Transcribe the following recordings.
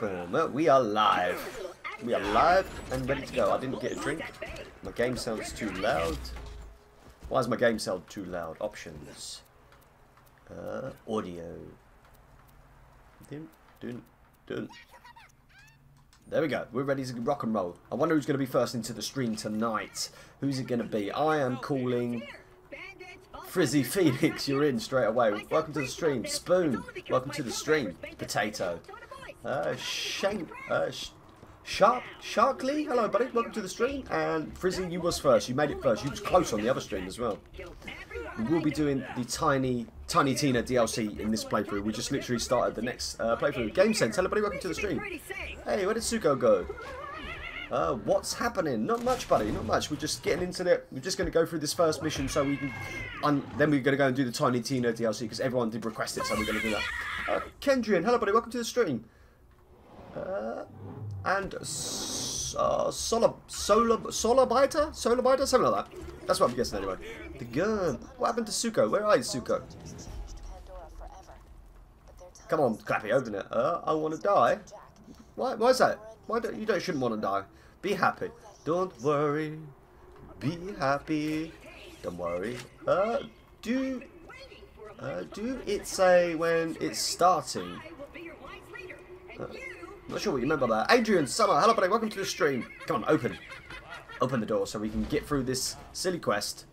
We are live. We are live and ready to go. I didn't get a drink. My game sounds too loud. Why is my game sound too loud? Options. Uh, audio. Dun, dun, dun. There we go. We're ready to rock and roll. I wonder who's going to be first into the stream tonight. Who's it going to be? I am calling Frizzy Phoenix. You're in straight away. Welcome to the stream. Spoon. Welcome to the stream. Potato. Uh, Shank. Uh, sh Shark. Sharkly. Hello, buddy. Welcome to the stream. And Frizzy, you was first. You made it first. You was close on the other stream as well. We will be doing the Tiny Tiny Tina DLC in this playthrough. We just literally started the next uh, playthrough. Game Sense. Hello, buddy. Welcome to the stream. Hey, where did Suko go? Uh, what's happening? Not much, buddy. Not much. We're just getting into it. We're just going to go through this first mission so we can... And then we're going to go and do the Tiny Tina DLC because everyone did request it, so we're going to do that. Uh, Kendrian, hello, buddy. Welcome to the stream. Uh, and... Uh, Solar... Solar... Solarbiter? Solarbiter? Something like that. That's what I'm guessing anyway. The gun. What happened to Suko? Where are you, Suko? Come on, Clappy, open it. Uh, I want to die. Why? Why is that? Why don't you don't shouldn't want to die? Be happy. Don't worry. Be happy. Don't worry. Uh, do uh, do it say when it's starting? Uh, not sure what you meant by that. Adrian Summer, hello buddy, welcome to the stream. Come on, open. Open the door so we can get through this silly quest.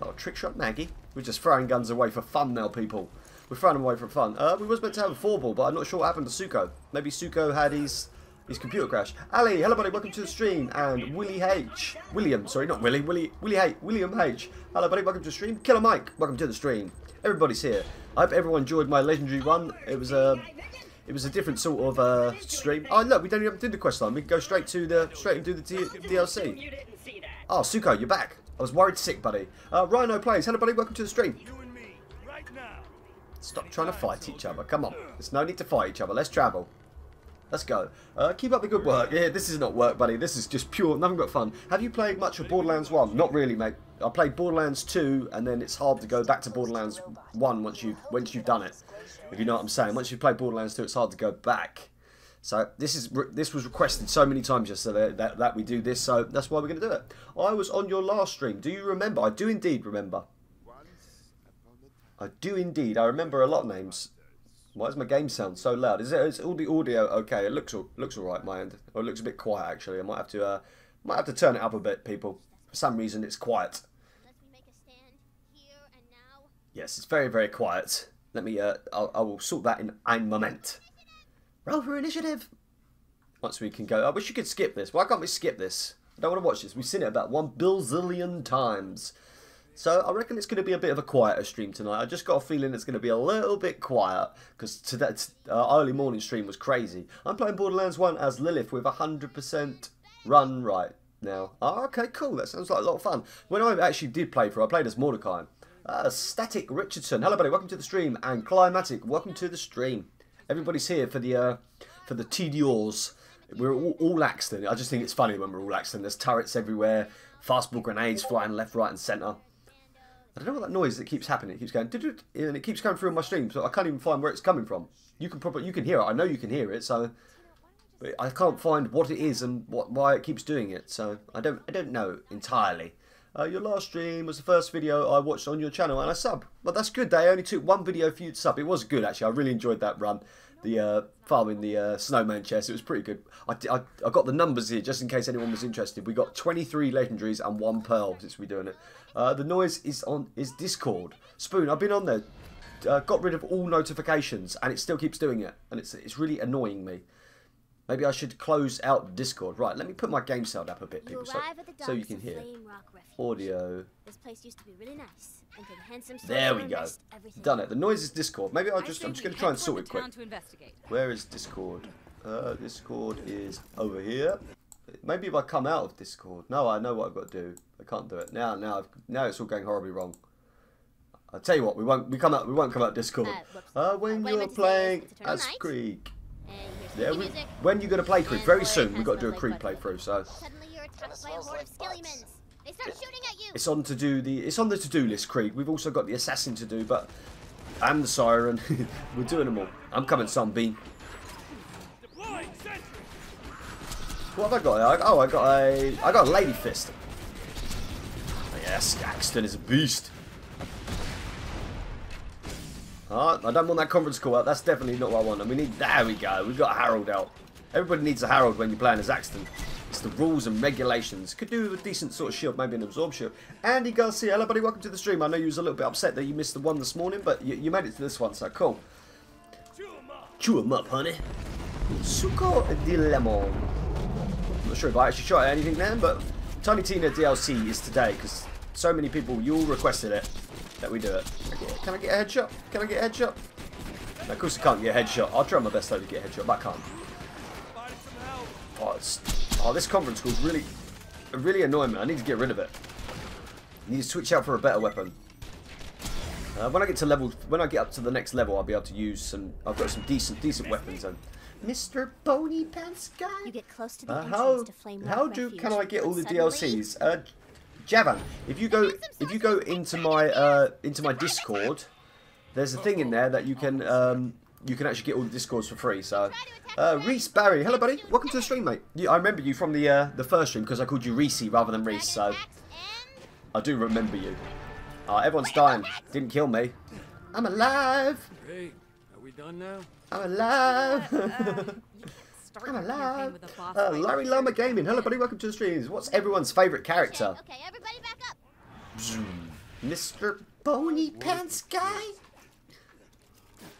Oh, trick shot Maggie. We're just throwing guns away for fun now, people. We're throwing them away for fun. Uh, we was meant to have a four ball, but I'm not sure what happened to Suko. Maybe Suko had his his computer crash. Ali, hello buddy, welcome to the stream. And Willie H. William, sorry, not Willie. Willie Willie H. William H. Hello buddy, welcome to the stream. Killer Mike, welcome to the stream. Everybody's here. I hope everyone enjoyed my legendary run. It was a it was a different sort of uh, stream. Oh look, we don't even do the quest line. We can go straight to the straight and do the D DLC. Oh, Suko, you're back. I was worried sick, buddy. Uh, Rhino plays. Hello, buddy. Welcome to the stream. Stop trying to fight each other. Come on. There's no need to fight each other. Let's travel. Let's go. Uh, keep up the good work. Yeah, this is not work, buddy. This is just pure, nothing but fun. Have you played much of Borderlands 1? Not really, mate. I played Borderlands 2, and then it's hard to go back to Borderlands 1 once, you've once you've done it. If you know what I'm saying. Once you've played Borderlands 2, it's hard to go back. So this is this was requested so many times yesterday that, that, we do this, so that's why we're going to do it. I was on your last stream. Do you remember? I do indeed remember. I do indeed. I remember a lot of names. Why does my game sound so loud? Is it is all the audio okay? It looks looks all right, my end. Or it looks a bit quiet actually. I might have to uh, might have to turn it up a bit, people. For some reason, it's quiet. Yes, it's very very quiet. Let me. Uh, I'll, I will sort that in ein moment. Roll for initiative. Once we can go. I wish you could skip this. Why can't we skip this? I don't want to watch this. We've seen it about one bilzillion times. So I reckon it's going to be a bit of a quieter stream tonight. I just got a feeling it's going to be a little bit quiet because today's uh, early morning stream was crazy. I'm playing Borderlands 1 as Lilith with 100% run right now. Oh, okay, cool. That sounds like a lot of fun. When I actually did play for, I played as Mordecai. Uh, Static Richardson, hello buddy, welcome to the stream. And Climatic, welcome to the stream. Everybody's here for the uh, for the Tediores. We're all, all Axton. I just think it's funny when we're all Axton. There's turrets everywhere, fastball grenades flying left, right, and centre. I don't know what that noise that keeps happening. It keeps going, and it keeps coming through my stream, so I can't even find where it's coming from. You can probably you can hear it. I know you can hear it, so but I can't find what it is and what why it keeps doing it. So I don't I don't know entirely. Uh, your last stream was the first video I watched on your channel and I sub. Well, that's good. They only took one video for you to sub. It was good actually. I really enjoyed that run. The uh, farming the uh, snowman chest. It was pretty good. I, I, I got the numbers here just in case anyone was interested. We got 23 legendaries and one pearl since we're doing it. Uh, the noise is on is Discord. Spoon, I've been on there. Uh, got rid of all notifications and it still keeps doing it. And it's, it's really annoying me. Maybe I should close out Discord. Right, let me put my game sound up a bit, people, so, so you can hear. Audio. This place used to be really nice. And a handsome There we go. Done it. The noise is Discord. Maybe I'll just, I'm just going to try and sort it quick. Where is Discord? Uh, Discord is over here. Maybe if I come out of Discord. No, I know what I've got to do. I can't do it now. Now, I've, now it's all going horribly wrong. I'll tell you what. We won't. We come out. We won't come out Discord. Uh, when you're playing as Krieg. Yeah, we, when you going to play Krieg? Very soon. We've got to do a Krieg playthrough. So. It's on to do the. It's on the to-do list, Krieg. We've also got the assassin to do, but and the siren. We're doing them all. I'm coming, Sunbeam. What have I got? I, oh, I got a I got a lady fist. Oh, yes, Axton is a beast. Oh, I don't want that conference call out. That's definitely not what I want. And we need. There we go. We've got Harold out. Everybody needs a Harold when you're playing as Axton. It's the rules and regulations. Could do a decent sort of shield, maybe an absorb shield. Andy Garcia, hello buddy, welcome to the stream. I know you was a little bit upset that you missed the one this morning, but you, you made it to this one, so cool. Chew 'em up, honey. Suco di lemon. I'm not sure if I actually shot anything then, but Tiny Tina DLC is today because so many people, you all requested it, that we do it. Can I get a headshot? Can I get a headshot? No, of course I can't get a headshot. I'll try my best though to get a headshot, but I can't. Oh, it's, oh this conference call is really, really annoying me. I need to get rid of it. I need to switch out for a better weapon. Uh, when I get to level, when I get up to the next level, I'll be able to use some. I've got some decent, decent weapons. And Mr. Bony Pants guy. You get close to the Uh, entrance how to Flame how do Refuge, can I get all the DLCs? Uh, Javan, if you go if you go into my uh, into my Discord, there's a thing in there that you can um, you can actually get all the Discords for free. So, uh, Reese Barry, hello buddy, welcome to the stream, mate. You, I remember you from the uh, the first stream because I called you Reese rather than Reese. So I do remember you. Uh, everyone's dying. Didn't kill me. I'm alive. Hey, are we done now? I'm alive. Start I'm your campaign alive. with a boss Uh, fight. Larry Lama Gaming. Hello, buddy. Welcome to the streams. What's everyone's favourite character? Okay, everybody back up. Mr. Bony Pants Guy?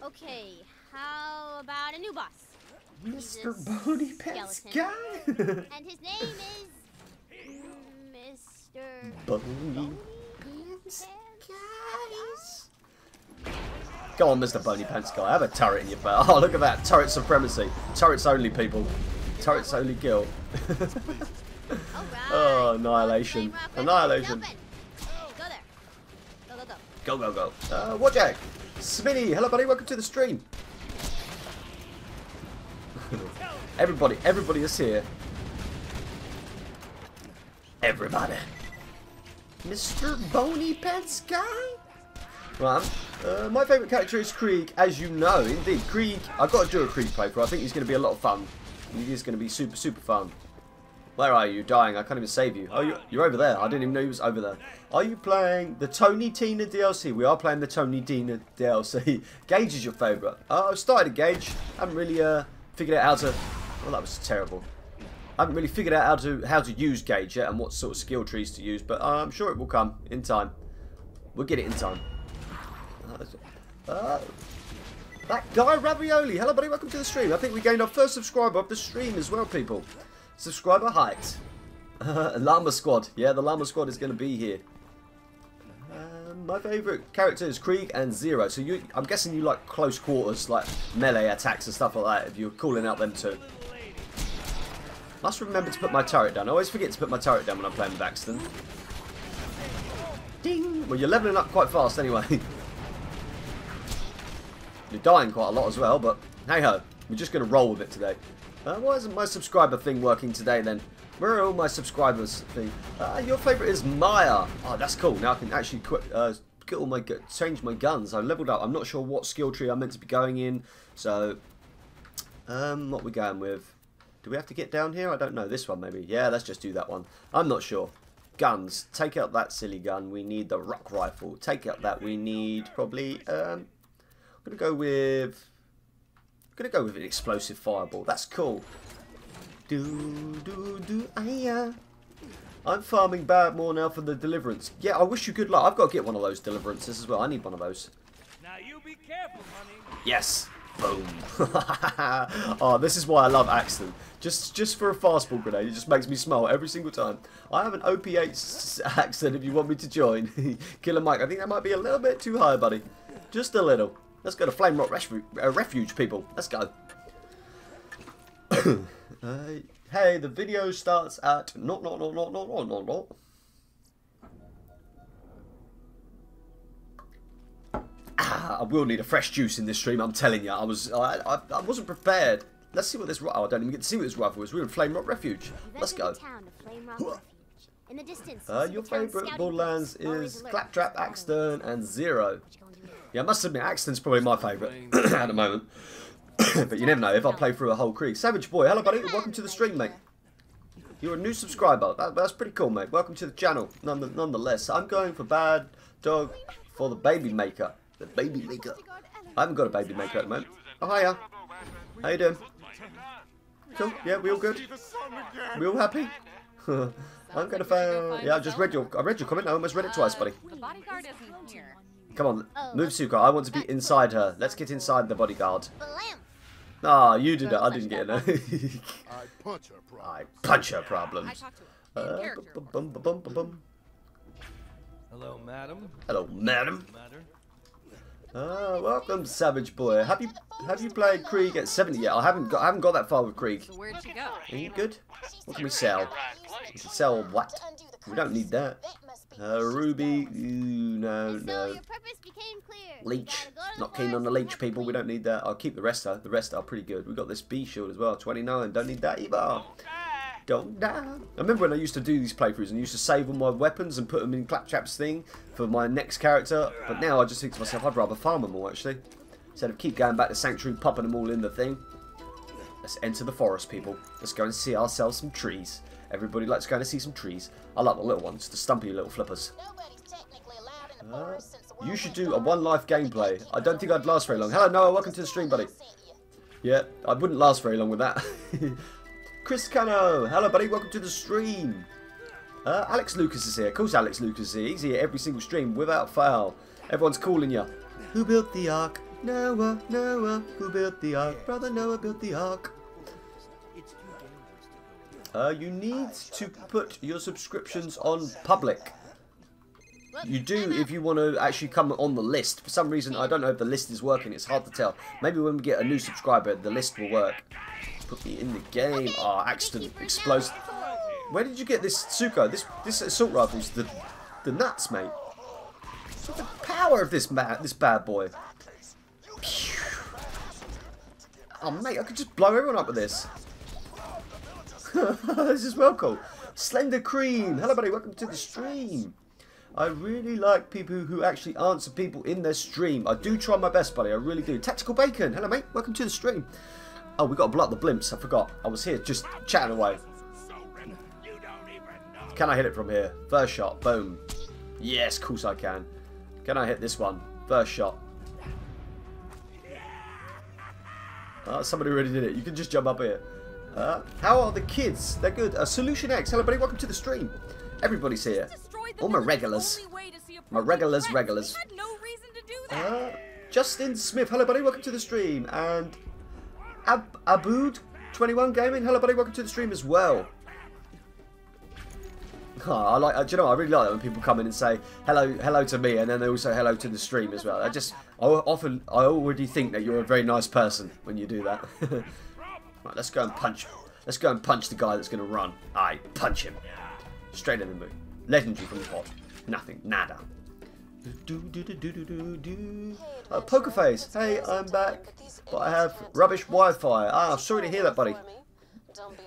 Okay, how about a new boss? Mr. Jesus. Bony Pants Guy? And his name is Mr. Bony Pants Guys? Go on, Mr. Bony Pants Guy. Have a turret in your butt. Oh, look at that. Turret supremacy. Turrets only, people. Turrets only kill. Oh, annihilation. Flame Rock Refuge is Annihilation. Go. Go, go, go. Go, go, go. Uh, Wojak. Smitty. Hello, buddy. Welcome to the stream. everybody, everybody is here. Everybody. Mr. Bony Pants Guy? Right. Uh, my favourite character is Krieg, as you know. Indeed, Krieg. I've got to do a Krieg paper. I think he's going to be a lot of fun. He is going to be super, super fun. Where are you? Dying. I can't even save you. Oh, you, you're over there. I didn't even know you was over there. Are you playing the Tony Tina DLC? We are playing the Tony Tina DLC. Gage is your favourite. Uh, I've started a Gage. I haven't really uh, figured out how to... Well, that was terrible. I haven't really figured out how to how to use Gage yet and what sort of skill trees to use, but uh, I'm sure it will come in time. We'll get it in time. Uh, that guy Ravioli. Hello, buddy. Welcome to the stream. I think we gained our first subscriber of the stream as well, people. Subscriber height. Llama Squad. Yeah, the Llama Squad is going to be here. Um, my favourite character is Krieg and Zero. So you, I'm guessing you like close quarters, like melee attacks and stuff like that. If you're calling out them two. Must remember to put my turret down. I always forget to put my turret down when I'm playing with Axton. Ding! Well, you're leveling up quite fast anyway. dying quite a lot as well, but hey ho, we're just going to roll with it today. Uh, why isn't my subscriber thing working today then? Where are all my subscribers thing? Uh, your favourite is Maya. Oh, that's cool. Now I can actually quit, uh, get all my change my guns. I leveled up. I'm not sure what skill tree I'm meant to be going in. So, um, what we going with? Do we have to get down here? I don't know. This one maybe. Yeah, let's just do that one. I'm not sure. Guns. Take out that silly gun. We need the rock rifle. Take out that. We need probably. Um, I'm gonna go with. I'm gonna go with an explosive fireball. That's cool. Do do do. Aya. I'm farming Bad Maw now for the deliverance. Yeah, I wish you good luck. I've got to get one of those deliverances as well. I need one of those. Now you be careful, honey. Yes. Boom. oh, this is why I love Axton. Just just for a fastball grenade, it just makes me smile every single time. I have an OP8 Axton if you want me to join. Killer Mike, I think that might be a little bit too high, buddy. Just a little. Let's go to Flame Rock Refuge, uh, refuge people. Let's go. uh, hey, the video starts at... not not not not not not not no. Ah, I will need a fresh juice in this stream. I'm telling you, I was, I, I, I wasn't prepared. Let's see what this. Oh, I don't even get to see what this rifle is. We're in Flame Rock Refuge. Let's go. the town of Flame Rock Refuge. In the distance, Uh, your favourite Borderlands is. Claptrap. Axton, and Zero. Yeah, I must admit, Axton's probably my favourite at the moment. but you never know if I play through a whole Krieg. Savage Boy, hello buddy, welcome to the stream, mate. You're a new subscriber. That, that's pretty cool, mate. Welcome to the channel. None, nonetheless, I'm going for bad dog for the baby maker. The baby maker. I haven't got a baby maker at the moment. Oh, hiya. How you doing? Cool. Yeah, we all good? We all happy? I'm gonna fail. Yeah, I just read your. I read your comment. I almost read it twice, buddy. The bodyguard isn't here. Come on, move Suka. I want to be inside her. Let's get inside the bodyguard. Blam! Ah, you did it. I didn't get it. there. I punch her, bro. I punch her problems. I talked to him. In Uh, bum, bum, bum, bum, bum, bum. Hello, madam. Hello, madam. Matter? Ah, welcome, Savage Boy. Have you have you played Krieg at 70 yet? I haven't got I haven't got that far with Krieg. So where'd she go? Are you good? What can we sell? We can sell what? We don't need that. Uh, Ruby, ooh, no, So no. your purpose became clear. Leech, go not keen on the leech and people. We don't need that. I'll keep the rest. Though. The rest are pretty good. We got this B shield as well, 29. Don't need that either. Don't die. I remember when I used to do these playthroughs and used to save all my weapons and put them in Claptrap's thing for my next character. But now I just think to myself, I'd rather farm them all actually. Instead of keep going back to Sanctuary, popping them all in the thing. Let's enter the forest, people. Let's go and see ourselves some trees. Everybody likes going to see some trees. I like the little ones, the stumpy little flippers. Nobody's technically allowed in the Uh, forest since the you should do a one life gameplay. I don't think I'd last very long. Hello, Noah. Welcome to the stream, buddy. I sent you. Yeah, I wouldn't last very long with that. Chris Cano, hello buddy, welcome to the stream. Uh, Alex Lucas is here. Of course Alex Lucas is here. He's here every single stream without fail. Everyone's calling you. Who built the ark? Noah, Noah. Who built the ark? Brother Noah built the ark. Uh, you need to put your subscriptions on public. You do if you want to actually come on the list. For some reason, I don't know if the list is working. It's hard to tell. Maybe when we get a new subscriber, the list will work. Put me in the game. Ah, think accident. Explodes. Where did you get this Suko? This this assault rifle's the the nuts, mate. What's the power of this ma this bad boy? Pew. Oh, mate, I could just blow everyone up with this. this is well cool. Slender Cream. Hello, buddy. Welcome to the stream. I really like people who actually answer people in their stream. I do try my best, buddy. I really do. Tactical Bacon. Hello, mate. Welcome to the stream. Oh, we got to block the blimps. I forgot. I was here just chatting away. Can I hit it from here? First shot. Boom. Yes, of course I can. Can I hit this one? First shot. Uh, somebody already did it. You can just jump up here. Uh, how are the kids? They're good. Uh, Solution X. Hello, buddy. Welcome to the stream. Everybody's here. All my regulars. Only way to see My regulars, regulars. No reason to do that. Uh, Justin Smith. Hello, buddy. Welcome to the stream. And Ab Abood 21 Gaming. Hello, buddy. Welcome to the stream as well. Oh, I like. Uh, do you know? what? I really like it when people come in and say hello, hello to me, and then they also hello to the stream as well. I just, I often, I already think that you're a very nice person when you do that. right, let's go and punch. Let's go and punch the guy that's going to run. I punch him straight in the moon. Legendary from the pot. Nothing. Nada. Do, do, do, do, do, do, do. Uh, Pokerface, hey, I'm back, but I have rubbish Wi-Fi. Ah, sorry to hear that, buddy.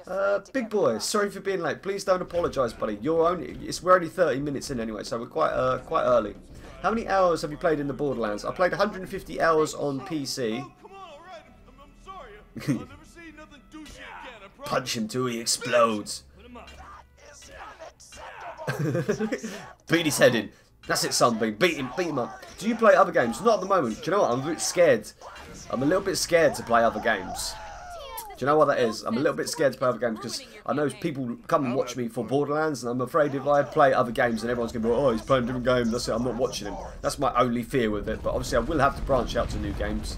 Uh, big boy, sorry for being late. Please don't apologise, buddy. You're only it's we're only 30 minutes in anyway, so we're quite uh, quite early. How many hours have you played in the Borderlands? I played 150 hours on PC. Punch him till he explodes. Beat his head in. That's it, Sunbeam. Beat him, beat him up. Do you play other games? Not at the moment. Do you know what? I'm a bit scared. I'm a little bit scared to play other games. Do you know what that is? I'm a little bit scared to play other games because I know people come and watch me for Borderlands, and I'm afraid if I play other games, then everyone's going to be, oh, he's playing a different game. That's it. I'm not watching him. That's my only fear with it. But obviously, I will have to branch out to new games,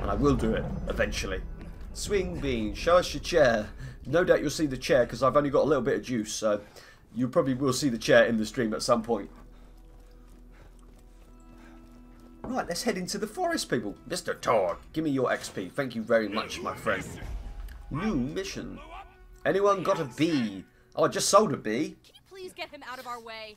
and I will do it eventually. Swing Bean, show us your chair. No doubt you'll see the chair because I've only got a little bit of juice, so you probably will see the chair in the stream at some point. Right, let's head into the forest, people. Mr. Todd, give me your XP. Thank you very much, my friend. New mission. Anyone got a bee? Oh, I just sold a bee. Can you please get him out of our way?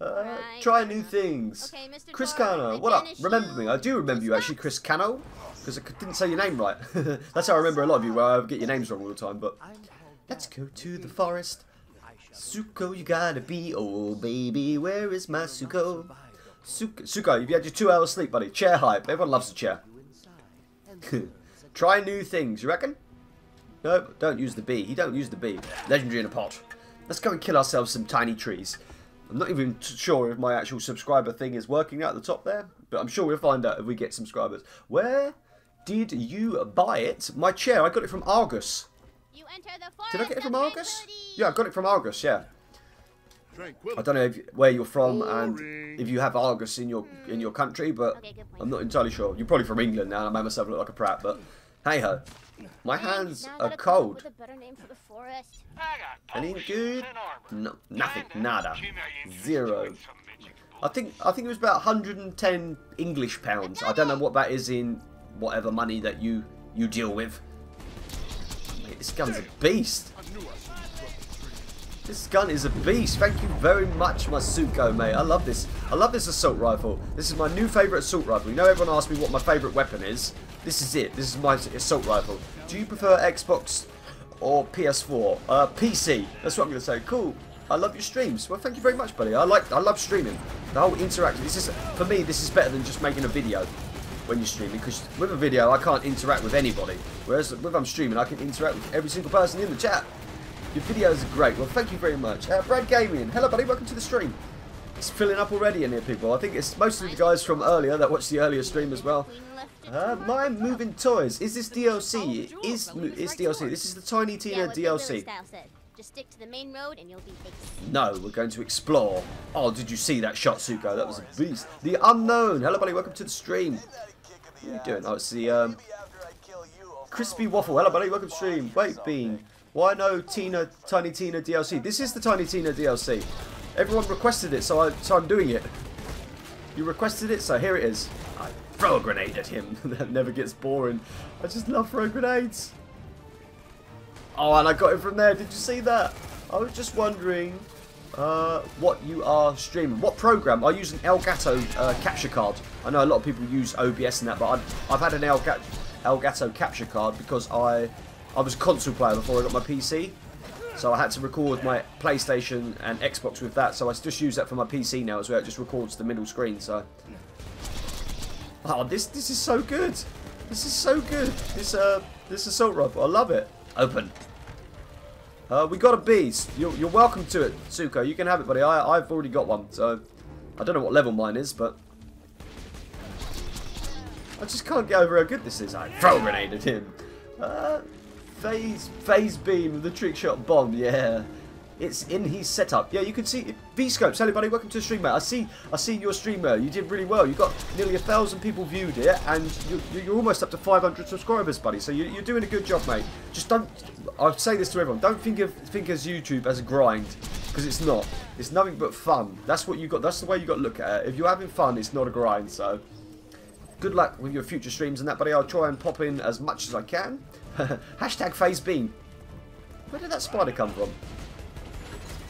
Uh, Right. try new things. Okay, Mr. Chris Cano, what up? Remember you me? I do remember you actually, Chris Cano, because I didn't say your name right. That's how I remember a lot of you, where I get your names wrong all the time. But let's go to the forest. Suko, you gotta be, oh baby, where is my Suko? Suko, you've had your two hours sleep, buddy. Chair hype. Everyone loves a chair. Try new things, you reckon? No, don't use the B. He don't use the B. Legendary in a pot. Let's go and kill ourselves some tiny trees. I'm not even sure if my actual subscriber thing is working out the top there, but I'm sure we'll find out if we get subscribers. Where did you buy it? My chair, I got it from Argos. You enter the forest Did I get it from Argos? Yeah, I got it from Argos, yeah. I don't know if, where you're from and if you have Argos in your in your country, but Okay. I'm not entirely sure. You're probably from England now, and I made myself look like a prat, but hey ho. My hands now are gotta come up cold. With a better name for the forest. Any good? No, nothing. Nada. Zero. I think I think it was about 110 English pounds. I don't know what that is in whatever money that you you deal with. Mate, this gun's a beast. This gun is a beast. Thank you very much, Masuko, mate. I love this. I love this assault rifle. This is my new favourite assault rifle. You know everyone asks me what my favourite weapon is. This is it. This is my assault rifle. Do you prefer Xbox or PS4? Uh, PC. That's what I'm going to say. Cool. I love your streams. Well, thank you very much, buddy. I like. I love streaming. The whole interactive. This is for me. This is better than just making a video when you're streaming because with a video I can't interact with anybody. Whereas when I'm streaming, I can interact with every single person in the chat. Your videos are great. Well, thank you very much. Uh, Brad Gaming. Hello, buddy. Welcome to the stream. It's filling up already in here, people. I think it's mostly the guys from earlier that watched the earlier stream as well. Queen left it Uh, my moving toys. Is this DLC? Is is DLC? This is the Tiny Tina what Big Willie DLC. Just stick to the main road and you'll be. No, we're going to explore. Oh, did you see that shot, Suko? That was a beast. The unknown. Hello, buddy. Welcome to the stream. What are you doing? Oh, it's the um, crispy waffle. Hello, buddy. Welcome to stream. Wait, bean. Why no Tina, Tiny Tina DLC? This is the Tiny Tina DLC. Everyone requested it, so I, so I'm doing it. You requested it, so here it is. I throw a grenade at him. that never gets boring. I just love throwing grenades. Oh, and I got it from there. Did you see that? I was just wondering uh, what you are streaming. What program? I use an Elgato uh, capture card. I know a lot of people use OBS and that, but I've, I've had an Elgato, Elgato capture card because I I was a console player before I got my PC. So I had to record my PlayStation and Xbox with that. So I just use that for my PC now as well. It just records the middle screen. So oh, this this is so good. This is so good. This uh this assault rifle. I love it. Open. Uh, we got a B. You're, you're welcome to it, Suko. You can have it, buddy. I, I've already got one, so I don't know what level mine is, but I just can't get over how good this is. I throw grenade at him. Uh, phase phase beam the trick shot bomb. Yeah, it's in his setup. Yeah, you can see V scopes. Hello, buddy. Welcome to the stream, mate. I see. I see your streamer. You did really well. You got nearly a thousand people viewed it, and you, you're almost up to 500 subscribers, buddy. So you, you're doing a good job, mate. Just don't. I'll say this to everyone. Don't think of think as YouTube as a grind, because it's not. It's nothing but fun. That's what you got. That's the way you got to look at it. If you're having fun, it's not a grind. So good luck with your future streams and that, buddy. I'll try and pop in as much as I can. Hashtag phase beam. Where did that spider come from?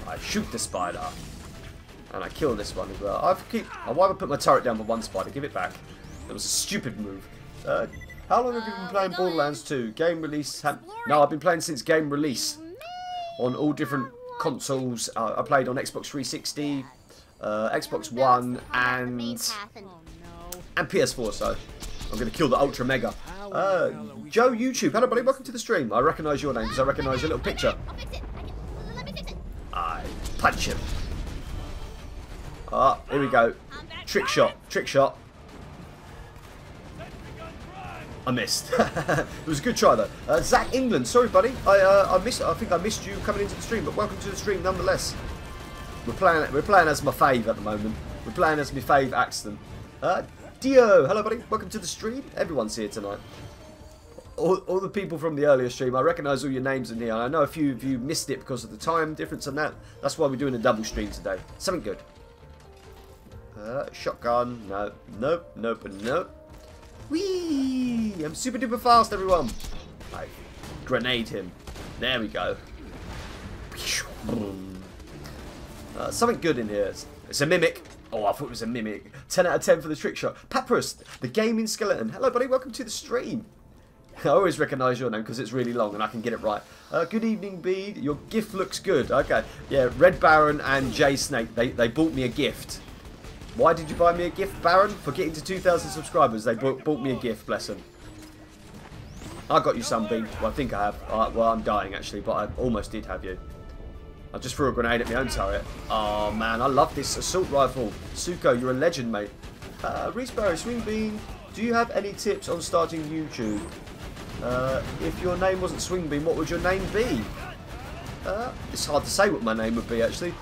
I shoot the spider. And I kill this one as well. I've keep. I why would I put my turret down for one spider? Give it back. It was a stupid move. Uh, how long have you been Uh, playing. Borderlands 2? Game release? No, I've been playing since game release on all different consoles. Uh, I played on Xbox 360, uh, Xbox One, and and Oh no. and PS4. So I'm going to kill the Ultra Mega. Uh, Joe YouTube, hello buddy, welcome to the stream. I recognise your name because I recognise your little picture. I'll fix it. I can, let me fix it. I punch him. Ah, here we go. Trick shot, trick shot. I missed. it was a good try though. Uh, Zach England, sorry buddy, I uh, I missed. I think I missed you coming into the stream, but welcome to the stream nonetheless. We're playing. We're playing as my fave at the moment. We're playing as my fave Axton. Uh, Dio, hello buddy, welcome to the stream. Everyone's here tonight. All, all the people from the earlier stream, I recognise all your names in here. I know a few of you missed it because of the time difference and that. That's why we're doing a double stream today. Something good. Uh, shotgun. No. Nope. Nope. Nope. Whee! I'm super duper fast, everyone. I grenade him. There we go. Uh, something good in here. It's, it's a mimic. Oh, I thought it was a mimic. 10 out of 10 for the trick shot. Papyrus, the gaming skeleton. Hello, buddy. Welcome to the stream. I always recognise your name because it's really long and I can get it right. Uh, good evening, Bede. Your gift looks good. Okay. Yeah, Red Baron and Jay Snake, they, they bought me a gift. Why did you buy me a gift, Baron? For getting to 2,000 subscribers, they bought, bought me a gift, bless them. I got you, Sunbeam. Well, I think I have. Uh, well, I'm dying actually, but I almost did have you. I just threw a grenade at my own turret. Oh man, I love this assault rifle. Suko, you're a legend, mate. Uh, Reese Barrow, Swing Bean, do you have any tips on starting YouTube? Uh, if your name wasn't Swingbean, what would your name be? Uh, it's hard to say what my name would be actually.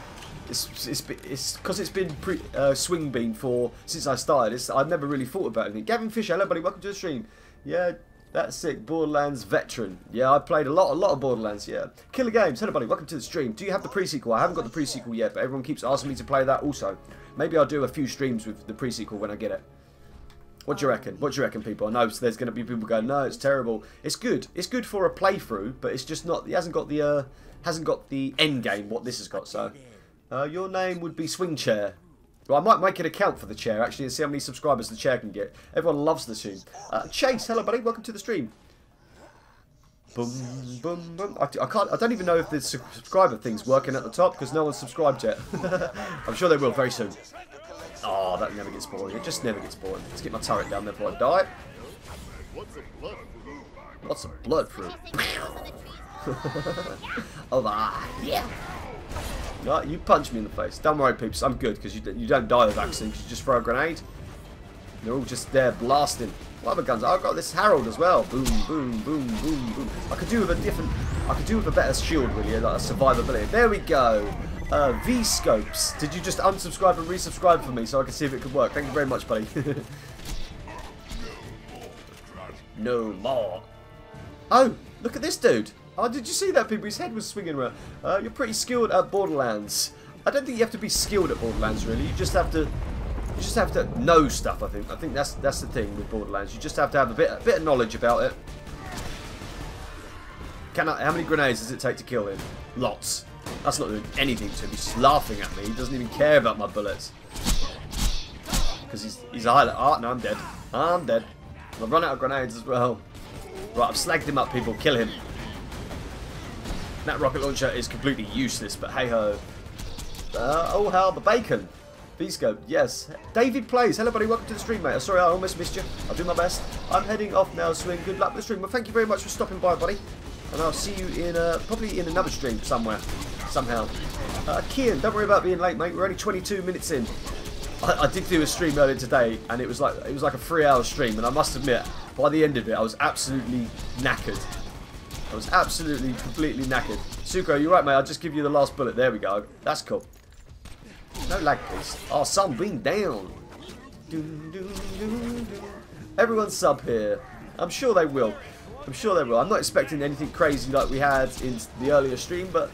It's it's it's because it's been pre, uh, swing bean for since I started. It's, I've never really thought about anything. Gavin Fisher, hello buddy, welcome to the stream. Yeah, that's sick. Borderlands veteran. Yeah, I played a lot, a lot of Borderlands. Yeah, Killer Games, hello buddy, welcome to the stream. Do you have the pre-sequel? I haven't got the pre-sequel yet, but everyone keeps asking me to play that also. Maybe I'll do a few streams with the pre-sequel when I get it. What do you reckon? What do you reckon, people? I know so there's going to be people going, no, it's terrible. It's good. It's good for a playthrough, but it's just not. It hasn't got the uh, hasn't got the end game. What this has got. So, uh, your name would be Swing Chair. Well, I might make an account for the chair actually and see how many subscribers the chair can get. Everyone loves the tune. Uh, Chase, hello buddy, welcome to the stream. Boom, boom, boom. I, I can't. I don't even know if the subscriber thing's working at the top because no one's subscribed yet. I'm sure they will very soon. Oh, that never gets boring. It just never gets boring. Let's get my turret down there before I die. Lots of blood fruit. oh, ah, yeah. No, you punch me in the face. Don't worry, peeps. I'm good because you, you don't die of because you just throw a grenade. They're all just there blasting. What other guns? I've got this Harold as well. Boom, boom, boom, boom, boom. I could do with a different. I could do with a better shield, really, like a survivability. There we go. Uh, V scopes. Did you just unsubscribe and resubscribe for me so I can see if it could work? Thank you very much, buddy. no more. Oh, look at this dude. Oh, did you see that, people? His head was swinging around. Uh, you're pretty skilled at Borderlands. I don't think you have to be skilled at Borderlands, really. You just have to, you just have to know stuff. I think. I think that's that's the thing with Borderlands. You just have to have a bit, a bit of knowledge about it. Can I, how many grenades does it take to kill him? Lots. That's not doing anything to him. He's just laughing at me. He doesn't even care about my bullets. Because he's he's a highlight. Oh, no, I'm dead. I'm dead. I've run out of grenades as well. Right, I've slagged him up, people. Kill him. That rocket launcher is completely useless, but hey ho. Uh, oh, how the bacon. V-scope, yes. David plays. Hello, buddy. Welcome to the stream, mate. Sorry, I almost missed you. I'll do my best. I'm heading off now, Swing. Good luck with the stream. Well, thank you very much for stopping by, buddy. And I'll see you in uh, probably in another stream somewhere, somehow. Uh, Kian, don't worry about being late, mate. We're only 22 minutes in. I, I did do a stream earlier today, and it was like it was like a three-hour stream, and I must admit, by the end of it, I was absolutely knackered. I was absolutely, completely knackered. Suko, you're right, mate. I'll just give you the last bullet. There we go. That's cool. No lag, please. Oh, sunbeam down. Doo, doo, doo, doo. Everyone sub here. I'm sure they will. I'm sure they will. I'm not expecting anything crazy like we had in the earlier stream, but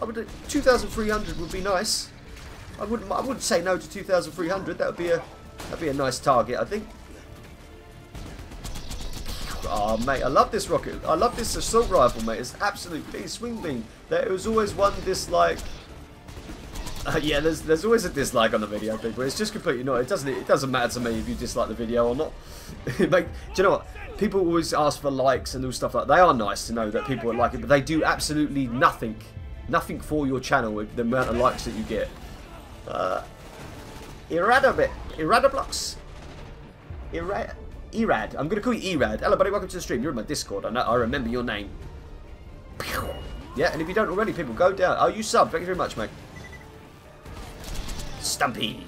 I would 2,300 would be nice. I wouldn't. I wouldn't say no to 2,300. That would be a. That'd be a nice target, I think. Oh, mate, I love this rocket. I love this assault rifle, mate. It's absolutely swing bean. There was always one dislike. Uh, yeah, there's there's always a dislike on the video, people. It's just completely not. It doesn't it doesn't matter to me if you dislike the video or not. like, do you know what? People always ask for likes and all stuff like. that. They are nice to know that people are like it, but they do absolutely nothing, nothing for your channel with the amount of likes that you get. Uh, Iradabit, Iradablocks, Irad. Erad. I'm going to call you Erad. Hello, buddy. Welcome to the stream. You're in my Discord. I know. I remember your name. Yeah, and if you don't already, people, go down. Oh, you sub. Thank you very much, mate. Stumpy.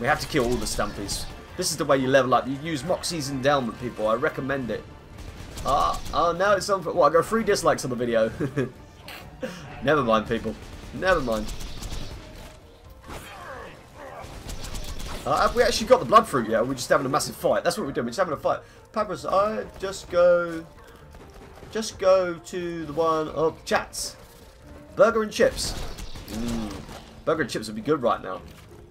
We have to kill all the Stumpies. This is the way you level up. You use Moxxi's Endowment, people. I recommend it. Ah, uh, uh, now it's on for... Well, I got three dislikes on the video. Never mind, people. Never mind. Uh, have we actually got the blood fruit yet? we're just having a massive fight? That's what we're doing. We're just having a fight. Papyrus, I just go... Just go to the one of chats. Burger and chips. Mm. Burger and chips would be good right now.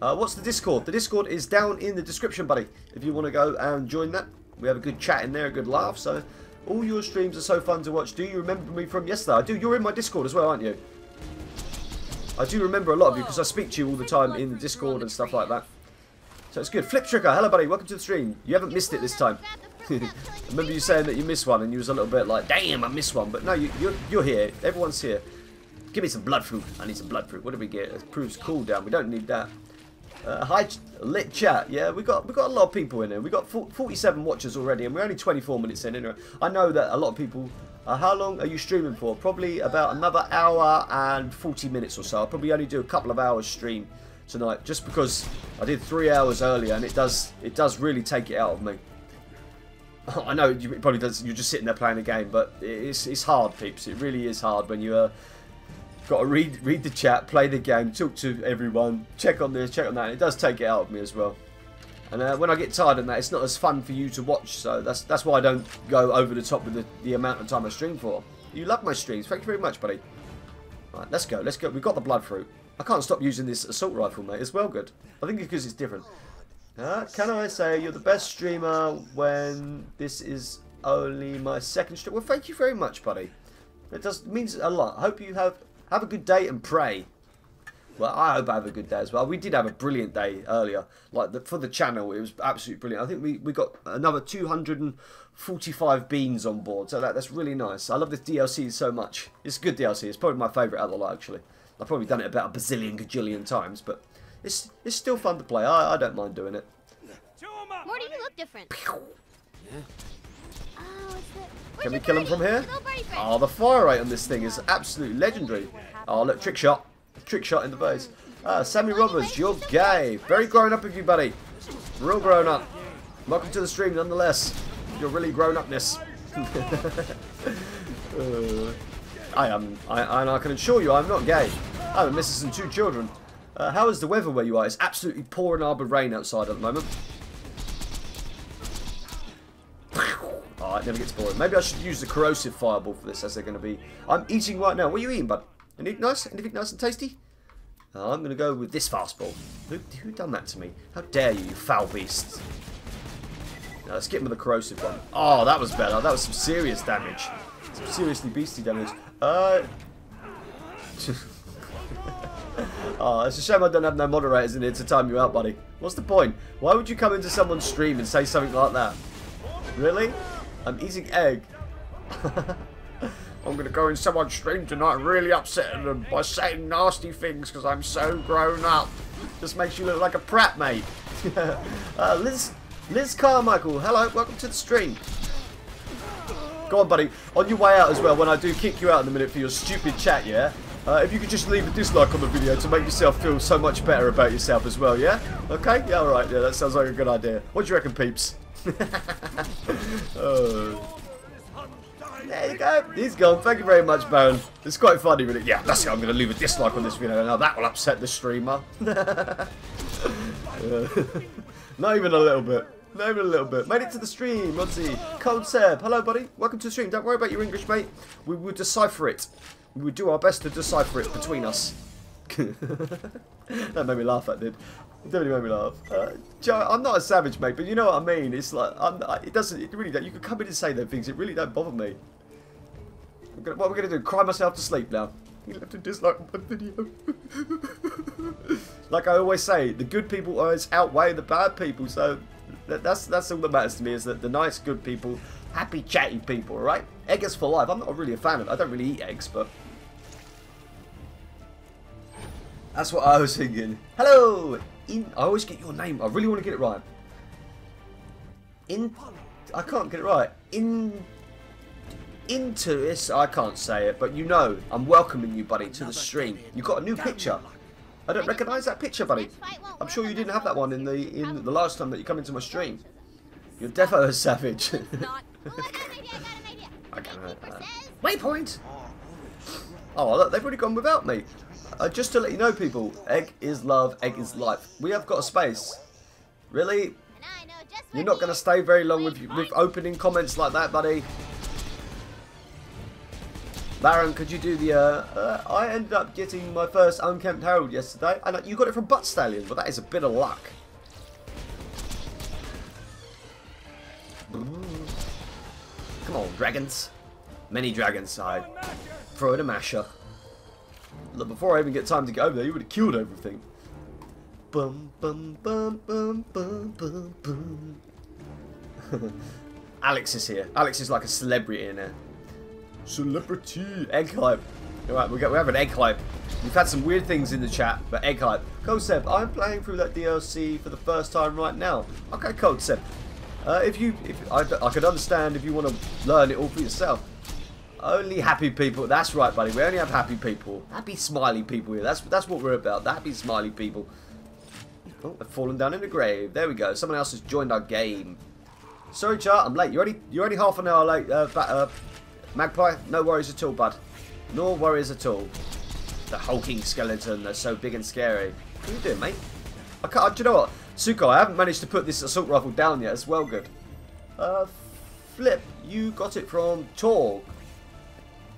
Uh, what's the Discord? The Discord is down in the description, buddy. If you want to go and join that. We have a good chat in there, a good laugh. So, all your streams are so fun to watch. Do you remember me from yesterday? I do. You're in my Discord as well, aren't you? I do remember a lot of you because I speak to you all the time in the Discord and stuff like that. So it's good. Flip Trigger, hello buddy, welcome to the stream. You haven't missed it this time. Remember you saying that you missed one and you was a little bit like, damn, I missed one. But no, you, you're, you're here. Everyone's here. Give me some blood fruit. I need some blood fruit. What did we get? It proves cooldown. We don't need that. Uh, hi, lit chat. Yeah, we got we got a lot of people in here. We got 47 watchers already, and we're only 24 minutes in. Anyway, I know that a lot of people. Uh, how long are you streaming for? Probably about another hour and 40 minutes or so. I'll probably only do a couple of hours stream tonight, just because I did three hours earlier, and it does it does really take it out of me. I know you probably does. You're just sitting there playing a game, but it's it's hard, peeps. It really is hard when you uh, got to read read the chat, play the game, talk to everyone, check on this, check on that. It does take it out of me as well. And uh, when I get tired of that, it's not as fun for you to watch. So that's that's why I don't go over the top with the, the amount of time I stream for. You love my streams. Thank you very much, buddy. Right, let's go. Let's go. We've got the blood fruit. I can't stop using this assault rifle, mate. It's well good. I think it's because it's different. Uh, can I say you're the best streamer when this is only my second stream? Well, thank you very much, buddy. It does means a lot. I hope you have have a good day and pray. Well, I hope I have a good day as well. We did have a brilliant day earlier. Like the, for the channel, it was absolutely brilliant. I think we, we got another 245 beans on board, so that, that's really nice. I love this DLC so much. It's good DLC. It's probably my favourite out of the lot, actually. I've probably done it about a bazillion gajillion times, but it's it's still fun to play. I, I don't mind doing it. Chew 'em up, Morty, you look different. Oh, it's the... Can we kill him from here? Oh, the fire rate on this thing is absolutely legendary. Oh, look, trick shot. Trick shot in the face. Ah, Sammy Roberts, you're gay. Very grown up of you, buddy. Real grown up. Welcome to the stream, nonetheless. You're really grown upness. Uh, I am, I, and I can assure you, I'm not gay. I'm a missus and two children. Uh, how is the weather where you are? It's absolutely pouring arbor rain outside at the moment. Oh, it never gets boring. Maybe I should use the corrosive fireball for this, as they're going to be. I'm eating right now. What are you eating, bud? Anything nice? Anything nice and tasty? Oh, I'm going to go with this fastball. Who, who done that to me? How dare you, you foul beast? Now, let's get him with the corrosive one. Oh, that was better. That was some serious damage. Some seriously beastly damage. Uh... oh, it's a shame I don't have no moderators in here to time you out, buddy. What's the point? Why would you come into someone's stream and say something like that? Really? I'm eating egg. I'm gonna go in someone's stream tonight and really upset them by saying nasty things because I'm so grown up. Just makes you look like a prat, mate. uh, Liz, Liz Carmichael, hello, welcome to the stream. Go on, buddy. On your way out as well, when I do kick you out in a minute for your stupid chat, yeah? Uh, if you could just leave a dislike on the video to make yourself feel so much better about yourself as well, yeah? Okay? Yeah, alright, yeah, that sounds like a good idea. What do you reckon, peeps? Oh. There you go. He's gone. Thank you very much, Baron. It's quite funny, really. Yeah, that's it. I'm going to leave a dislike on this video. Now that will upset the streamer. Not even a little bit. Not even a little bit. Made it to the stream, Modsy. Cold Seb. Hello, buddy. Welcome to the stream. Don't worry about your English, mate. We will decipher it. We will do our best to decipher it between us. that made me laugh, that did. It definitely made me laugh. Uh, Joe, I'm not a savage, mate, but you know what I mean. It's like, I- it doesn't, it really don't. You can come in and say those things. It really don't bother me. Gonna, what we're going to do, cry myself to sleep now. You left a dislike on my video. like I always say, the good people always outweigh the bad people. So that, that's that's all that matters to me is that the nice, good people, happy, chatty people, right? Eggers for life. I'm not really a fan of. it. I don't really eat eggs, but that's what I was thinking. Hello. In, I always get your name. I really want to get it right. In, I can't get it right. In into this. I can't say it, but you know, I'm welcoming you, buddy, to the stream. You got a new picture. I don't recognise that picture, buddy. I'm sure you didn't have that one in the in the last time that you come into my stream. You're defo a savage. Oh, I got an idea, I got an idea. I got an idea. Waypoint. Oh, look, they've already gone without me. Uh, just to let you know, people, egg is love, egg is life. We have got a space. Really? You're not going to stay very long with with opening comments like that, buddy. Baron, could you do the? Uh, uh, I ended up getting my first unkempt Harold yesterday, and uh, you got it from Butt Stallion, but that is a bit of luck. Come on, dragons. Many dragons. I throw in a masher. Look, before I even get time to get over there, you would have killed everything. Bum bum bum bum bum bum bum. Alex is here. Alex is like a celebrity in here. Celebrity egg hype. All right, we got we have an egg hype. We've had some weird things in the chat, but egg hype. Codseb, I'm playing through that DLC for the first time right now. Okay, Codseb. Uh, if you, if I, I could understand if you want to learn it all for yourself. Only happy people. That's right, buddy. We only have happy people. Happy, smiley people here. That's that's what we're about. Happy, smiley people. Oh, I've fallen down in the grave. There we go. Someone else has joined our game. Sorry, Chart. I'm late. You're only you're only half an hour late. Uh, uh, Magpie. No worries at all, bud. No worries at all. The hulking skeleton. They're so big and scary. What are you doing, mate? I can't. Do you know what, Suko? I haven't managed to put this assault rifle down yet. It's well good. Uh, Flip. You got it from Torgue.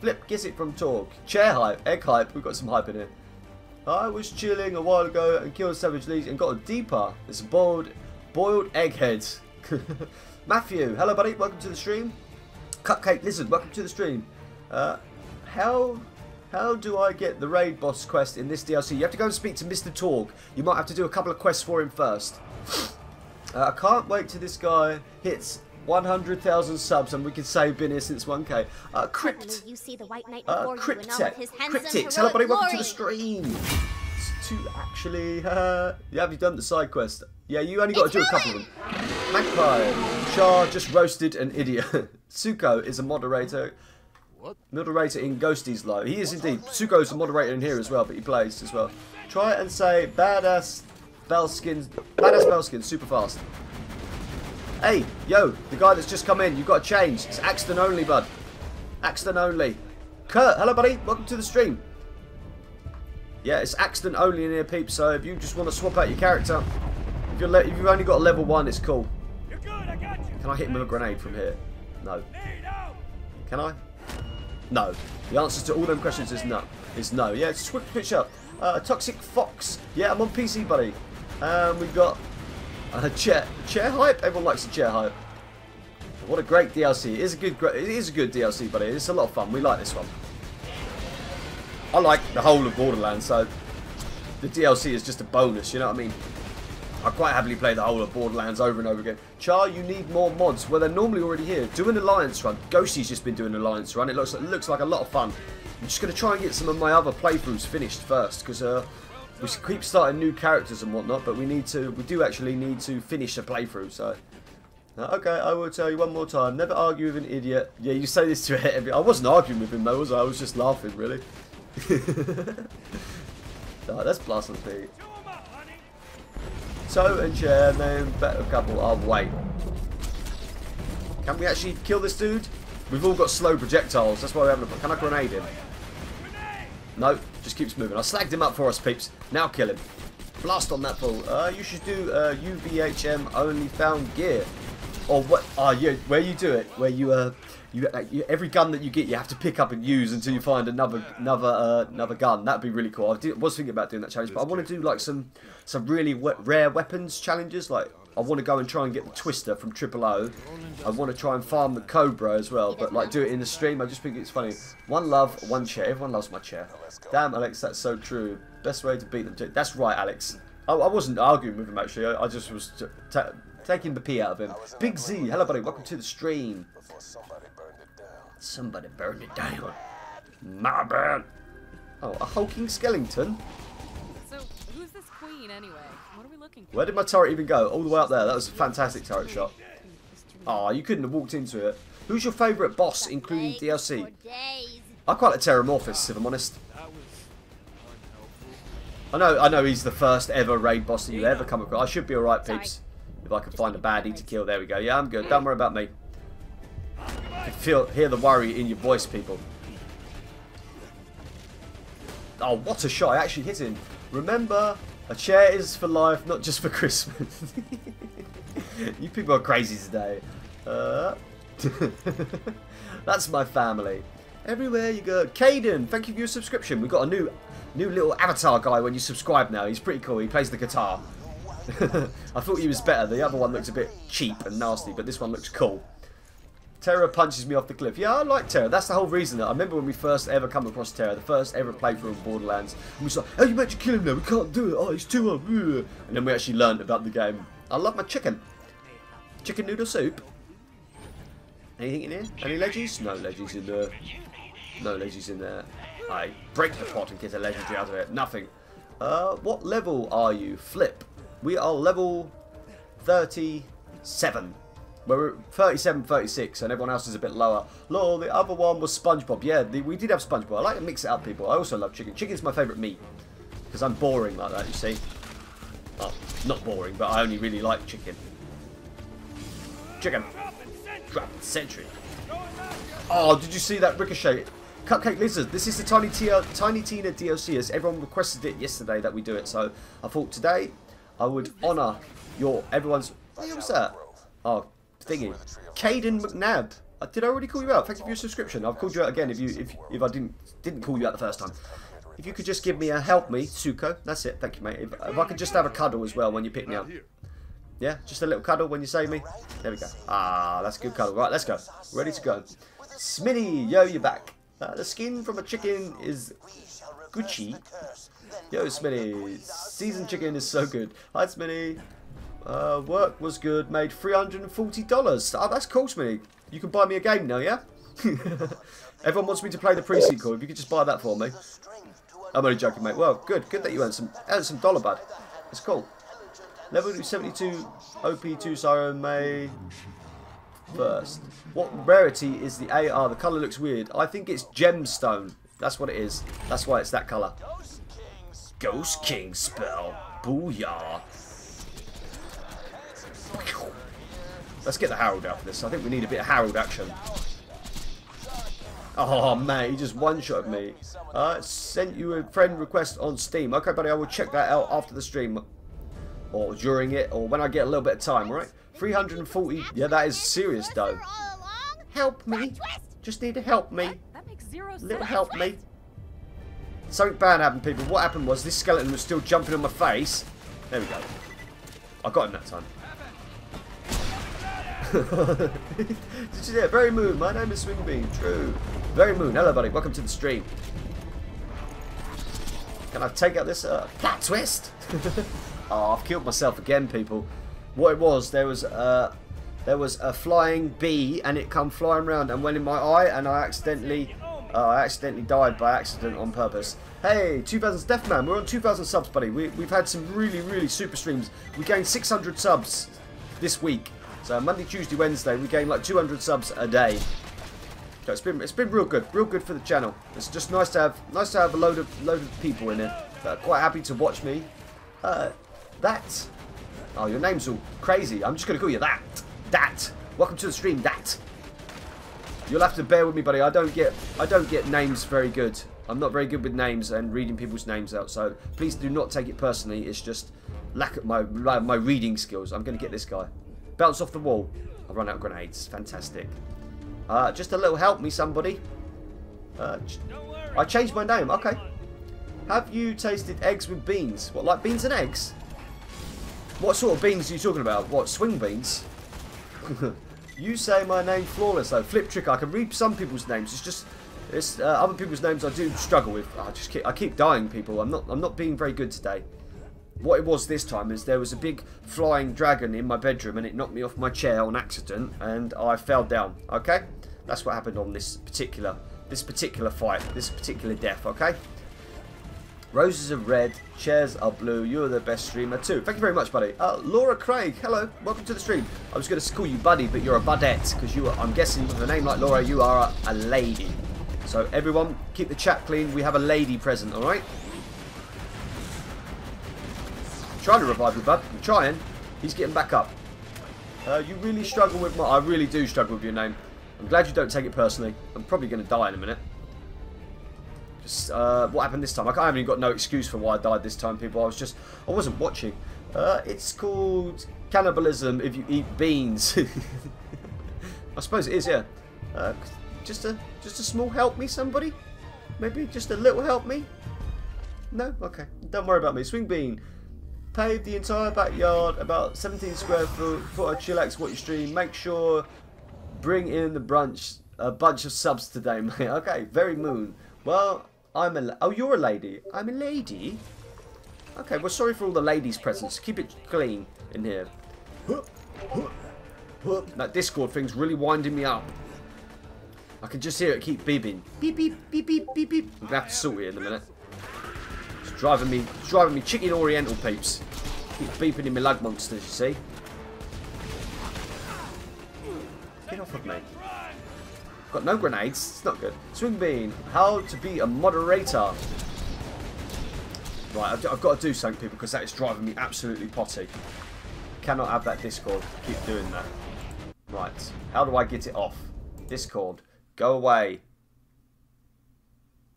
Flip it from Torgue. Chair hype, egg hype. We've got some hype in here. I was chilling a while ago and killed Savage Lee and got a deeper. It's boiled, boiled eggheads. Matthew, hello buddy, welcome to the stream. Cupcake Lizard, welcome to the stream. Uh, how how do I get the raid boss quest in this DLC? You have to go and speak to Mr. Torgue. You might have to do a couple of quests for him first. Uh, I can't wait till this guy hits 100,000 subs and we can say been here since 1k. Uh, Crypt. You see the white knight Uh, before you and all Cryptech. of his handsome Cryptix. Hello, buddy. Welcome to the stream. It's to actually. Uh, yeah, have you done the side quest? Yeah, you only got to do a couple of them. Magpie. Char just roasted an idiot. Suko is a moderator. What? Moderator in Ghosties Low. He is indeed. Suko's a moderator in here as well, but he plays as well. Try and say badass Bellskins. Badass Bellskins super fast. Hey, yo, the guy that's just come in, you've got to change. It's Axton only, bud. Axton only. Kurt, hello, buddy. Welcome to the stream. Yeah, it's Axton only in here, peeps. So if you just want to swap out your character, if, you're if you've only got a level one, it's cool. You're good, I got you. Can I hit him with a grenade from here? No. Can I? No. The answer to all them questions is no. Is no. Yeah, it's a quick pitch up. Uh, Toxic Fox. Yeah, I'm on PC, buddy. Um, we've got a chair chair hype. Everyone likes a chair hype. What a great DLC. It is a good. It is a good DLC, buddy. It's a lot of fun. We like this one. I like the whole of Borderlands, so the DLC is just a bonus. You know what I mean? I quite happily play the whole of Borderlands over and over again. Char, you need more mods. Well, they're normally already here. Do an alliance run. Ghosty's just been doing an alliance run. It looks it looks like a lot of fun. I'm just going to try and get some of my other playthroughs finished first because uh, we keep starting new characters and whatnot, but we need to. We do actually need to finish a playthrough. So. Okay, I will tell you one more time. Never argue with an idiot. Yeah, you say this to every. I wasn't arguing with him though, was I? I was just laughing, really. no, that's blast and Pete. Chew 'em up, honey. Toe and chair, then better couple. Oh, wait. Can we actually kill this dude? We've all got slow projectiles. That's why we're having a... Can I grenade him? No, just keeps moving. I slagged him up for us, peeps. Now kill him. Blast on that fool. Uh, you should do uh, UVHM only found gear. Or what? Ah, yeah, where you do it, where you uh, you, uh, you every gun that you get, you have to pick up and use until you find another another uh, another gun. That'd be really cool. I did, was thinking about doing that challenge, but I want to do like some some really rare weapons challenges. Like I want to go and try and get the Twister from Triple O. I want to try and farm the Cobra as well, but like do it in the stream. I just think it's funny. One love, one chair. Everyone loves my chair. Damn, Alex, that's so true. Best way to beat them. That's right, Alex. I, I wasn't arguing with him actually. I, I just was taking the pee out of him. Big Z, hello buddy, welcome to the stream. somebody burned it down. Somebody burned it down. My bad. Oh, a hulking skeleton. So, who's this queen anyway? Where did my turret even go? All the way up there. That was a fantastic turret shot. Oh, you couldn't have walked into it. Who's your favourite boss, including DLC? for days. I quite like Terramorphous, if I'm honest. That was unhelpful. I know, I know he's the first ever raid boss that you ever come across. I should be alright, peeps. If I can find a baddie to kill, there we go. Yeah, I'm good. Don't worry about me. I can feel, hear the worry in your voice, people. Oh, what a shot! I actually hit him. Remember, a chair is for life, not just for Christmas. you people are crazy today. Uh, that's my family. Everywhere you go. Caden, thank you for your subscription. We've got a new new little avatar guy when you subscribe now. He's pretty cool. He plays the guitar. I thought he was better. The other one looks a bit cheap and nasty, but this one looks cool. Terra punches me off the cliff. Yeah, I like Terra. That's the whole reason. I remember when we first ever come across Terra, the first ever playthrough of Borderlands. And we like, "Oh, you meant to kill him now. We can't do it. Oh, he's too up." And then we actually learned about the game. I love my chicken. Chicken noodle soup. Anything in here? Any leggies? No leggies in there. No leggies in there. I break the pot and get a legendary out of it. Nothing. Uh, what level are you? Flip. We are level 37. We're 37, 36, and everyone else is a bit lower. Lol, the other one was SpongeBob. Yeah, the, we did have SpongeBob. I like to mix it up, people. I also love chicken. Chicken's my favourite meat. Because I'm boring like that, you see. Well, not boring, but I only really like chicken. Chicken. Drop sentry. Oh, did you see that ricochet? Cupcake Lizard. This is the Tiny Tia, uh, Tiny Tina DLC. As everyone requested it yesterday that we do it, so I thought today I would honour your everyone's. Hey, what's that? Oh, thingy. Caden McNabb. Uh, Did I already call you out? Thank you for your subscription. I've called you out again if you if if I didn't didn't call you out the first time. If you could just give me a help me, Suko. That's it. Thank you, mate. If, if I could just have a cuddle as well when you pick me up. Yeah, just a little cuddle when you save me. There we go. Ah, that's a good cuddle. Right, let's go. Ready to go. Smitty, yo, you're back. Uh, the skin from a chicken is Gucci. Yo, Smitty. Seasoned chicken is so good. Hi, Smitty. Uh, work was good. Made $340. Oh, that's cool, to me. You can buy me a game now, yeah? Everyone wants me to play the pre-sequel. If you could just buy that for me. I'm only joking, mate. Well, good. Good that you earned some, earned some dollar, bud. It's cool. Level 72 OP2 Siren May first. What rarity is the AR? The colour looks weird. I think it's gemstone. That's what it is. That's why it's that colour. Ghost King spell. Booyah. Let's get the Harold out for this. I think we need a bit of Harold action. Oh man, he just one-shot me. Uh, sent you a friend request on Steam. Okay, buddy, I will check that out after the stream. Or during it, or when I get a little bit of time, right? 340. Yeah, that is serious, though. Help me. Just need to help me. Little help me. Something bad happened, people. What happened was this skeleton was still jumping on my face. There we go. I got him that time. Did you that? Very Moon. My name is Swingbean. True. Very Moon. Hello, buddy. Welcome to the stream. Can I take out this uh, plot twist? oh, I've killed myself again, people. What it was, there was uh, there was a flying bee, and it come flying around and went in my eye, and I accidentally uh, I accidentally died by accident on purpose. Hey, 2000's Deathman. We're on 2000 subs, buddy. We, we've had some really, really super streams. We gained 600 subs this week. So Monday, Tuesday, Wednesday, we gained like 200 subs a day. So it's been it's been real good, real good for the channel. It's just nice to have nice to have a load of load of people in it that are quite happy to watch me. Uh, that. Oh, your name's all crazy. I'm just gonna call you that. That. Welcome to the stream. That. You'll have to bear with me, buddy. I don't get I don't get names very good. I'm not very good with names and reading people's names out. So please do not take it personally. It's just lack of my my reading skills. I'm gonna get this guy. Bounce off the wall. I've run out of grenades. Fantastic. Uh, just a little help me, somebody. Uh, I changed my name. Okay. Have you tasted eggs with beans? What, like beans and eggs? What sort of beans are you talking about? What, swing beans? you say my name flawless though. Flip trick. I can read some people's names. It's just, it's uh, other people's names I do struggle with. I just keep, I keep dying, people. I'm not, I'm not being very good today. What it was this time is there was a big flying dragon in my bedroom and it knocked me off my chair on accident and I fell down. Okay, that's what happened on this particular, this particular fight, this particular death. Okay. Roses are red, chairs are blue. You're the best streamer too. Thank you very much, buddy. Uh, Laura Craig, hello, welcome to the stream. I was going to call you buddy, but you're a budette because you are. I'm guessing with a name like Laura, you are a, a lady. So everyone, keep the chat clean. We have a lady present, all trying to revive you, bud. I'm trying. He's getting back up. Uh, you really struggle with my... I really do struggle with your name. I'm glad you don't take it personally. I'm probably going to die in a minute. Just, uh, what happened this time? I haven't even got no excuse for why I died this time, people. I was just... I wasn't watching. Uh, it's called cannibalism if you eat beans. I suppose it is, yeah. Uh, just a just a small help me, somebody? Maybe just a little help me? No? Okay. Don't worry about me. Swing bean. Pave the entire backyard, about 17 square foot. Put a chillax watch your stream. Make sure bring in the brunch, a bunch of subs today, mate. Okay, very moon. Well, I'm a. Oh, you're a lady. I'm a lady. Okay, well, sorry for all the ladies' presents. Keep it clean in here. That Discord thing's really winding me up. I can just hear it keep beeping. Beep, beep, beep, beep, beep, beep. I'm have to sort it in a minute. Driving me, driving me chicken oriental peeps. Keep beeping in my lug monsters, you see. Get off of me. Got no grenades. It's not good. Swing bean. How to be a moderator. Right, I've, I've got to do something, people, because that is driving me absolutely potty. Cannot have that Discord. Keep doing that. Right. How do I get it off? Discord. Go away.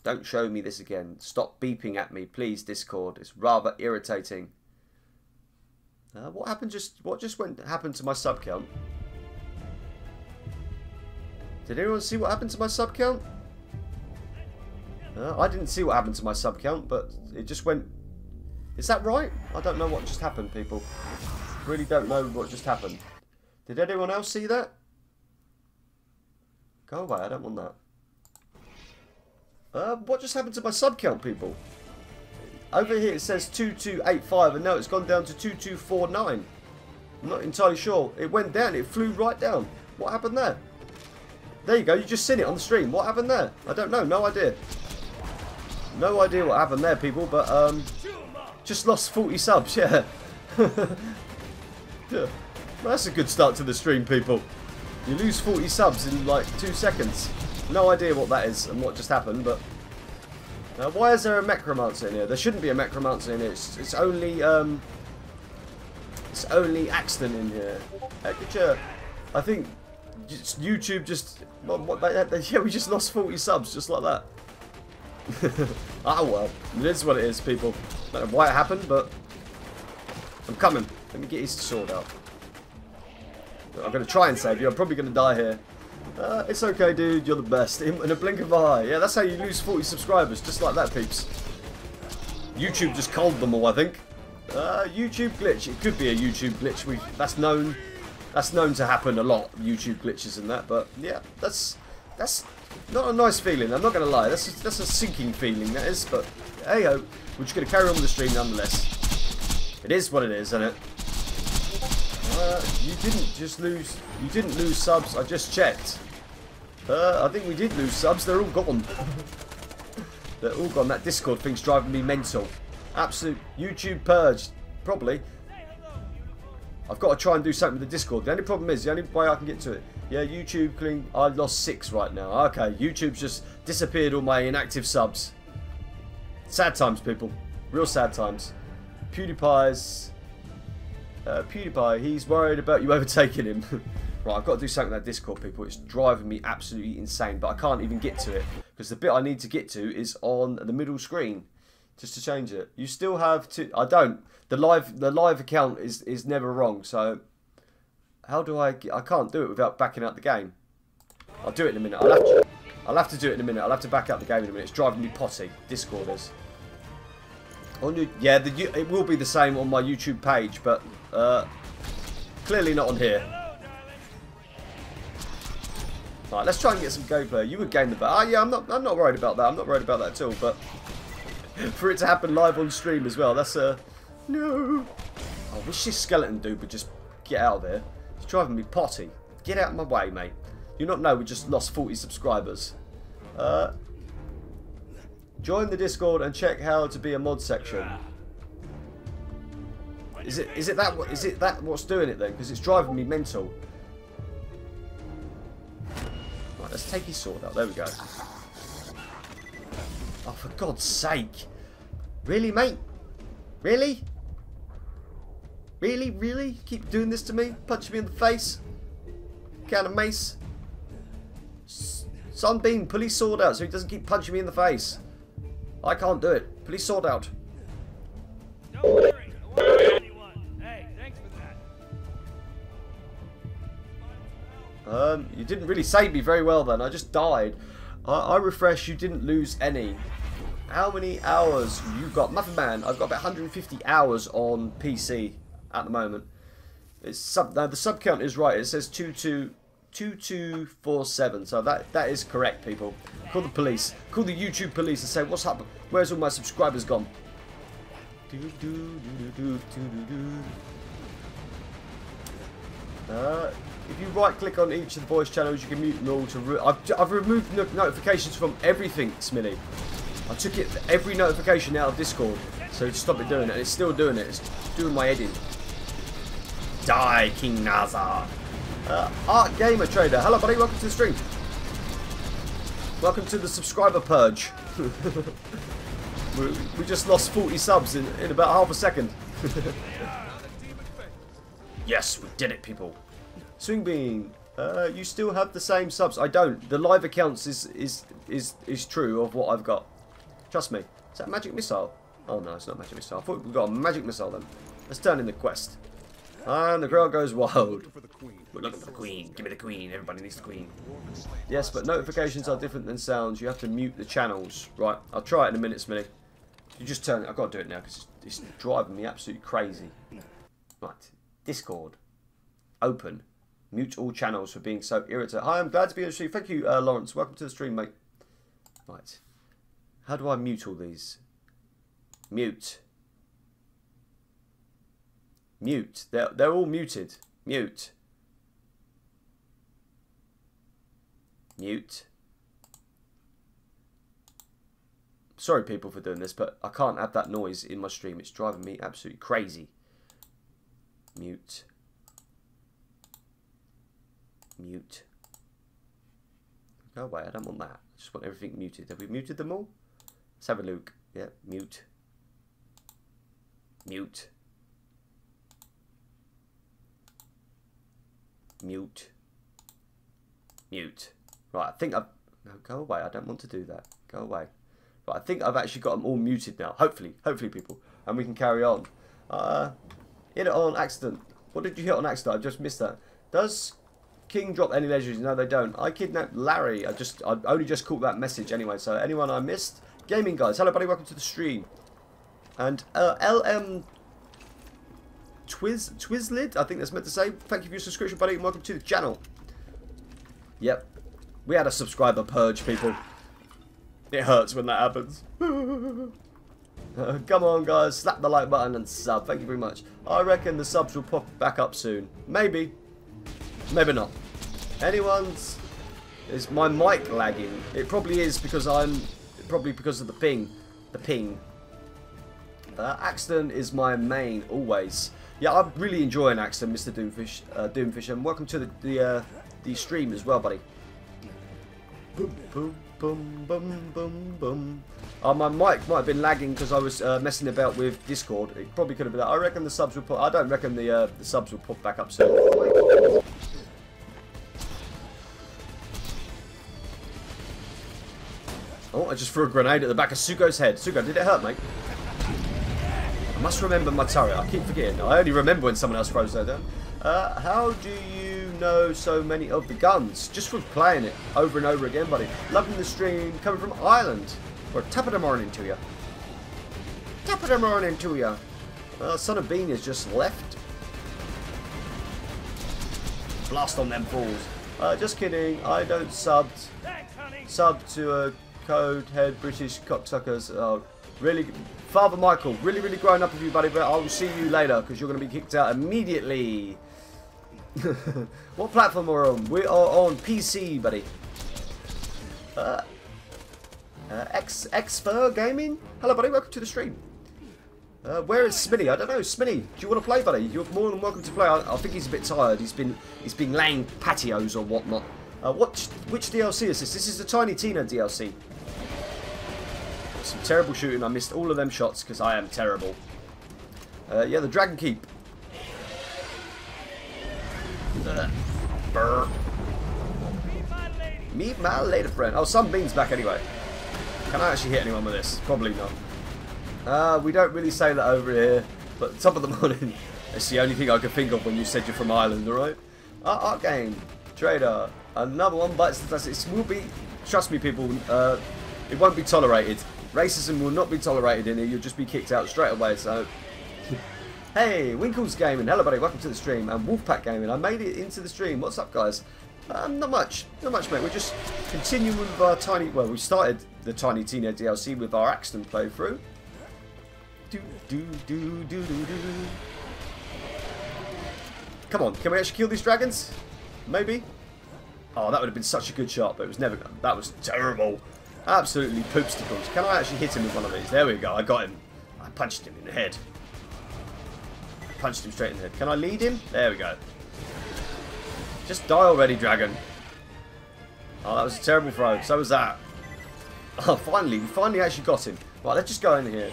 Don't show me this again. Stop beeping at me, please, Discord. It's rather irritating. Uh, what happened just what just went happened to my sub count? Did anyone see what happened to my sub count? Uh, I didn't see what happened to my sub count, but it just went. Is that right? I don't know what just happened, people. Really don't know what just happened. Did anyone else see that? Go away, I don't want that. Uh, what just happened to my sub count, people? Over here it says 2285 and now it's gone down to 2249. I'm not entirely sure. It went down, it flew right down. What happened there? There you go, you just seen it on the stream. What happened there? I don't know, no idea. No idea what happened there, people, but um, just lost 40 subs, yeah. yeah. That's a good start to the stream, people. You lose 40 subs in like two seconds. No idea what that is and what just happened, but... Uh, why is there a Necromancer in here? There shouldn't be a Necromancer in here. It's, it's only, um... It's only Axton in here. Heck, I think YouTube just... What, what, they, they, yeah, we just lost 40 subs, just like that. ah, well. It is what it is, people. I Don't know why it happened, but... I'm coming. Let me get his sword out. I'm going to try and save you. I'm probably going to die here. Uh, it's okay, dude. You're the best. In, in, a blink of an eye. Yeah, that's how you lose 40 subscribers. Just like that, peeps. YouTube just culled them all, I think. Uh, YouTube glitch. It could be a YouTube glitch. We That's known. That's known to happen a lot. YouTube glitches and that. But yeah, that's that's not a nice feeling. I'm not going to lie. That's a, that's a sinking feeling. That is. But hey ho, we're just going to carry on with the stream nonetheless. It is what it is, isn't it? Uh, you didn't just lose. You didn't lose subs. I just checked. Uh, I think we did lose subs. They're all gone. They're all gone. That Discord thing's driving me mental. Absolute YouTube purge. Probably. I've got to try and do something with the Discord. The only problem is, the only way I can get to it. Yeah, YouTube clean. I lost six right now. Okay, YouTube's just disappeared all my inactive subs. Sad times, people. Real sad times. PewDiePie's uh, PewDiePie, he's worried about you overtaking him. Right, I've got to do something with that Discord, people. It's driving me absolutely insane, but I can't even get to it because the bit I need to get to is on the middle screen. Just to change it, you still have to. I don't. The live the live account is is never wrong. So how do I? I can't do it without backing out the game. I'll do it in a minute. I'll have to. I'll have to do it in a minute. I'll have to back out the game in a minute. It's driving me potty. Discord is. On your, yeah, the, it will be the same on my YouTube page, but uh, clearly not on here. Right, let's try and get some gameplay. You would gain the bat. Ah, yeah, I'm not. I'm not worried about that. I'm not worried about that at all. But for it to happen live on stream as well, that's a no. I wish this skeleton dude would just get out of there. He's driving me potty. Get out of my way, mate. You not know we just lost 40 subscribers. Uh, join the Discord and check how to be a mod section. Is it is it that is it that what's doing it then? Because it's driving me mental. Right, let's take his sword out. There we go. Oh, for God's sake! Really, mate? Really? Really, really? Keep doing this to me? Punching me in the face? Kind of mace? Sunbeam, pull his sword out so he doesn't keep punching me in the face. I can't do it. Pull his sword out. Don't worry. Um, you didn't really save me very well then. I just died. I, I refresh. You didn't lose any. How many hours you got? Muffin Man, I've got about 150 hours on PC at the moment. It's sub. Now the sub count is right. It says two two two two four seven. So that that is correct, people. Call the police. Call the YouTube police and say, "What's up? Where's all my subscribers gone?" Uh, if you right click on each of the voice channels, you can mute them all to. Re I've, I've removed no notifications from everything, Smitty. I took it every notification out of Discord, so stop it doing it, and it's still doing it. It's doing my in. Die, King Nazar. Uh, Art Gamer Trader. Hello, buddy. Welcome to the stream. Welcome to the subscriber purge. we, we just lost 40 subs in, in about half a second. yes, we did it, people. Swing Bean, uh, you still have the same subs. I don't. The live accounts is is is is true of what I've got. Trust me. Is that magic missile? Oh no, it's not magic missile. I thought we got a magic missile then. Let's turn in the quest. And the crowd goes wild. For the queen. We're looking for the queen. Give me the queen. Everybody needs the queen. Yes, but notifications are different than sounds. You have to mute the channels. Right, I'll try it in a minute, Smitty. You just turn it. I've got to do it now because it's, it's driving me absolutely crazy. Right, Discord. Open. Mute all channels for being so irritating. Hi, I'm glad to be on the stream. Thank you, uh, Lawrence. Welcome to the stream, mate. Right. How do I mute all these? Mute. Mute. They're, they're all muted. Mute. Mute. Sorry, people, for doing this, but I can't have that noise in my stream. It's driving me absolutely crazy. Mute. Mute. Go away. I don't want that. I just want everything muted. Have we muted them all? Let's have a look. Yeah, mute. Mute. Mute. Mute. Right, I think I've... No, go away. I don't want to do that. Go away. Right, I think I've actually got them all muted now. Hopefully. Hopefully, people. And we can carry on. Uh, hit it on accident. What did you hit on accident? I just missed that. Does King drop any legendaries? No, they don't. I kidnapped Larry. I just... I only just caught that message anyway. So, anyone I missed... Gaming guys. Hello, buddy. Welcome to the stream. And uh, LM Twiz Twizlid, I think that's meant to say. Thank you for your subscription, buddy, and welcome to the channel. Yep. We had a subscriber purge, people. It hurts when that happens. Uh, come on, guys. Slap the like button and sub. Thank you very much. I reckon the subs will pop back up soon. Maybe. Maybe not. Anyone's... Is my mic lagging? It probably is because I'm... Probably because of the ping. The ping. Uh, Axton is my main, always. Yeah, I'm really enjoying Axton, Mr. Doomfish, uh, Doomfish, and welcome to the the, uh, the stream as well, buddy. Boom, boom, boom, boom, boom, boom. Uh, my mic might have been lagging because I was uh, messing about with Discord. It probably could have been that. I reckon the subs will put. I don't reckon the uh, the subs will pop back up soon. Just threw a grenade at the back of Sugo's head. Sugo, did it hurt, mate? I must remember my turret. I keep forgetting. I only remember when someone else throws that down. Uh, how do you know so many of the guns? Just from playing it over and over again, buddy. Loving the stream coming from Ireland. Or top of the morning to you. Top of the morning to you. Uh, Son of Bean has just left. Blast on them fools. Uh, just kidding. I don't sub sub to a code head British cocksuckers. Oh, really, Father Michael, really, really growing up with you, buddy. But I will see you later because you're going to be kicked out immediately. what platform are we on? We are on PC, buddy. Uh, uh, X Xfer Gaming. Hello, buddy. Welcome to the stream. Uh, where is Smitty? I don't know. Smitty, do you want to play, buddy? You're more than welcome to play. I, I think he's a bit tired. He's been he's been laying patios or whatnot. Uh, what which DLC is this? This is the Tiny Tina DLC. Some terrible shooting. I missed all of them shots because I am terrible. Uh, yeah, the Dragon Keep. Brr. Meet my lady friend. Oh, Sunbeam's back anyway. Can I actually hit anyone with this? Probably not. Uh, we don't really say that over here, but top of the morning. It's the only thing I could think of when you said you're from Ireland, alright? Art game. Trader. Another one bites the dust. It will be, trust me people, uh, it won't be tolerated. Racism will not be tolerated in here. You'll just be kicked out straight away, so... hey, Winkles Gaming. Hello, buddy. Welcome to the stream. And Wolfpack Gaming. I made it into the stream. What's up, guys? Um, not much. Not much, mate. We're just continuing with our tiny... Well, we started the Tiny Tina DLC with our Axton playthrough. Do, do, do, do, do, do. Come on. Can we actually kill these dragons? Maybe? Oh, that would have been such a good shot, but it was never... That was terrible. Absolutely poopsticles. Can I actually hit him with one of these? There we go. I got him. I punched him in the head. Punched him straight in the head. Can I lead him? There we go. Just die already, dragon. Oh, that was a terrible throw. So was that. Oh, finally. We finally actually got him. Right, let's just go in here.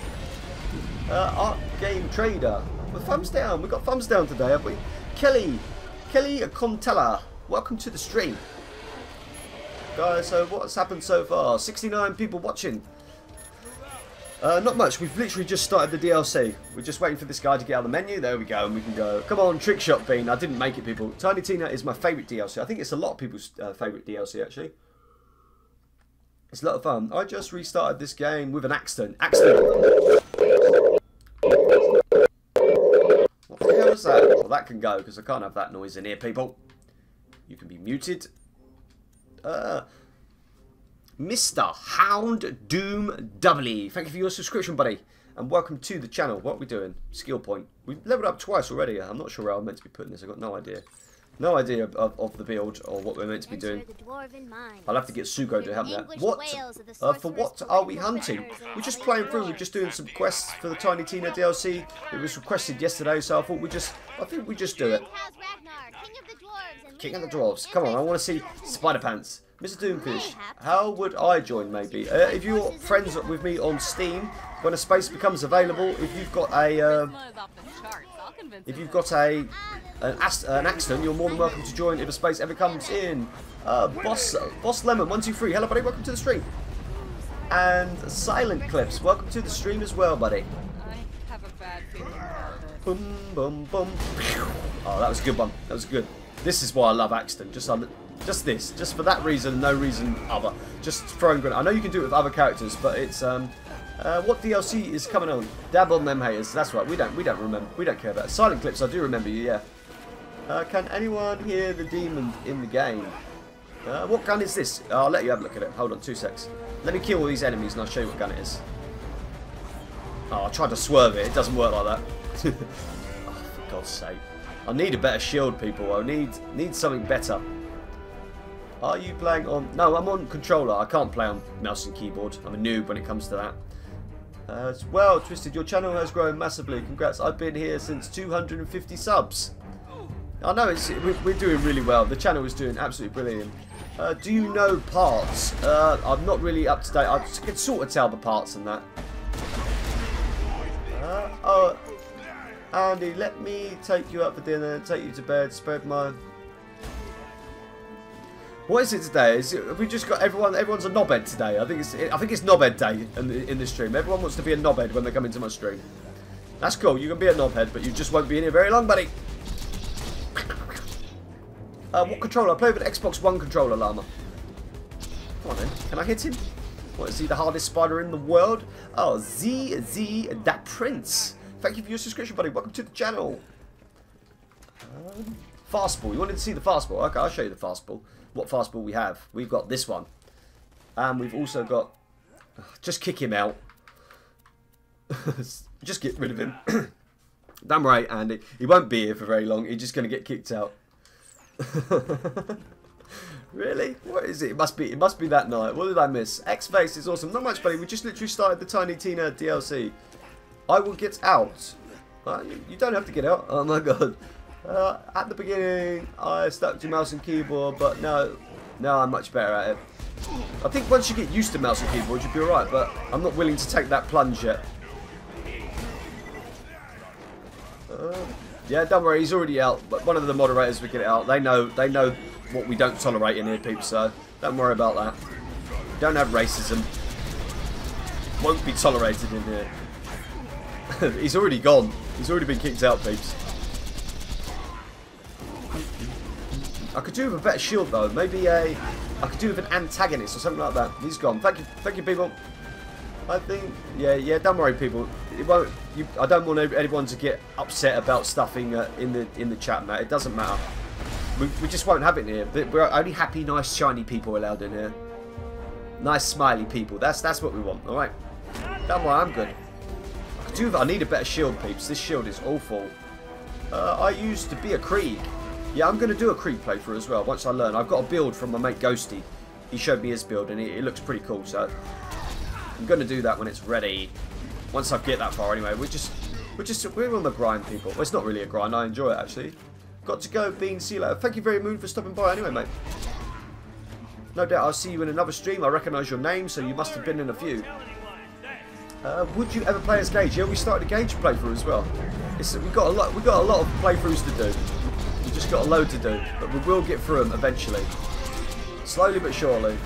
Uh, Art Game Trader. With thumbs down. We've got thumbs down today, have we? Kelly. Kelly Contella. Welcome to the stream. Guys, so what's happened so far? 69 people watching. Uh, not much. We've literally just started the DLC. We're just waiting for this guy to get out of the menu. There we go, and we can go. Come on, Trick Shot Bean. I didn't make it, people. Tiny Tina is my favourite DLC. I think it's a lot of people's uh, favourite DLC, actually. It's a lot of fun. I just restarted this game with an Axton. Axton. What the hell is that? Well, that can go, because I can't have that noise in here, people. You can be muted. Uh, Mr. Hound Doom Doubly. Thank you for your subscription, buddy. And welcome to the channel. What are we doing? Skill point. We've leveled up twice already. I'm not sure where I'm meant to be putting this. I've got no idea. No idea of, of, the build or what we're meant to be doing. Enter the dwarven mines. I'll have to get Sugo to help me. What? wails of the Uh, for what are we hunting? We're just playing through. We're just doing some quests for the Tiny Tina DLC. It was requested yesterday, so I thought we just. I think we just do it. House king of the dwarves and King of the Dwarves. Come on, I want to see Spider Pants. Mr. Doomfish, how would I join maybe? Uh, if you're friends with me on Steam, when a space becomes available, if you've got a uh, Charisma is off the charts. I'll convince if you've got a an, ast- an Axton, you're more than welcome to join if a space ever comes in. Uh, Boss Boss Lemon one two three. Hello, buddy. Welcome to the stream. And Silent Clips, welcome to the stream as well, buddy. I have a bad feeling about this. Boom, boom, boom. Oh, that was a good one. That was good. This is why I love Axton. Just just this, just for that reason, no reason other. Just throwing grenades. I know you can do it with other characters, but it's um, uh, what DLC is coming on? Dab on them haters. That's right. We don't, we don't remember. We don't care about it. Silent clips. I do remember you. Yeah. Uh, can anyone hear the demon in the game? Uh, what gun is this? I'll let you have a look at it. Hold on, two secs. Let me kill all these enemies and I'll show you what gun it is. Oh, I tried to swerve it. It doesn't work like that. oh, for God's sake. I need a better shield, people. I need need something better. Are you playing on... No, I'm on controller. I can't play on mouse and keyboard. I'm a noob when it comes to that. As well, Twisted, your channel has grown massively. Congrats. I've been here since 250 subs. I know it's we- we're doing really well. The channel is doing absolutely brilliant. Uh, do you know parts? Uh, I'm not really up to date. I can sort of tell the parts and that. Uh, oh, Andy, let me take you out for dinner, take you to bed, spread my. What is it today? Is it, have we just got everyone? Everyone's a knobhead today. I think it's I think it's knobhead day in the, in the stream. Everyone wants to be a knobhead when they come into my stream. That's cool. You can be a knobhead, but you just won't be in here very long, buddy. Uh, what controller? I play with an Xbox One controller, Llama. Come on then. Can I hit him? What is he, the hardest spider in the world? Oh, Z Z that Prince. Thank you for your subscription, buddy. Welcome to the channel. Um, fastball. You wanted to see the fastball? Okay, I'll show you the fastball. What fastball we have? We've got this one, and we've also got. Just kick him out. just get rid of him. Damn right, Andy. He won't be here for very long. He's just going to get kicked out. really? What is it? It must be. It must be that night. What did I miss? X Face is awesome. Not much, buddy. We just literally started the Tiny Tina DLC. I will get out. Uh, you, you don't have to get out. Oh my god. Uh, at the beginning, I stuck to mouse and keyboard, but no, now I'm much better at it. I think once you get used to mouse and keyboard, you'll be alright, but I'm not willing to take that plunge yet. Uh, yeah, don't worry, he's already out. But one of the moderators will get it out. They know, they know what we don't tolerate in here, people. So don't worry about that. Don't have racism. Won't be tolerated in here. he's already gone. He's already been kicked out, peeps. I could do with a better shield though. Maybe a, I could do with an antagonist or something like that. He's gone. Thank you, thank you, people. I think, yeah, yeah. Don't worry, people. It won't. You, I don't want anyone to get upset about stuffing uh, in the in the chat, mate. It doesn't matter. We, we just won't have it here. We're only happy, nice, shiny people allowed in here. Nice, smiley people. That's that's what we want. All right. Don't worry, I'm good. Do. with- I need a better shield, peeps. This shield is awful. Uh, I used to be a Krieg. Yeah, I'm going to do a Krieg playthrough as well once I learn. I've got a build from my mate Ghosty. He showed me his build and it, it looks pretty cool. So I'm going to do that when it's ready. Once I get that far, anyway. We're just, we're just, we're on the grind, people. Well, it's not really a grind. I enjoy it actually. Got to go, Bean. See you later. Thank you very much for stopping by, anyway, mate. No doubt I'll see you in another stream. I recognise your name, so you must have been in a few. Uh, would you ever play as Gage? Yeah, we started a Gage playthrough as well. It's, we've got a lot. We've got a lot of playthroughs to do. We've just got a load to do, but we will get through them eventually, slowly but surely.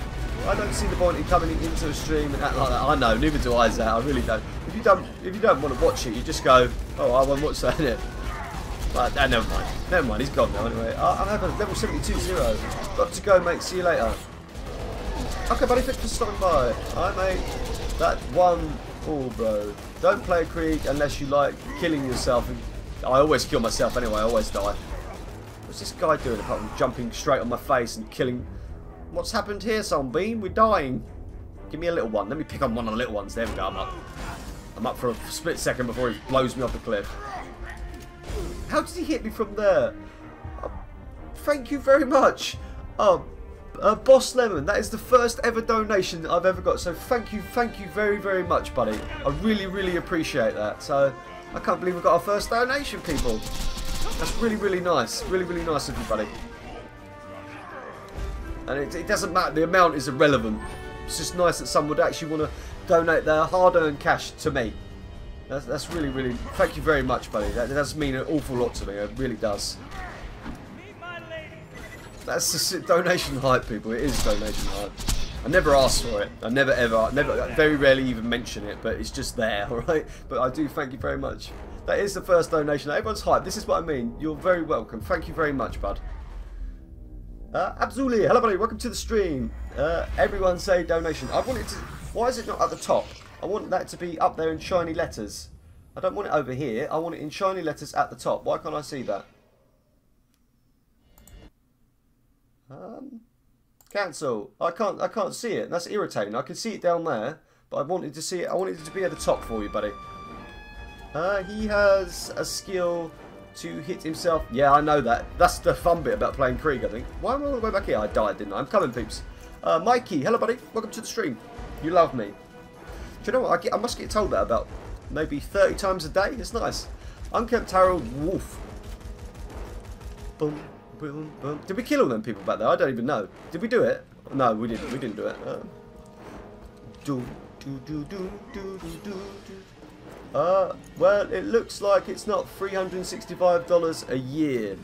I don't see the point in coming into a stream and act like that. I know, neither do I, Zach. I really don't. If you don't, if you don't want to watch it, you just go, "Oh, I won't watch that." But uh, never mind. Never mind. He's gone now. Anyway, I, I have a level 72 zero. Got to go, mate. See you later. Okay, buddy. Thanks for stopping by. Alright, mate. That one all, bro. Don't play a Krieg unless you like killing yourself. I always kill myself anyway. I always die. What's this guy doing apart from jumping straight on my face and killing? What's happened here, Sunbeam? We're dying. Give me a little one. Let me pick on one of the little ones. There we go. I'm up. I'm up for a split second before he blows me off the cliff. How did he hit me from there? Oh, thank you very much. Oh, uh, Boss Lemon, that is the first ever donation I've ever got. So thank you, thank you very, very much, buddy. I really, really appreciate that. So I can't believe we've got our first donation, people. That's really, really nice. Really, really nice of you, buddy. And it, it doesn't matter. The amount is irrelevant. It's just nice that someone would actually want to donate their hard-earned cash to me. That's, that's really, really... Thank you very much, buddy. That, that does mean an awful lot to me. It really does. That's the donation hype, people. It is donation hype. I never ask for it. I never ever, I never, I very rarely even mention it, but it's just there, alright? But I do thank you very much. That is the first donation. Everyone's hype. This is what I mean. You're very welcome. Thank you very much, bud. Uh, Abzuli, hello buddy, welcome to the stream. Uh, everyone say donation. I want it to, why is it not at the top? I want that to be up there in shiny letters. I don't want it over here. I want it in shiny letters at the top. Why can't I see that? Um, cancel. I can't. I can't see it. That's irritating. I can see it down there, but I wanted to see it. I wanted it to be at the top for you, buddy. Uh, he has a skill to hit himself. Yeah, I know that. That's the fun bit about playing Krieg, I think. Why am I all the way back here? I died, didn't I? I'm coming, peeps. Uh, Mikey, hello, buddy. Welcome to the stream. You love me. Do you know what? I, get, I must get told that about maybe 30 times a day. It's nice. Unkempt Harold Wolf. Boom, Boom, boom. Did we kill all them people back there? I don't even know. Did we do it? No, we didn't. We didn't do it. Uh, do, do, do, do, do, do, do. Uh, well, it looks like it's not $365 a year.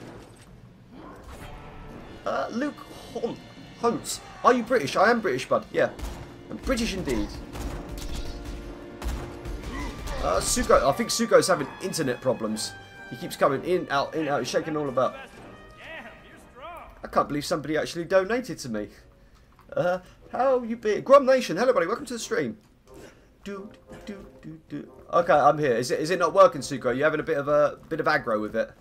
Uh, Luke Hunt. Hunt. Are you British? I am British, bud. Yeah. I'm British indeed. Uh, Suko. I think Suko's having internet problems. He keeps coming in, out, in, out. He's shaking all about. I can't believe somebody actually donated to me. Uh, how you been? Grom Nation, hello buddy, welcome to the stream. Do, do, do, do. Okay, I'm here. Is it is it not working, Suko? You having a bit of a bit of aggro with it?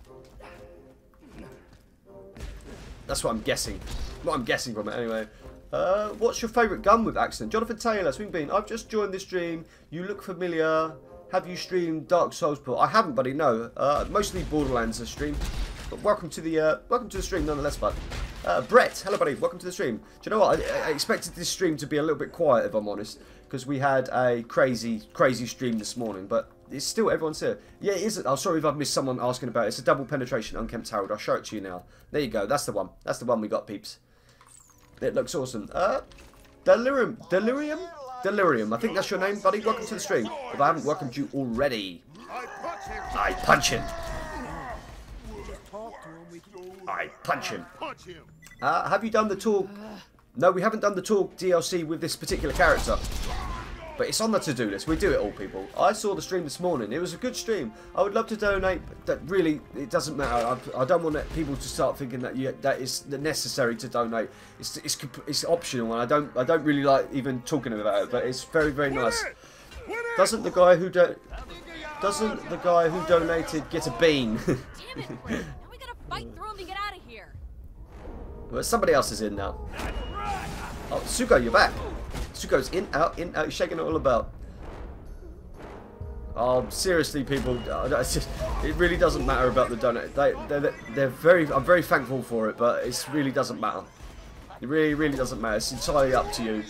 That's what I'm guessing. What I'm guessing from it, anyway. Uh, what's your favourite gun with Axton? Jonathan Taylor, Swing Bean. I've just joined the stream. You look familiar. Have you streamed Dark Souls? Pool? I haven't, buddy. No. Uh, mostly Borderlands I stream. But welcome to the uh, welcome to the stream, nonetheless, bud. Uh, Brett, hello, buddy. Welcome to the stream. Do you know what? I, I expected this stream to be a little bit quiet, if I'm honest, because we had a crazy, crazy stream this morning. But it's still everyone's here. Yeah, it is. I'm sorry if I've missed someone asking about it. It's a double penetration unkempt Harold. I'll show it to you now. There you go. That's the one. That's the one we got, peeps. It looks awesome. Uh, Delirium, Delirium, Delirium. I think that's your name, buddy. Welcome to the stream. If I haven't welcomed you already, I punch him. I punch him. Uh, have you done the Torgue? No, we haven't done the Torgue DLC with this particular character. But it's on the to-do list. We do it all, people. I saw the stream this morning. It was a good stream. I would love to donate, but that really, it doesn't matter. I, I don't want people to start thinking that you, that is necessary to donate. It's, it's it's optional, and I don't I don't really like even talking about it. But it's very very nice. Doesn't the guy who do, doesn't the guy who donated get a bean? Fight through him get out of here. well, somebody else is in now. Oh, Suko, you're back. Suko's in, out, in, out, shaking it all about. Oh, seriously, people, it really doesn't matter about the donate. They, they're, they're very, I'm very thankful for it, but it really doesn't matter. It really, really doesn't matter. It's entirely up to you.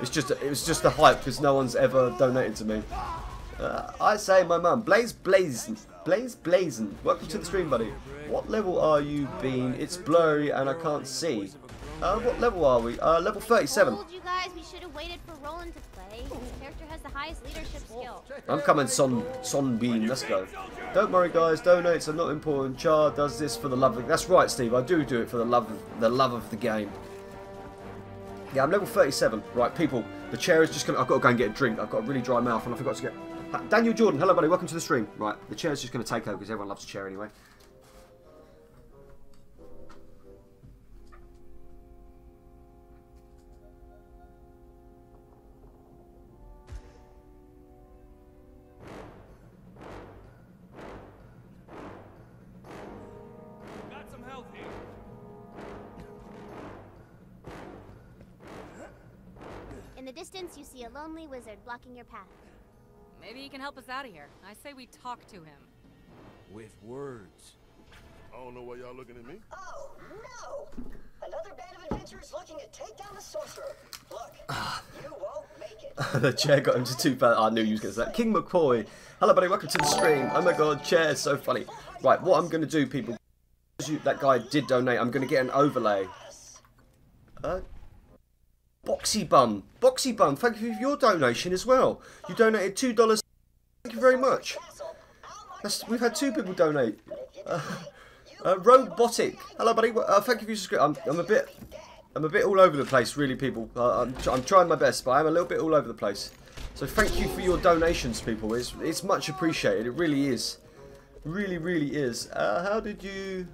It's just, it was just a hype because no one's ever donated to me. Uh, I say, my mum, Blaze Blazing, Blaze Blazing. Welcome to the stream, buddy. What level are you being? It's blurry and I can't see. Uh, what level are we? Uh, level 37. Told you guys we should have waited for Roland to play. His character has the highest leadership skill. I'm coming, Son Son Bean. Let's go. Don't worry, guys. Donates are not important. Char does this for the love of. That's right, Steve. I do do it for the love of the love of the game. Yeah, I'm level 37. Right, people. The chair is just gonna. I've got to go and get a drink. I've got a really dry mouth, and I forgot to get. Uh, Daniel Jordan. Hello, buddy. Welcome to the stream. Right, the chair's just gonna take over because everyone loves a chair anyway. Got some health here. In the distance, you see a lonely wizard blocking your path. Maybe he can help us out of here. I say we talk to him. With words. I don't know why y'all looking at me. Oh, no! Another band of adventurers looking to take down the sorcerer. Look, you won't make it. the chair got him to two thousand. I knew you was going to say that. King McCoy. Hello, buddy. Welcome to the stream. Oh my god, chair is so funny. Right, what I'm going to do, people. you- That guy did donate. I'm going to get an overlay. Uh, Boxy Bum. Boxy thank you for your donation as well. You donated $2. Thank you very much. That's, we've had two people donate. Uh, uh, Robotic. Hello, buddy. Uh, thank you for your subscription. I'm, I'm a bit... I'm a bit all over the place, really, people. Uh, I'm, I'm trying my best, but I'm a little bit all over the place. So thank you for your donations, people. It's, it's much appreciated. It really is. Really, really is. Uh, how did you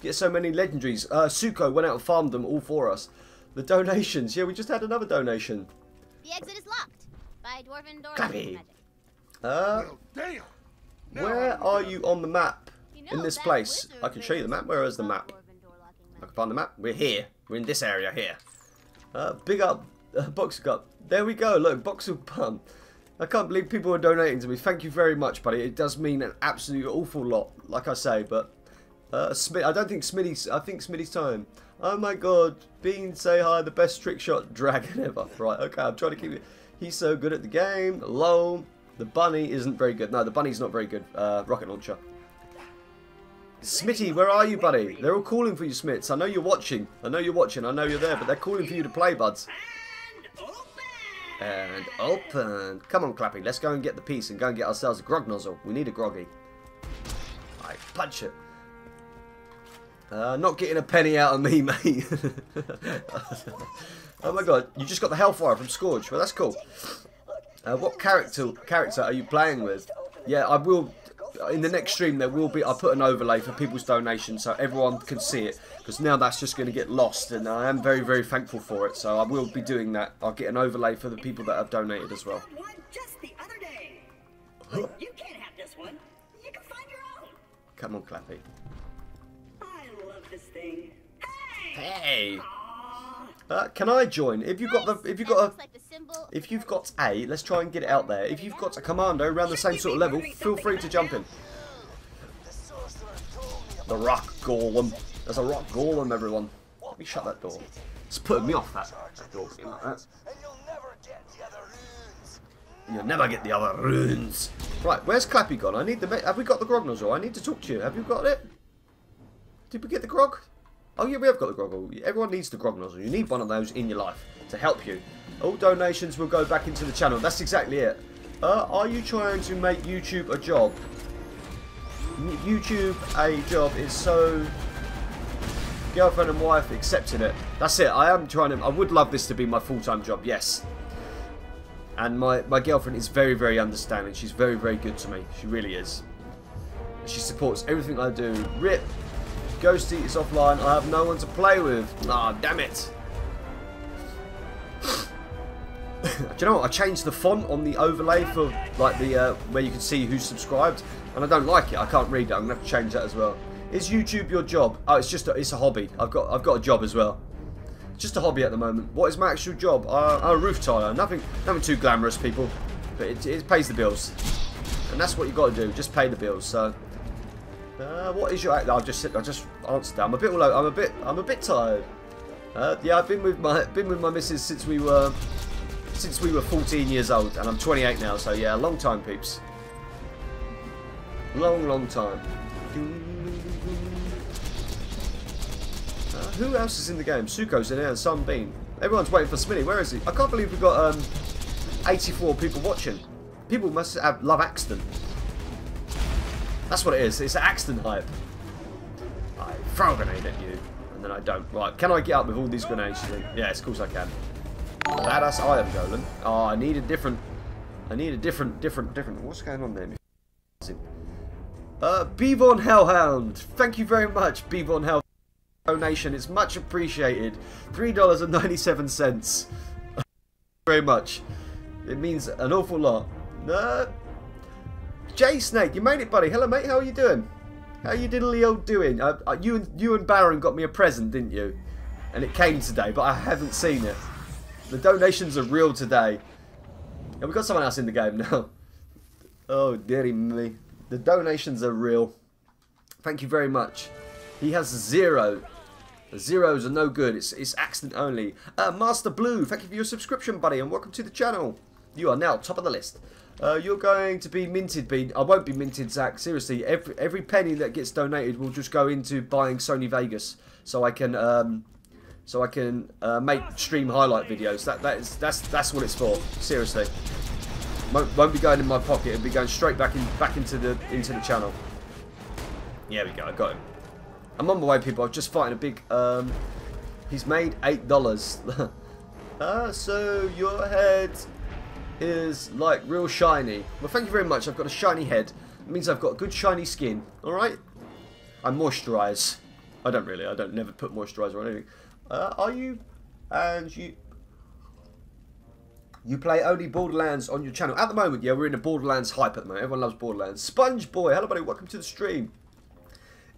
get so many legendaries? Uh, Suko went out and farmed them all for us. The donations. Yeah, we just had another donation. The exit is locked by Dwarven door Clappy. magic. Uh, Damn. where are you on the map You know in this place? I can show you the map. Where is the map? Dwarven door locking I can find the map. We're here. We're in this area here. Uh, big up, uh, Boxer Cup. There we go. Look, Boxer Pump. I can't believe people are donating to me. Thank you very much, buddy. It does mean an absolute awful lot, like I say. But uh, Smith, I don't think Smitty's. I think Smitty's time. Oh my God, Bean, say hi. The best trick shot dragon ever. Right. Okay. I'm trying to keep it. He's so good at the game. Lol. The bunny isn't very good. No, the bunny's not very good. Uh, rocket launcher. Smitty, where are you, buddy? They're all calling for you, Smits. I know you're watching. I know you're watching. I know you're there, but they're calling for you to play, buds. And open. Come on, Clappy. Let's go and get the piece and go and get ourselves a grog nozzle. We need a groggy. I punch it. Uh, not getting a penny out of me, mate. oh my god, you just got the Hellfire from Scorch. Well, that's cool. Uh, what character character are you playing with? Yeah, I will. In the next stream, there will be. I put an overlay for people's donations so everyone can see it. Because now that's just going to get lost, and I am very, very thankful for it. So I will be doing that. I'll get an overlay for the people that have donated as well. Found one just the other day. But you can't have this one. You can find your own. Come on, Clappy. I love this thing. Hey! Hey. Uh, can I join? If you've got the, if you've got a, looks like the symbol If you've got a, let's try and get it out there. If you've got a commando around the same sort of level, feel free to jump in. The sorcerer told me The rock golem. There's a rock golem, everyone. Let me shut that door. It's putting me off that, that door being like that. and you'll never get the other runes. You'll never get the other runes. Right, where's Clappy gone? I need the. Have we got the grog nozzle? I need to talk to you. Have you got it? Did we get the grog? Oh yeah, we have got the grog. nozzle. Everyone needs the grog nozzle. You need one of those in your life to help you. All donations will go back into the channel. That's exactly it. Uh, are you trying to make YouTube a job? YouTube a job is so girlfriend and wife accepting it. That's it. I am trying to. I would love this to be my full-time job. Yes. And my, my girlfriend is very, very understanding. She's very, very good to me. She really is. She supports everything I do. Rip. Ghosty is offline. I have no one to play with. Ah, damn it. do you know what? I changed the font on the overlay for like the uh, where you can see who's subscribed, and I don't like it. I can't read it. I'm gonna have to change that as well. Is YouTube your job? Oh, it's just a, it's a hobby. I've got I've got a job as well. Just a hobby at the moment. What is my actual job? Uh, I'm a roof tiler. Nothing nothing too glamorous, people, but it, it pays the bills. and that's what you got to do. Just pay the bills. So, uh, what is your? I'll just I'll just answered that. I'm a bit all I'm a bit I'm a bit tired. Uh, yeah, I've been with my been with my missus since we were since we were 14 years old, and I'm 28 now. So yeah, long time, peeps. Long, long time. Uh, who else is in the game? Suko's in there and Sunbeam. Everyone's waiting for Smitty. Where is he? I can't believe we've got um, 84 people watching. People must have love Axton. That's what it is. It's Axton hype. I throw a grenade at you, and then I don't. Right, can I get up with all these grenades? Yes, of course I can. Badass iron golem. Oh, I need a different... I need a different, different, different... What's going on there? Uh, Beavon Hellhound. Thank you very much, Beavon Hellhound. Donation. It's much appreciated. $3.97. very much. It means an awful lot. No. Jay Snake, you made it, buddy. Hello, mate. How are you doing? How you diddly old doing? Uh, uh, you and you and Baron got me a present, didn't you? And it came today, but I haven't seen it. The donations are real today. And we've got someone else in the game now. Oh, dearie me. The donations are real. Thank you very much. He has zero. Zeros are no good. It's, it's Axton only. Uh, Master Blue, thank you for your subscription, buddy, and welcome to the channel. You are now top of the list. Uh, you're going to be minted, Bean. I won't be minted, Zach. Seriously, every every penny that gets donated will just go into buying Sony Vegas, so I can um, so I can uh, make stream highlight videos. That that is that's that's what it's for. Seriously, won't, won't be going in my pocket. It'll be going straight back in back into the into the channel. Yeah, we go. I got him. I'm on my way, people. I'm just fighting a big. Um, he's made eight dollars. uh, so your head is like real shiny. Well, thank you very much. I've got a shiny head. It means I've got good shiny skin. All right. I moisturise. I don't really. I don't never put moisturiser on anything. Uh, are you? And you. You play only Borderlands on your channel at the moment. Yeah, we're in a Borderlands hype at the moment. Everyone loves Borderlands. Sponge Boy, hello buddy. Welcome to the stream.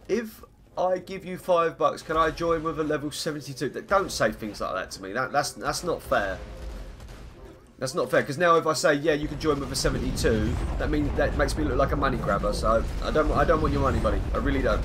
If I give you five bucks, can I join with a level 72? Don't say things like that to me. That that's that's not fair. That's not fair because now if I say yeah, you can join with a 72, that means that makes me look like a money grabber. So I don't I don't want your money, buddy. I really don't.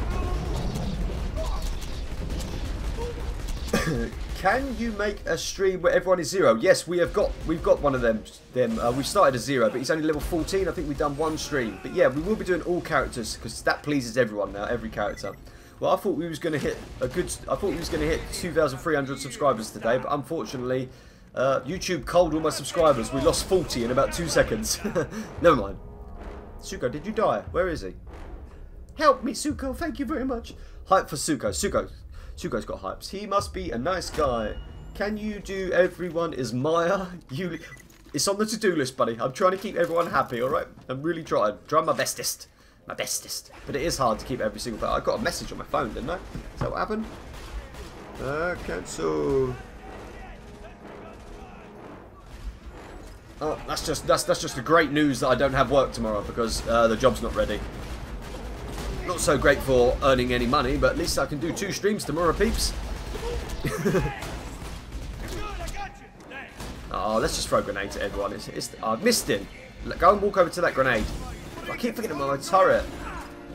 Can you make a stream where everyone is zero? Yes, we have got we've got one of them. Them uh, we started as zero, but he's only level 14. I think we've done one stream. But yeah, we will be doing all characters because that pleases everyone now, every character. Well, I thought we was going to hit a good. I thought we was going to hit 2,300 subscribers today, but unfortunately, uh, YouTube culled all my subscribers. We lost 40 in about two seconds. Never mind. Suko, did you die? Where is he? Help me, Suko. Thank you very much. Hype for Suko. Suko, Suko's got hypes. He must be a nice guy. Can you do everyone is Maya? You, it's on the to-do list, buddy. I'm trying to keep everyone happy, alright? I'm really trying. Trying my bestest. My bestest. But it is hard to keep every single. I got a message on my phone, didn't I? Is that what happened? Uh, cancel. Oh, that's just that's that's just the great news that I don't have work tomorrow because uh, the job's not ready. Not so great for earning any money, but at least I can do two streams tomorrow, peeps. oh, let's just throw grenades at everyone. It's, it's, I missed him. Go and walk over to that grenade. I keep forgetting my turret.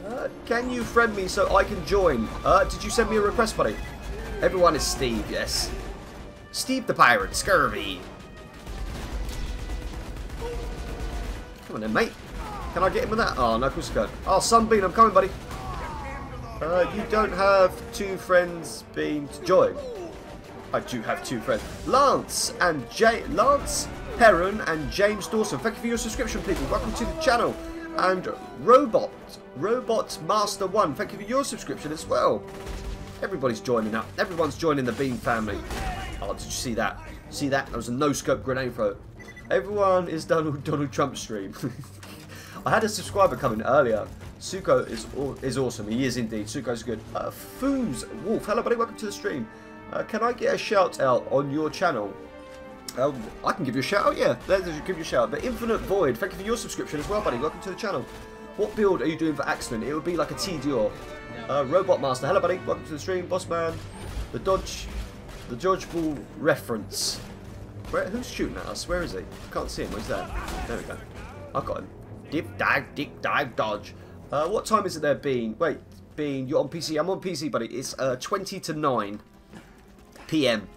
Uh, can you friend me so I can join? Uh, did you send me a request, buddy? Everyone is Steve, yes. Steve the Pirate, Scurvy. On then, mate. Can I get him with that? Oh, no, of course can. Oh, Sunbeam, I'm coming, buddy. Uh, you don't have two friends being to join. I do have two friends. Lance and Jay Lance Heron and James Dawson. Thank you for your subscription, people. Welcome to the channel. And Robot, Robot Master One. Thank you for your subscription as well. Everybody's joining up. Everyone's joining the Beam family. Oh, did you see that? See that? That was a no-scope grenade throw. Everyone is Donald Donald Trump stream. I had a subscriber come in earlier. Suko is is awesome. He is indeed. Suko's good. Uh, Foos Wolf. Hello, buddy. Welcome to the stream. Uh, can I get a shout out on your channel? Um, I can give you a shout out, yeah. Let's give you a shout out. But Infinite Void, thank you for your subscription as well, buddy. Welcome to the channel. What build are you doing for Axton? It would be like a TDR. Uh, Robot Master, hello, buddy. Welcome to the stream. Boss Man. The Dodge. The Dodgeball reference. Where, who's shooting at us? Where is he? Can't see him. Where's that? There we go. I've got him. Dip, dag, dip, dag, dodge. Uh, what time is it there, Bean? Wait, Bean, you're on PC. I'm on PC, buddy. It's uh, 20 to 9 p.m.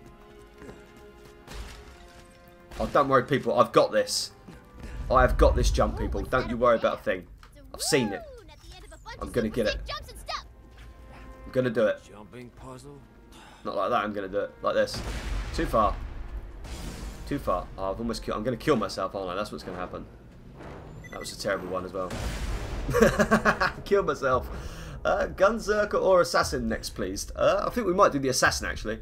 Oh, don't worry, people. I've got this. I have got this jump, people. Don't you worry about a thing. I've seen it. I'm gonna get it. I'm gonna do it. Not like that. I'm gonna do it like this. Too far. Too far. Oh, I've almost. I'm gonna kill myself, aren't I? That's what's gonna happen. That was a terrible one as well. kill myself. Uh, Gunzerker or Assassin next, please. Uh, I think we might do the Assassin actually.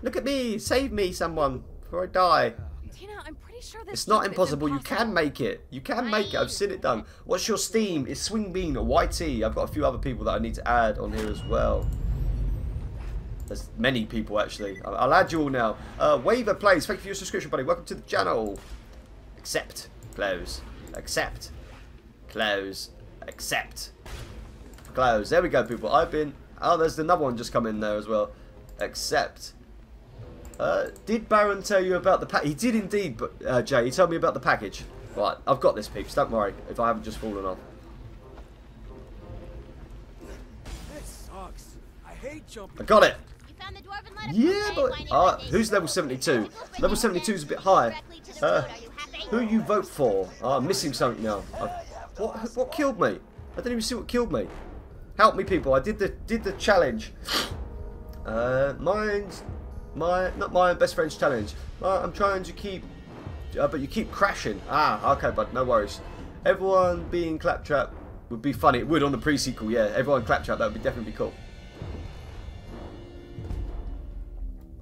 Look at me! Save me, someone, before I die. Tina, I'm pretty sure this It's not is impossible. You can make it. You can make it. I've seen it done. What's your Steam? Is Swingbean or YT? I've got a few other people that I need to add on here as well. There's many people actually. I'll, I'll add you all now. Uh, Waver plays. Thank you for your subscription, buddy. Welcome to the channel. Accept. Close. Accept. Close. Accept. Close. There we go, people. I've been. Oh, there's another one just come in there as well. Accept. Uh, did Baron tell you about the pack? He did indeed, but uh, Jay, he told me about the package. Right, I've got this, peeps. Don't worry if I haven't just fallen off. This sucks. I hate jumping. I got it. You the dwarven letter Yeah, but uh, who's level 72? Level 72 is a bit high. directly to the Uh, road. Are you happy? who you vote for? Oh, I'm missing something now. I, what what killed me? I didn't even see what killed me. Help me, people. I did the did the challenge. Uh, mine's my not my best friend's challenge. Uh, I'm trying to keep, uh, but you keep crashing. Ah, okay, but no worries. Everyone being claptrap would be funny. It would on the pre-sequel, yeah. Everyone claptrap. That would be definitely be cool.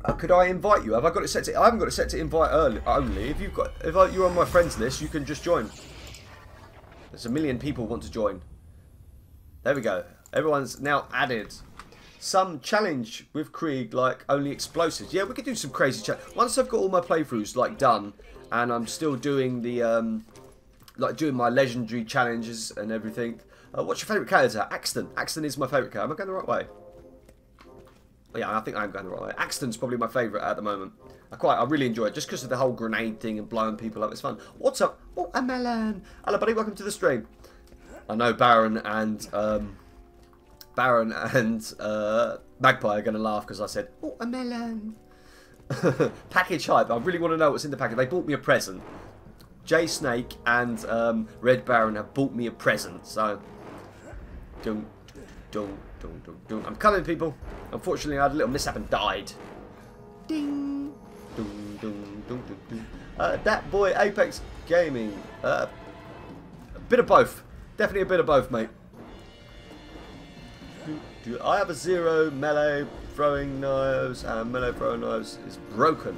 Uh, could I invite you? Have I got it set to? I haven't got it set to invite early, only. If you've got, if I, you're on my friends list, you can just join. There's a million people want to join. There we go. Everyone's now added. Some challenge with Krieg, like only explosives. Yeah, we could do some crazy challenge. Once I've got all my playthroughs like done, and I'm still doing the um, like doing my legendary challenges and everything. Uh, what's your favourite character? Axton. Axton is my favourite character. Am I going the right way? Yeah, I think I'm going the right way. Axton's probably my favourite at the moment. I quite, I really enjoy it just because of the whole grenade thing and blowing people up. It's fun. What's up? Oh, a melon. Hello, buddy. Welcome to the stream. I know Baron and um, Baron and uh, Magpie are going to laugh because I said, oh, a melon. package hype. I really want to know what's in the package. They bought me a present. Jay Snake and um, Red Baron have bought me a present. So, dun, dun, dun, dun, dun. I'm coming, people. Unfortunately, I had a little mishap and died. Ding. Dun, dun, dun, dun, dun. Uh, that boy Apex Gaming. Uh, a bit of both. Definitely a bit of both, mate. Do I have a zero melee throwing knives and melee throwing knives is broken.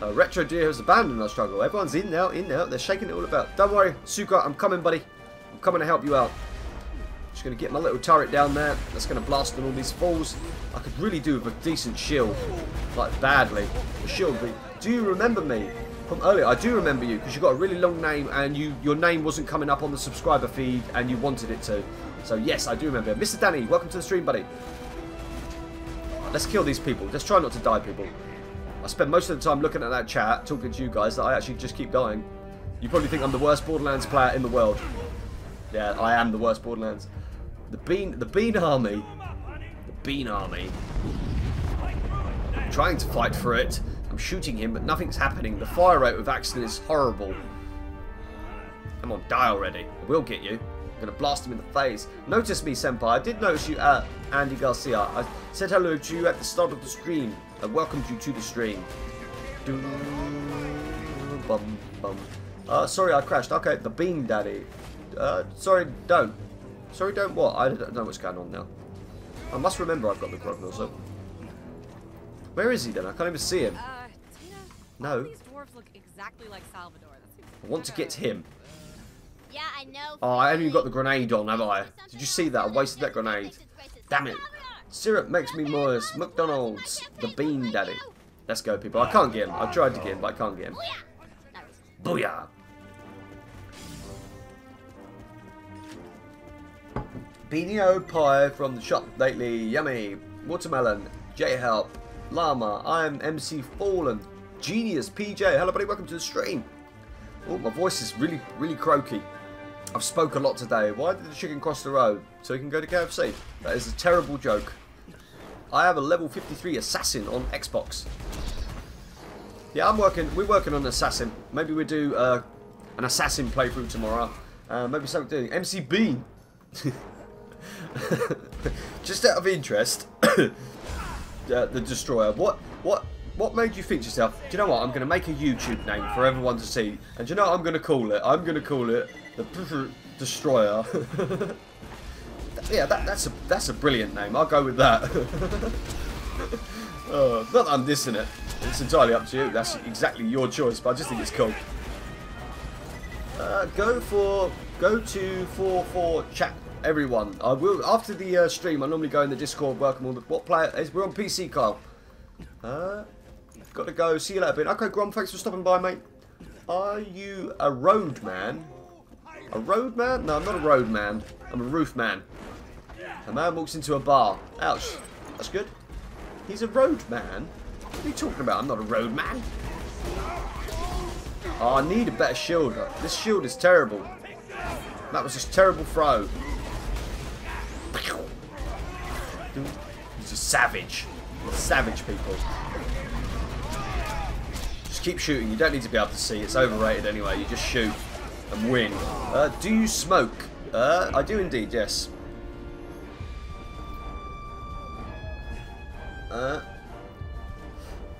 Uh, Retro Deer has abandoned our struggle. Everyone's in now, in now. They're shaking it all about. Don't worry, Suko, I'm coming, buddy. I'm coming to help you out. Going to get my little turret down there. That's going to blast on all these falls. I could really do with a decent shield. Like, badly. The shield. Do you remember me from earlier? I do remember you because you got a really long name and you your name wasn't coming up on the subscriber feed and you wanted it to. So, yes, I do remember. You. Mr. Danny, welcome to the stream, buddy. Let's kill these people. Let's try not to die, people. I spend most of the time looking at that chat, talking to you guys, that I actually just keep dying. You probably think I'm the worst Borderlands player in the world. Yeah, I am the worst Borderlands. The Bean, the Bean Army, the Bean Army. I'm trying to fight for it. I'm shooting him, but nothing's happening. The fire rate with Axton is horrible. Come on, die already. I will get you. I'm going to blast him in the face. Notice me, Senpai. I did notice you at Andy Garcia. I said hello to you at the start of the stream. I welcomed you to the stream. Bum, bum. Uh, sorry, I crashed. Okay, the Bean Daddy. Uh, sorry, don't. Sorry, don't what? I don't know what's going on now. I must remember I've got the crocodile, so... Where is he then? I can't even see him. Uh, Tina, No. these dwarves look exactly like Salvador. I want to get to him. Yeah, I know. Oh, I haven't even got the grenade on, have I? Did you see that? I wasted that grenade. Damn it. Syrup makes me moist. McDonald's. The Bean Daddy. Let's go, people. I can't get him. I tried to get him, but I can't get him. Booyah! Beanio pie from the shop lately. Yummy. Watermelon. J Help. Llama. I'm MC Fallen. Genius. PJ. Hello, buddy. Welcome to the stream. Oh, my voice is really, really croaky. I've spoke a lot today. Why did the chicken cross the road? So he can go to KFC. That is a terrible joke. I have a level 53 assassin on Xbox. Yeah, I'm working. We're working on assassin. Maybe we do uh, an assassin playthrough tomorrow. Uh, maybe something doing MCB. Just out of interest, uh, the destroyer. What what what made you think to yourself? Do you know what? I'm going to make a YouTube name for everyone to see. And do you know what I'm going to call it? I'm going to call it the Destroyer. yeah, that, that's a that's a brilliant name. I'll go with that. uh, not that I'm dissing it. It's entirely up to you. That's exactly your choice. But I just think it's cool. Uh, go for go to for for chat everyone. I will after the uh, stream. I normally go in the Discord. Welcome all the what player is we're on PC, Kyle. Uh, got to go. See you later, Ben. Okay, Grom. Thanks for stopping by, mate. Are you a road man? A road man? No, I'm not a road man. I'm a roof man. A man walks into a bar. Ouch. That's good. He's a road man? What are you talking about? I'm not a road man. Oh, I need a better shield. This shield is terrible. That was just terrible throw. He's a savage. Savage people. Just keep shooting. You don't need to be able to see. It's overrated anyway. You just shoot and win. Uh, do you smoke? Uh, I do indeed, yes. Uh,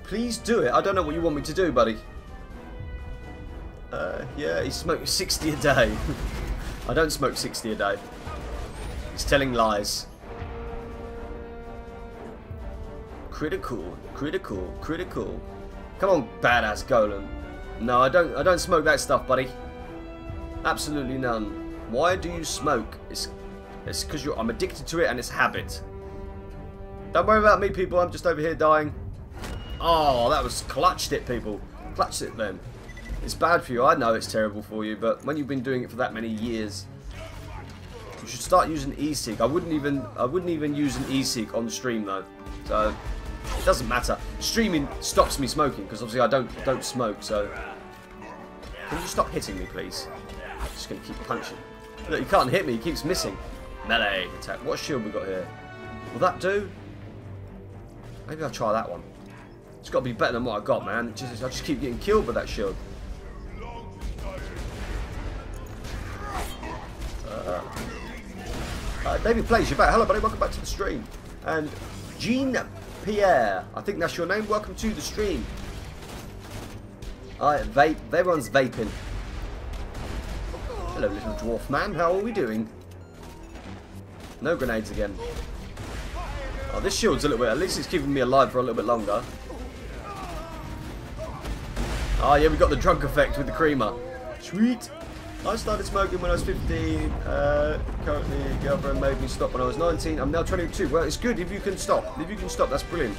please do it. I don't know what you want me to do, buddy. Uh, yeah, he smokes 60 a day. I don't smoke 60 a day. He's telling lies. Critical, critical, critical. Come on, badass golem. No, I don't. I don't smoke that stuff, buddy. Absolutely none. Why do you smoke? It's it's because you're. I'm addicted to it and it's habit. Don't worry about me, people. I'm just over here dying. Oh, that was clutched it, people. Clutched it then. It's bad for you. I know it's terrible for you, but when you've been doing it for that many years, should start using e-seek. I wouldn't even. I wouldn't even use an e-seek on stream though. So it doesn't matter. Streaming stops me smoking because obviously I don't don't smoke. So can you stop hitting me, please? I'm just gonna keep punching. Look, he can't hit me. He keeps missing. Melee attack. What shield we got here? Will that do? Maybe I'll try that one. It's got to be better than what I got, man. Just, I just keep getting killed with that shield. Uh, uh, David Plays, you're back. Hello, buddy. Welcome back to the stream. And Jean Pierre, I think that's your name. Welcome to the stream. Alright, vape. Everyone's vaping. Hello, little dwarf man. How are we doing? No grenades again. Oh, this shield's a little bit. At least it's keeping me alive for a little bit longer. Oh, yeah, we got the drunk effect with the creamer. Sweet. I started smoking when I was 15. Uh, currently, girlfriend made me stop when I was 19. I'm now 22. Well, it's good if you can stop. If you can stop, that's brilliant.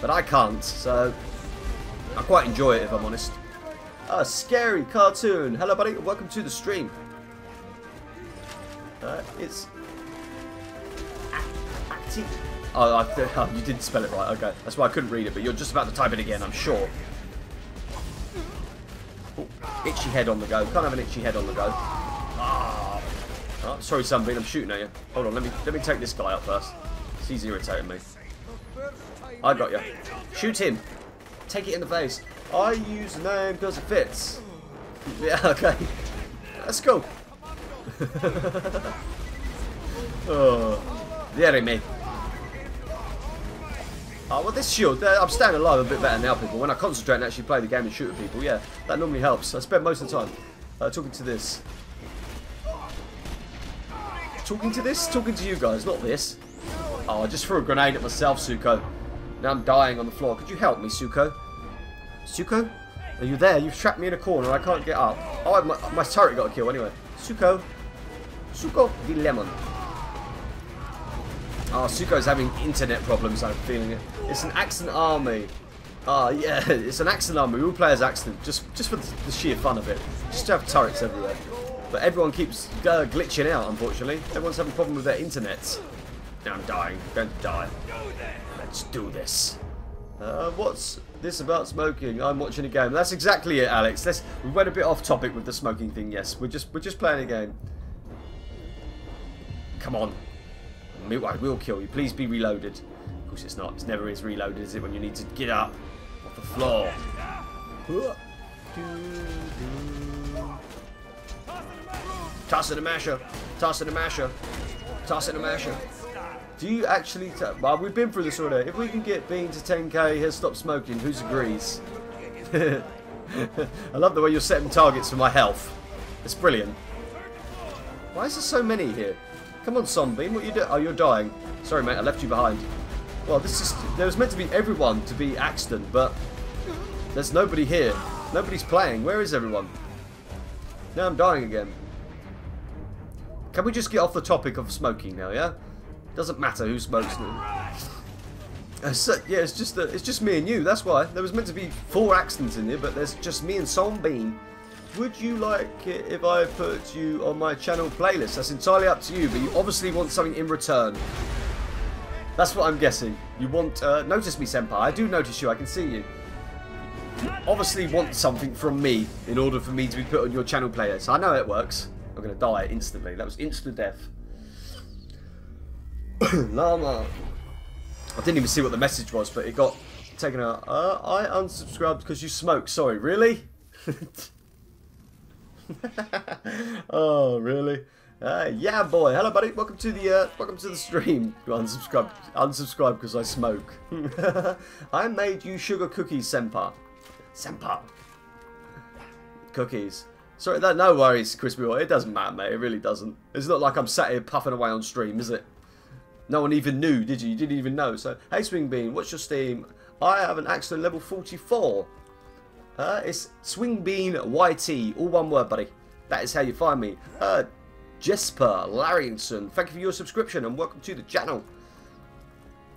But I can't, so I quite enjoy it if I'm honest. A scary cartoon. Hello, buddy. Welcome to the stream. Uh, it's active. Oh, I, you didn't spell it right. Okay, that's why I couldn't read it. But you're just about to type it again, I'm sure. Oh, itchy head on the go. Can't have an itchy head on the go. Ah. Oh, sorry, Sunbeam. I'm shooting at you. Hold on. Let me let me take this guy up first. He's irritating me. I got you. Shoot him. Take it in the face. I use the name because it fits. Yeah, okay. Let's go. oh, yeah, me. Oh, well, this shield, uh, I'm staying alive a bit better now, people. When I concentrate and actually play the game and shoot at people, yeah, that normally helps. I spend most of the time uh, talking to this. Talking to this? Talking to you guys, not this. Oh, I just threw a grenade at myself, Suko. Now I'm dying on the floor. Could you help me, Suko? Suko? Are you there? You've trapped me in a corner. I can't get up. Oh, my, my turret got a kill anyway. Suko. Suko the lemon. Oh, Suko's having internet problems, I'm feeling it. It's an Axton army. Ah, oh, yeah, it's an Axton army. We all play as Axton, just just for the sheer fun of it. Just to have turrets everywhere. But everyone keeps uh, glitching out, unfortunately. Everyone's having a problem with their internet. Now I'm dying. Don't die. Let's do this. Uh, what's this about smoking? I'm watching a game. That's exactly it, Alex. Let's, we went a bit off topic with the smoking thing. Yes, we're just we're just playing a game. Come on, I will kill you. Please be reloaded. Course, it's not. It's never is reloaded, is it? When you need to get up off the floor. Toss it a masher. Toss it a masher. Toss it a masher. Do you actually... Well, we've been through this already. If we can get Bean to 10k, he'll stop smoking. Who agrees? I love the way you're setting targets for my health. It's brilliant. Why is there so many here? Come on, Sunbeam. What you do? Oh, you're dying. Sorry, mate. I left you behind. Well, this is... There was meant to be everyone to be Axton, but... There's nobody here. Nobody's playing. Where is everyone? Now I'm dying again. Can we just get off the topic of smoking now, yeah? Doesn't matter who smokes now. Uh, so, yeah, it's just uh, it's just me and you. That's why there was meant to be four Axtons in here, but there's just me and Sunbeam. Would you like it if I put you on my channel playlist? That's entirely up to you, but you obviously want something in return. That's what I'm guessing. You want... Uh, notice me, Senpai. I do notice you. I can see you. Obviously want something from me in order for me to be put on your channel playlist. I know it works. I'm going to die instantly. That was instant death. Llama. I didn't even see what the message was, but it got taken out. Uh, I unsubscribed because you smoke. Sorry, really? oh, really? Uh, yeah, boy. Hello, buddy. Welcome to the uh, welcome to the stream. Unsubscribe, unsubscribe because I smoke. I made you sugar cookies, Senpa. Senpa. Cookies. Sorry, that no worries, Crispy Boy. It doesn't matter, mate. It really doesn't. It's not like I'm sat here puffing away on stream, is it? No one even knew, did you? You didn't even know. So, hey, Swing Bean, what's your Steam? I have an Axton level 44. Uh, it's Swing Bean YT, all one word, buddy. That is how you find me. Uh, Jesper Larrington, thank you for your subscription and welcome to the channel.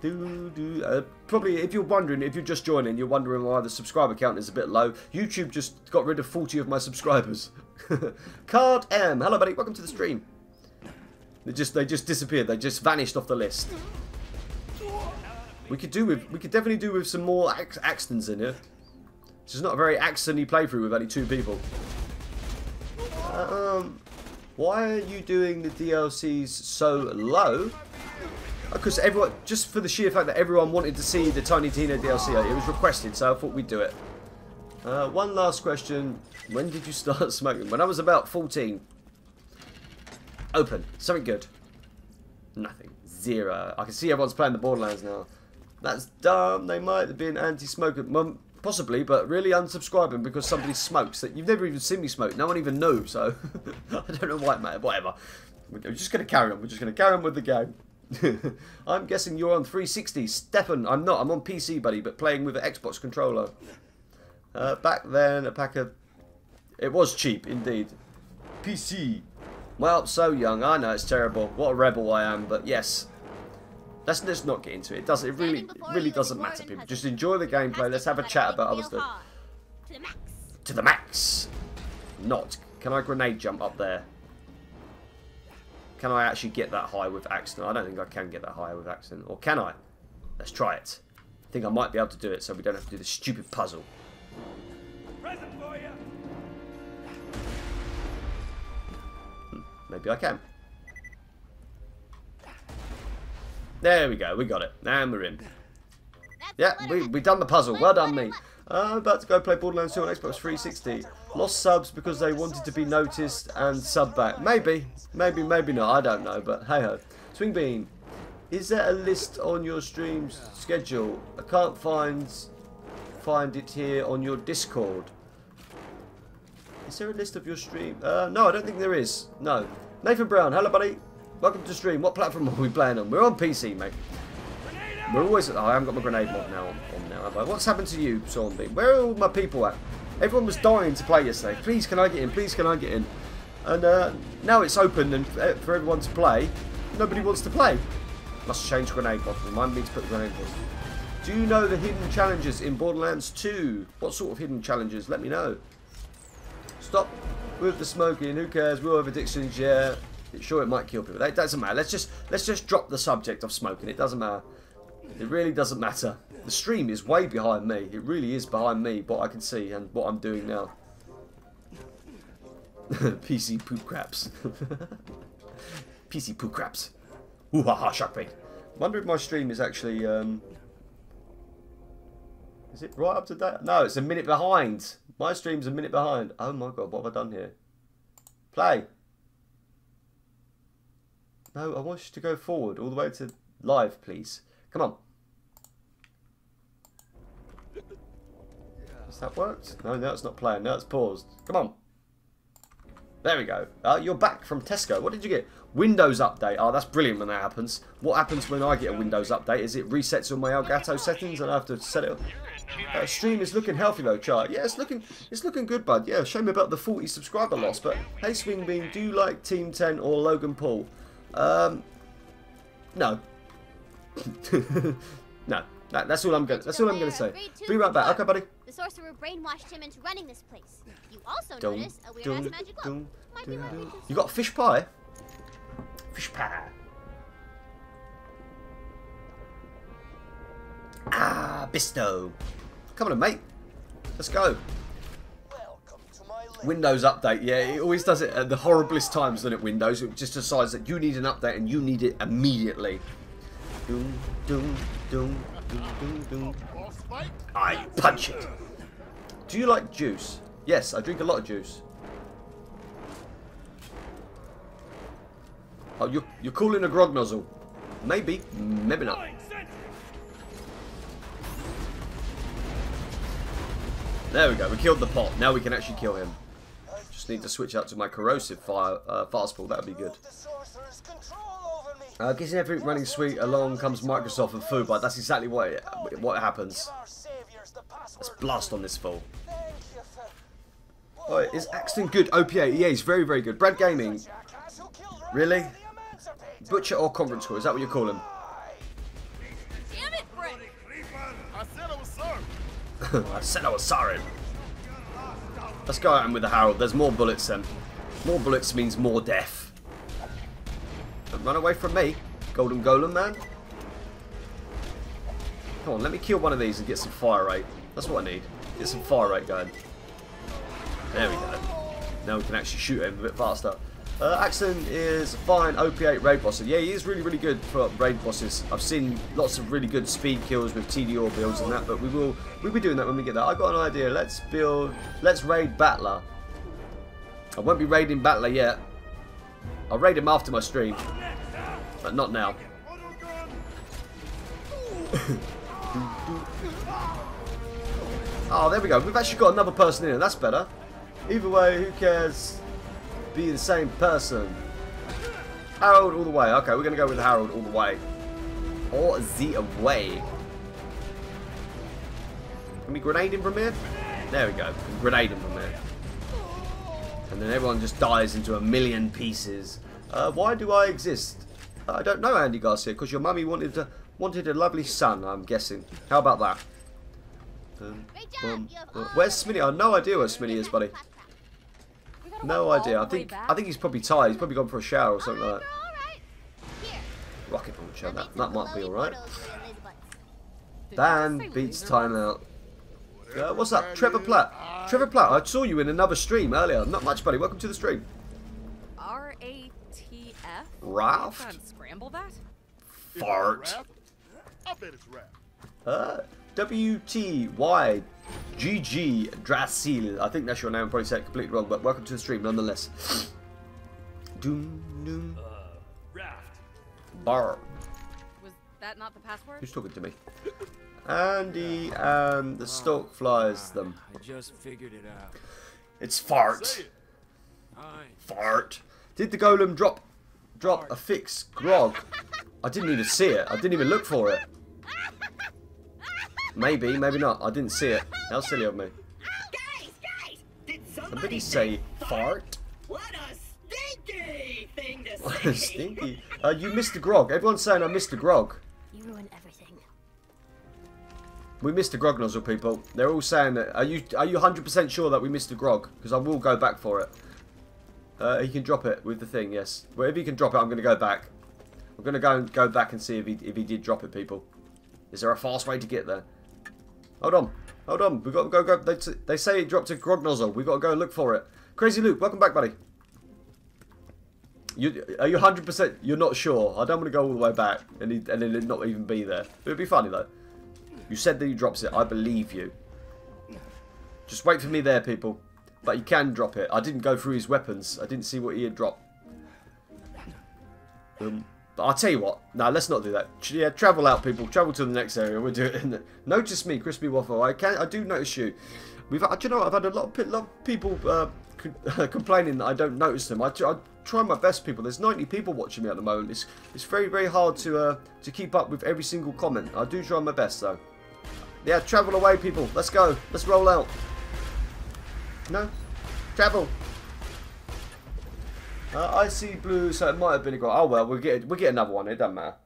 Do, do, uh, probably, if you're wondering, if you're just joining, you're wondering why the subscriber count is a bit low. YouTube just got rid of 40 of my subscribers. Card M, hello buddy, welcome to the stream. They just they just disappeared. They just vanished off the list. We could do with we could definitely do with some more Axtons in here. This is not a very accidenty playthrough with only two people. Um, why are you doing the DLCs so low? Because everyone, just for the sheer fact that everyone wanted to see the Tiny Tina DLC, it was requested, so I thought we'd do it. Uh, one last question. When did you start smoking? When I was about 14. Open. Something good. Nothing. Zero. I can see everyone's playing the Borderlands now. That's dumb. They might have been anti-smoker. Possibly, but really unsubscribing because somebody smokes that you've never even seen me smoke. No one even knew, so I don't know why it matters. Whatever. We're just going to carry on. We're just going to carry on with the game. I'm guessing you're on 360. Stefan, I'm not. I'm on PC, buddy, but playing with an Xbox controller. Uh, back then, a pack of... It was cheap, indeed. PC. Well, so young. I know it's terrible. What a rebel I am, but yes. Let's, let's not get into it. It does it really it really doesn't matter, people. Just enjoy the gameplay. Let's have a chat about other stuff. To the max. To the max. Not. Can I grenade jump up there? Can I actually get that high with Axton? I don't think I can get that high with Axton. Or can I? Let's try it. I think I might be able to do it so we don't have to do this stupid puzzle. Present for you. Hmm. Maybe I can. There we go, we got it. And we're in. Yeah, we, we done the puzzle. Well done, me. Uh, I'm about to go play Borderlands 2 on Xbox 360. Lost subs because they wanted to be noticed and sub back. Maybe, maybe, maybe not. I don't know, but hey ho. Swing Bean, is there a list on your stream's schedule? I can't find find it here on your Discord. Is there a list of your stream? Uh, no, I don't think there is. No. Nathan Brown, hello buddy. Welcome to stream. What platform are we playing on? We're on PC, mate. We're always... Oh, I haven't got my grenade mod now on, now, have I? What's happened to you, Sawnby? Where are all my people at? Everyone was dying to play yesterday. Please, can I get in? Please, can I get in? And uh, now it's open and uh, for everyone to play. Nobody wants to play. Must change grenade mod. Remind me to put grenade mod. Do you know the hidden challenges in Borderlands 2? What sort of hidden challenges? Let me know. Stop with the smoking. Who cares? We all have addictions. Yeah, sure it might kill people. That doesn't matter. Let's just let's just drop the subject of smoking. It doesn't matter. It really doesn't matter. The stream is way behind me. It really is behind me, what I can see and what I'm doing now. PC poop craps. PC poop craps. Ooh ha ha shark bait. Wonder if my stream is actually um Is it right up to date? No, it's a minute behind. My stream's a minute behind. Oh my god, what have I done here? Play. No, I want you to go forward all the way to live, please. Come on. Has that worked? No, no, it's not playing. No, it's paused. Come on. There we go. Uh, you're back from Tesco. What did you get? Windows update. Oh, that's brilliant when that happens. What happens when I get a Windows update is it resets all my Elgato settings and I have to set it up. Uh, stream is looking healthy though, Chart. Yeah, it's looking it's looking good, bud. Yeah, shame about the 40 subscriber loss, but hey, Swing Bean, do you like Team 10 or Logan Paul? Um, no. no. That, that's all I'm gonna. That's all I'm going to say. Be right back. Okay, buddy. The sorcerer brainwashed him into running this place. You also Dun, noticed a weird dun, ass magic dun, Might be dun. You got fish pie? Fish pie. Ah, Bisto. Come on, mate. Let's go. Windows update. Yeah, it always does it at the horriblest times, doesn't it? Windows. It just decides that you need an update and you need it immediately. Doom, doom, doom, doom, doom. I punch it. Do you like juice? Yes, I drink a lot of juice. Oh, you're, you're calling a grog nozzle. Maybe, maybe not. There we go, we killed the pot. Now we can actually kill him. Just need to switch out to my corrosive fire uh, fastball, that would be good. The sorcerer's control over. Uh, getting everything running sweet, along comes Microsoft and Foodbite. That's exactly what it, what happens. Give our saviors the password. Let's blast on this fool. Thank you for... Oh, is Axton good? OPA, yeah, he's very, very good. Brad Gaming, Jackass who killed Really? Ronald the Emancipator. Butcher or conference call, is that what you call him? Damn it, Brick! I said I was sorry. I said I was sorry. Let's go at him with the Harold. There's more bullets then. More bullets means more death. Don't run away from me, Golden Golem man. Come on, let me kill one of these and get some fire rate. That's what I need. Get some fire rate going. There we go. Now we can actually shoot him a bit faster. Uh, Axton is fine OP8 raid boss. Yeah, he is really, really good for raid bosses. I've seen lots of really good speed kills with TDR builds and that, but we will we'll be doing that when we get there. I got an idea. Let's build. Let's raid Battler. I won't be raiding Battler yet. I'll raid him after my stream, but not now. Oh, there we go. We've actually got another person in. That's better. Either way, who cares? Be the same person. Harold all the way. Okay, we're going to go with Harold all the way. Or the way. Can we grenade him from here? There we go. We grenade him from here. And then everyone just dies into a million pieces. Uh, why do I exist? I don't know, Andy Garcia, because your mummy wanted to, wanted a lovely son, I'm guessing. How about that? Um, um, uh, where's Smitty? I have no idea where Smitty is, buddy. We gotta No idea. I think? I think he's probably tired. He's probably gone for a shower or something like that. girl, Rocket launcher. That, that might be alright. photos for your lazy butts. Did you Dan beats laser time out. Uh, what's up? Trevor Platt. Trevor Platt, I saw you in another stream earlier. Not much, buddy. Welcome to the stream. R A T F. Raft? Scramble that? Fart. Rap? I bet it's rap. Uh, WTY GG Drasil. I think that's your name. I probably said it completely wrong, but welcome to the stream nonetheless. Doom, doom. Uh, raft Bar. Was that not the password? Who's talking to me? Andy and the stalk flies them. I just figured it out. It's fart. It. Fart. Did the golem drop drop a fix grog? I didn't even see it. I didn't even look for it. Maybe, maybe not. I didn't see it. How silly of me. Guys, guys! Did Somebody somebody say fart? What a stinky thing to say! Stinky. Uh, you missed the grog. Everyone's saying I missed the grog. You ruin everything. We missed the grog nozzle, people. They're all saying that. Are you are you 100% sure that we missed the grog? Because I will go back for it. Uh, he can drop it with the thing, yes. If he can drop it, I'm going to go back. I'm going to go and go back and see if he if he did drop it, people. Is there a fast way to get there? Hold on. Hold on. We've got to go, go. They, they say it dropped to Grognozzle. We've got to go look for it. Crazy Luke, welcome back, buddy. You, are you 100%? You're not sure? I don't want to go all the way back and, he, and it not even be there. It would be funny, though. You said that he drops it. I believe you. Just wait for me there, people. But you can drop it. I didn't go through his weapons. I didn't see what he had dropped. Um, but I'll tell you what. No, let's not do that. Yeah, travel out, people. Travel to the next area. We'll do it. In the... Notice me, Crispy Waffle. I can. I do notice you. We've. Do you know? I've had a lot of, lot of people uh, complaining that I don't notice them. I, I try my best, people. There's 90 people watching me at the moment. It's it's very very hard to uh, to keep up with every single comment. I do try my best though. Yeah, travel away, people. Let's go. Let's roll out. No, travel. Uh, I see blue, so it might have been a goal. Oh well, we'll get we'll get another one. It doesn't matter.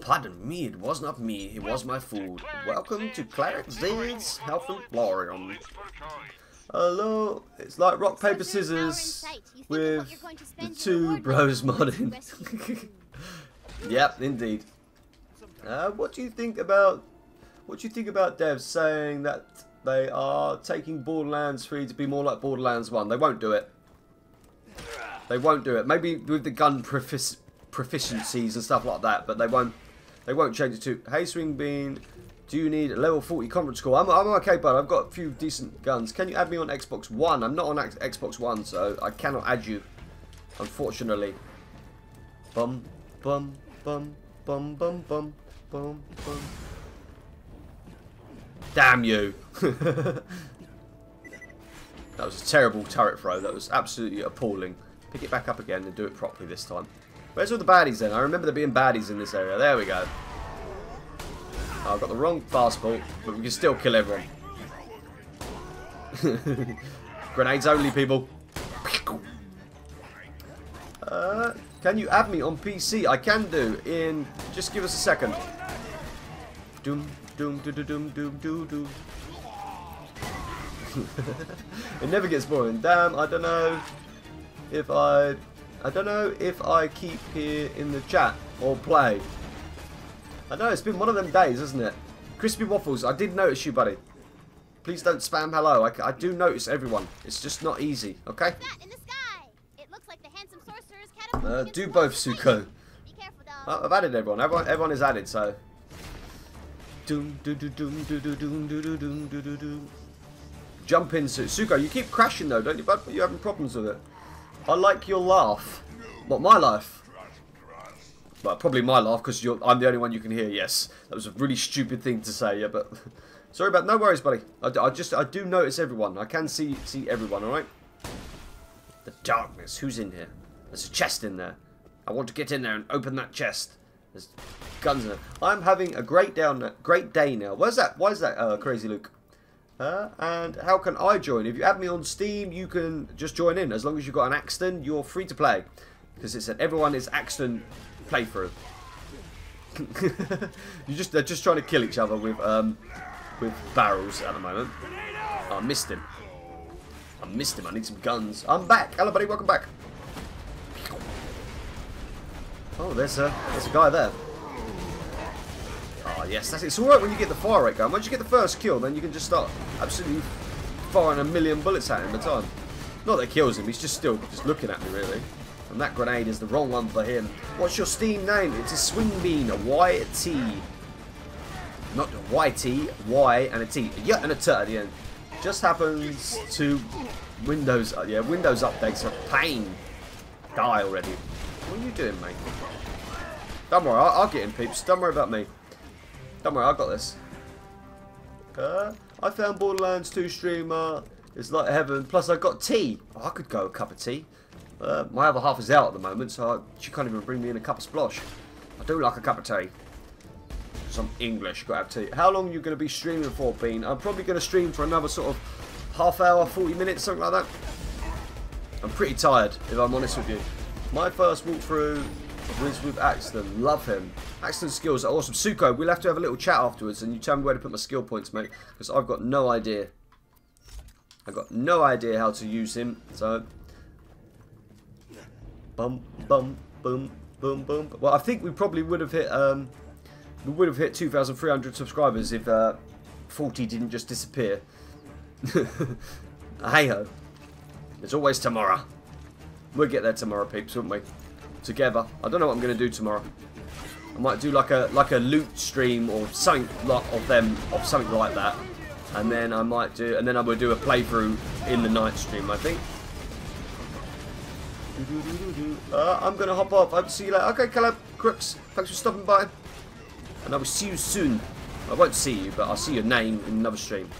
Pardon me, it was not me. It was my food. Welcome to Claret Z's Health Emporium. Hello, it's like rock paper scissors with the two bros modding. yep, indeed. Uh, what do you think about what do you think about devs saying that they are taking Borderlands 3 to be more like Borderlands 1? They won't do it. They won't do it. Maybe with the gun profic proficiencies and stuff like that, but they won't. They won't change it to. Hey, Swing Bean, do you need a level 40 conference call? I'm, I'm okay, bud. I've got a few decent guns. Can you add me on Xbox One? I'm not on Xbox One, so I cannot add you, unfortunately. Bum, bum, bum, bum, bum, bum, bum, bum. Damn you! that was a terrible turret throw. That was absolutely appalling. Pick it back up again and do it properly this time. Where's all the baddies then? I remember there being baddies in this area. There we go. Oh, I've got the wrong fastball, but we can still kill everyone. Grenades only, people. Uh, can you add me on PC? I can do in... Just give us a second. Doom, doom, doom, doom, doom, doom, doom. it never gets boring. Damn, I don't know if I... I don't know if I keep here in the chat or play. I know, it's been one of them days, isn't it? Crispy Waffles, I did notice you, buddy. Please don't spam hello. I, I do notice everyone. It's just not easy, okay? That in the sky. It looks like the handsome sorcerer's catapult. Uh, do both, of. Suko. Be careful, though. Uh, I've added everyone. Everyone, everyone is added, so. Jump in, Suko. You keep crashing though, don't you, bud? You're having problems with it. I like your laugh. What, my laugh? Well, probably my laugh because I'm the only one you can hear. Yes, that was a really stupid thing to say. Yeah, but sorry about. No worries, buddy. I, I just I do notice everyone. I can see see everyone. All right. The darkness. Who's in here? There's a chest in there. I want to get in there and open that chest. There's guns in there. I'm having a great down, great day now. Where's that? Why is that, uh, Crazy Luke? Uh, and how can I join? If you add me on Steam, you can just join in. As long as you've got an Axton, you're free to play. Because it said everyone is Axton playthrough. you just they're just trying to kill each other with um with barrels at the moment. Oh, I missed him. I missed him. I need some guns. I'm back. Hello, buddy. Welcome back. Oh, there's a there's a guy there. Oh yes, that's it. it's all right when you get the fire rate going. Once you get the first kill, then you can just start absolutely firing a million bullets at him at a time. Not that it kills him. He's just still just looking at me really. And that grenade is the wrong one for him. What's your Steam name? It's a swing bean, a. Not a YT, Y and a T. A Y and a T at the end. Just happens to Windows, uh, yeah, Windows updates are pain. Die already. What are you doing, mate? Don't worry, I'll, I'll get in, peeps. Don't worry about me. Don't worry, I got this. Uh, I found Borderlands 2 streamer. It's like heaven. Plus, I got tea. Oh, I could go a cup of tea. Uh, my other half is out at the moment, so I, she can't even bring me in a cup of splosh. I do like a cup of tea. Some English, got to have tea. How long are you going to be streaming for, Bean? I'm probably going to stream for another sort of half hour, 40 minutes, something like that. I'm pretty tired, if I'm honest with you. My first walkthrough was with Axton. Love him. Axton's skills are awesome. Suko, we'll have to have a little chat afterwards and you tell me where to put my skill points, mate. Because I've got no idea. I've got no idea how to use him. So... Bum, bum, boom, boom, boom. Well, I think we probably would have hit, um, we would have hit 2,300 subscribers if uh, 40 didn't just disappear. hey ho. There's always tomorrow. We'll get there tomorrow, peeps, won't we? Together. I don't know what I'm going to do tomorrow. I might do like a like a loot stream or something like of them of something like that, and then I might do and then I will do a playthrough in the night stream. I think. Uh, I'm gonna hop off. I'll see you later. Okay, Caleb Crooks, thanks for stopping by, and I will see you soon. I won't see you, but I'll see your name in another stream.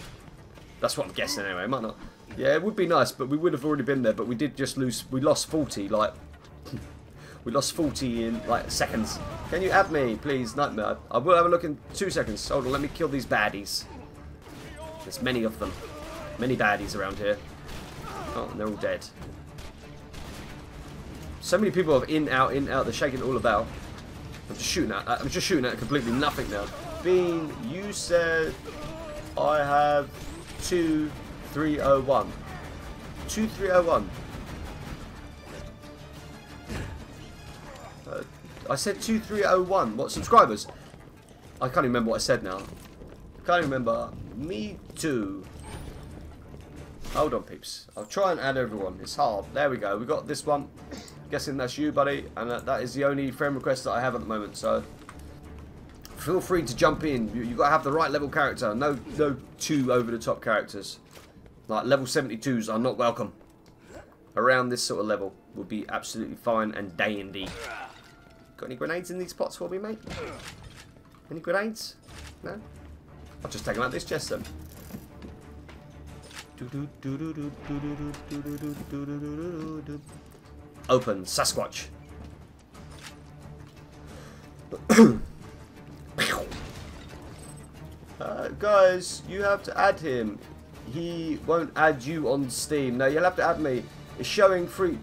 That's what I'm guessing anyway. Might not. Yeah, it would be nice, but we would have already been there. But we did just lose. We lost 40 like we lost 40 in like seconds. Can you add me, please? Nightmare. I will have a look in two seconds. Hold on, let me kill these baddies. There's many of them. Many baddies around here. Oh, and they're all dead. So many people have in, out, in, out. They're shaking all about. I'm just shooting at. I'm just shooting at completely nothing now. Bean, you said I have two, three, oh, one. Two, three, oh, one. Uh, I said 2301. What subscribers? I can't remember what I said now. Can't remember. Me too. Hold on, peeps. I'll try and add everyone. It's hard. There we go. We got this one. Guessing that's you, buddy. And that, that is the only friend request that I have at the moment. So feel free to jump in. You, you got to have the right level character. No, no two over the top characters. Like level 72s are not welcome. Around this sort of level will be absolutely fine and dandy. Got any grenades in these pots for me, mate? Any grenades? No? I'll just take them out of this chest then. Open Sasquatch. uh, guys, you have to add him. He won't add you on Steam. No, you'll have to add me. It's showing free.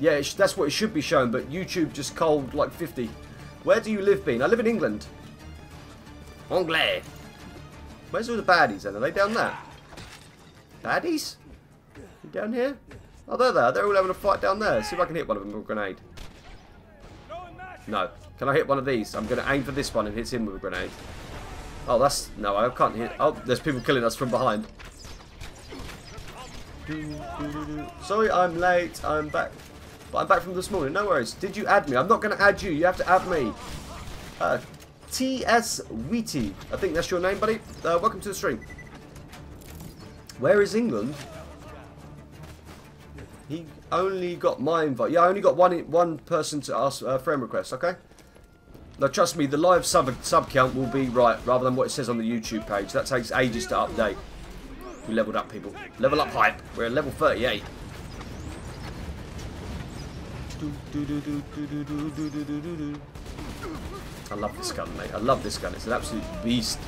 Yeah, it's, that's what it should be showing, but YouTube just cold like 50. Where do you live, Bean? I live in England. Anglais. Where's all the baddies then? Are they down there? Baddies? Down here? Oh, they're there. They're all having a fight down there. See if I can hit one of them with a grenade. No. Can I hit one of these? I'm going to aim for this one and hit him with a grenade. Oh, that's... No, I can't hit... Oh, there's people killing us from behind. Sorry, I'm late. I'm back. But I'm back from this morning. No worries. Did you add me? I'm not going to add you. You have to add me. Uh, T.S. Wheaty. I think that's your name, buddy. Uh, welcome to the stream. Where is England? He only got my invite. Yeah, I only got one one person to ask uh, friend request, okay? Now, trust me, the live sub, sub count will be right, rather than what it says on the YouTube page. That takes ages to update. We leveled up, people. Level up hype. We're at level 38. I love this gun, mate. I love this gun. It's an absolute beast.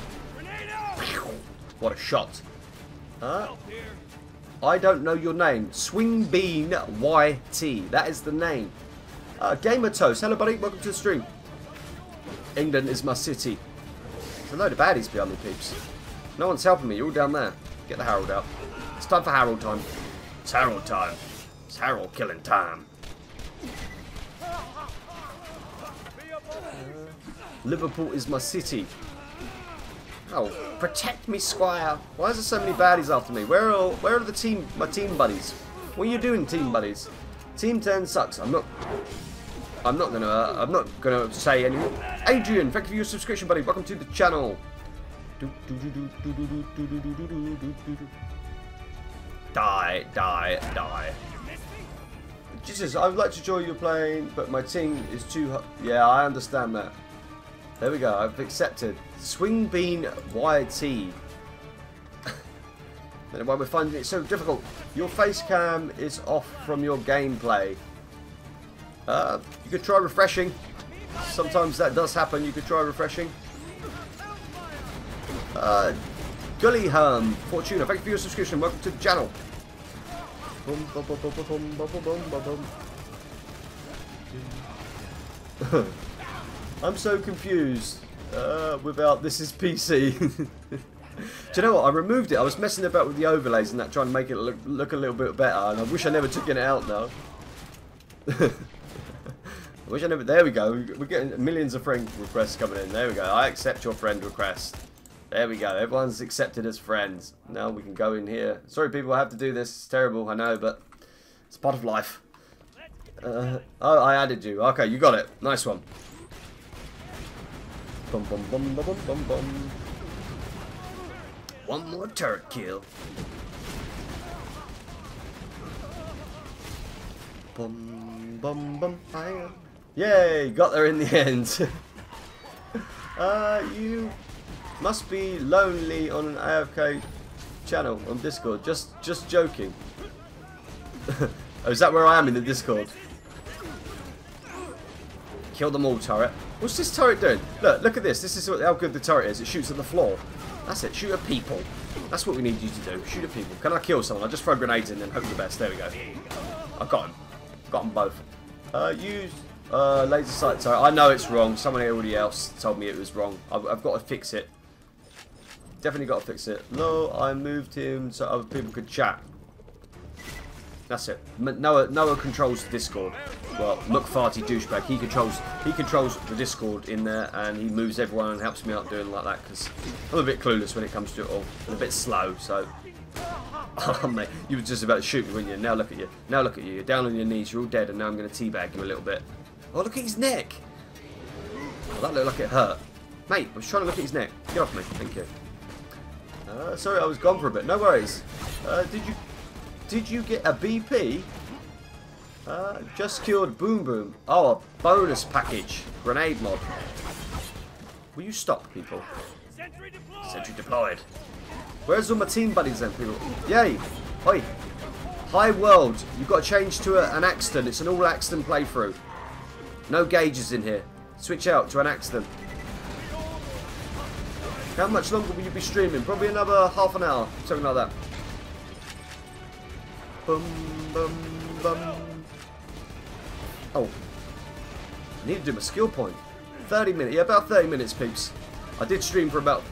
What a shot. Uh, I don't know your name. Swingbean YT. That is the name. Uh, Gamer Toast. Hello, buddy. Welcome to the stream. England is my city. There's a load of baddies behind me, peeps. No one's helping me. You're all down there. Get the Harold out. It's time for Harold time. It's Harold time. It's Harold killing time. Liverpool is my city. Oh, protect me, Squire. Why is there so many baddies after me? Where are where are the team my team buddies? What are you doing, team buddies? Team 10 sucks. I'm not I'm not gonna I'm not gonna say anymore. Adrian, thank you for your subscription, buddy. Welcome to the channel. Die, die, die. Jesus, I would like to join your plane, but my team is too. Yeah, I understand that. There we go. I've accepted. Swing Bean YT. Why we're finding it so difficult. Your face cam is off from your gameplay. Uh, you could try refreshing. Sometimes that does happen. You could try refreshing. Uh, Gullyham, Fortuna, thank you for your subscription. Welcome to the channel. I'm so confused uh, without this is PC. Do you know what? I removed it. I was messing about with the overlays and that, trying to make it look, look a little bit better. And I wish I never took it out now. I wish I never. There we go. We're getting millions of friend requests coming in. There we go. I accept your friend request. There we go. Everyone's accepted as friends. Now we can go in here. Sorry, people. I have to do this. It's terrible. I know, but it's part of life. Uh, oh, I added you. Okay, you got it. Nice one. Bum bum bum bum bum bum. One more turret kill. Bum bum bum. Hiya. Yay! Got there in the end. uh, you must be lonely on an AFK channel on Discord. Just, just joking. oh, is that where I am in the Discord? Kill them all, turret. What's this turret doing? Look, look at this. This is how good the turret is. It shoots at the floor. That's it. Shoot at people. That's what we need you to do. Shoot at people. Can I kill someone? I just throw grenades in and hope the best. There we go. I got him. Got them both. Uh, use uh, laser sight turret. I know it's wrong. Someone already else told me it was wrong. I've, I've got to fix it. Definitely got to fix it. No, I moved him so other people could chat. That's it. Noah, Noah controls the Discord. Well, look farty douchebag. He controls he controls the Discord in there, and he moves everyone and helps me out doing like that because I'm a bit clueless when it comes to it all. I'm a bit slow, so. Oh mate, you were just about to shoot me, weren't you? Now look at you. Now look at you. You're down on your knees. You're all dead, and now I'm going to teabag you a little bit. Oh, look at his neck. Oh, that looked like it hurt. Mate, I was trying to look at his neck. Get off me. Thank you. Uh, sorry, I was gone for a bit. No worries. Uh, did you did you get a BP? Uh, just secured Boom Boom. Oh, a bonus package. Grenade mod. Will you stop, people? Sentry deployed. Sentry deployed. Where's all my team buddies then, people? Yay! Oi! High world. You've got to change to a, an Axton. It's an all Axton playthrough. No Gaiges in here. Switch out to an Axton. How much longer will you be streaming? Probably another half an hour. Something like that. Bum, bum, bum. Oh. I need to do my skill point. 30 minutes. Yeah, about 30 minutes, peeps. I did stream for about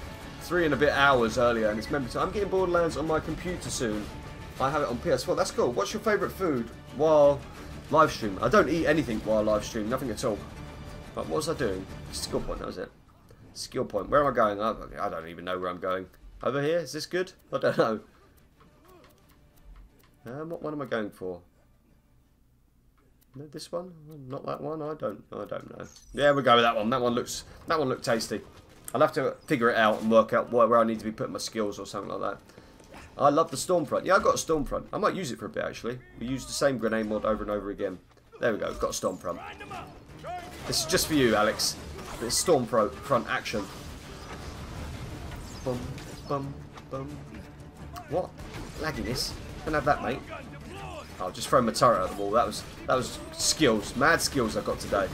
three and a bit hours earlier, and it's meant time. I'm getting Borderlands on my computer soon. I have it on PS4. That's cool. What's your favourite food while live stream? I don't eat anything while live stream. Nothing at all. But what was I doing? Skill point, that was it. Skill point. Where am I going? I don't even know where I'm going. Over here? Is this good? I don't know. Um, what one am I going for? No, this one? Not that one? I don't I don't know. Yeah, we'll go with that one. That one looks that one looked tasty. I'll have to figure it out and work out where, where I need to be putting my skills or something like that. I love the Stormfront. Yeah, I've got a Stormfront. I might use it for a bit actually. We use the same grenade mod over and over again. There we go. Got a Stormfront. This is just for you, Alex. It's Stormfront action. Bum, bum, bum. What? Lagginess? Can have that, mate. I'll oh, just throw my turret at the wall. That was that was skills, mad skills I've got today.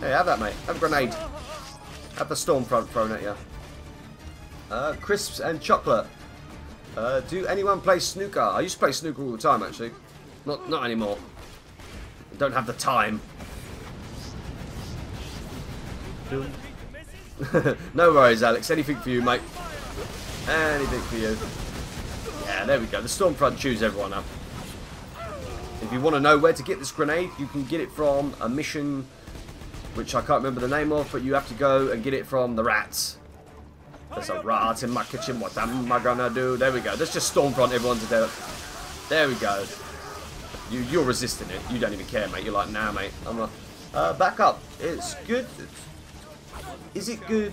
Hey, have that, mate. Have a grenade. Have the Stormfront thrown at you. Uh, crisps and chocolate. Uh, do anyone play snooker? I used to play snooker all the time, actually. Not not anymore. I don't have the time. no worries, Alex. Anything for you, mate. Anything for you. Yeah, there we go. The Stormfront chews everyone up. If you want to know where to get this grenade, you can get it from a mission which I can't remember the name of, but you have to go and get it from the rats. There's a rat in my kitchen, what am I gonna do? There we go. Let's just Stormfront everyone to death. There we go. You, you're resisting it. You don't even care, mate. You're like, nah, mate. I'm a... Uh, back up. It's good. Is it good?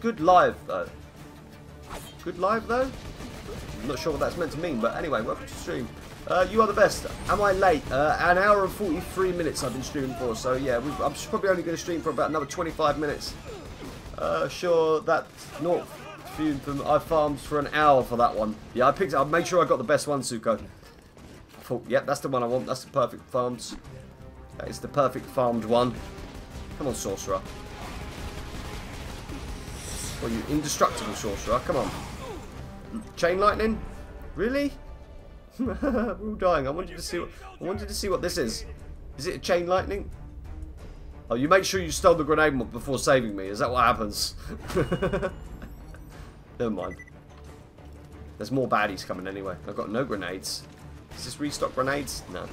Good live, though. Good live, though? I'm not sure what that's meant to mean, but anyway, welcome to the stream. Uh, you are the best. Am I late? Uh, an hour and 43 minutes I've been streaming for, so yeah, I'm probably only going to stream for about another 25 minutes. Uh, sure, that from I farmed for an hour for that one. Yeah, I picked. I made sure I got the best one, Suko. Yep, that's the one I want. That's the perfect farms. That is the perfect farmed one. Come on, sorcerer. Well, you indestructible sorcerer. Come on. Chain lightning? Really? We're all dying. I wanted to see. What, I wanted to see what this is. Is it a chain lightning? Oh, you make sure you stole the grenade before saving me. Is that what happens? Never mind. There's more baddies coming anyway. I've got no grenades. Does this restock grenades? No.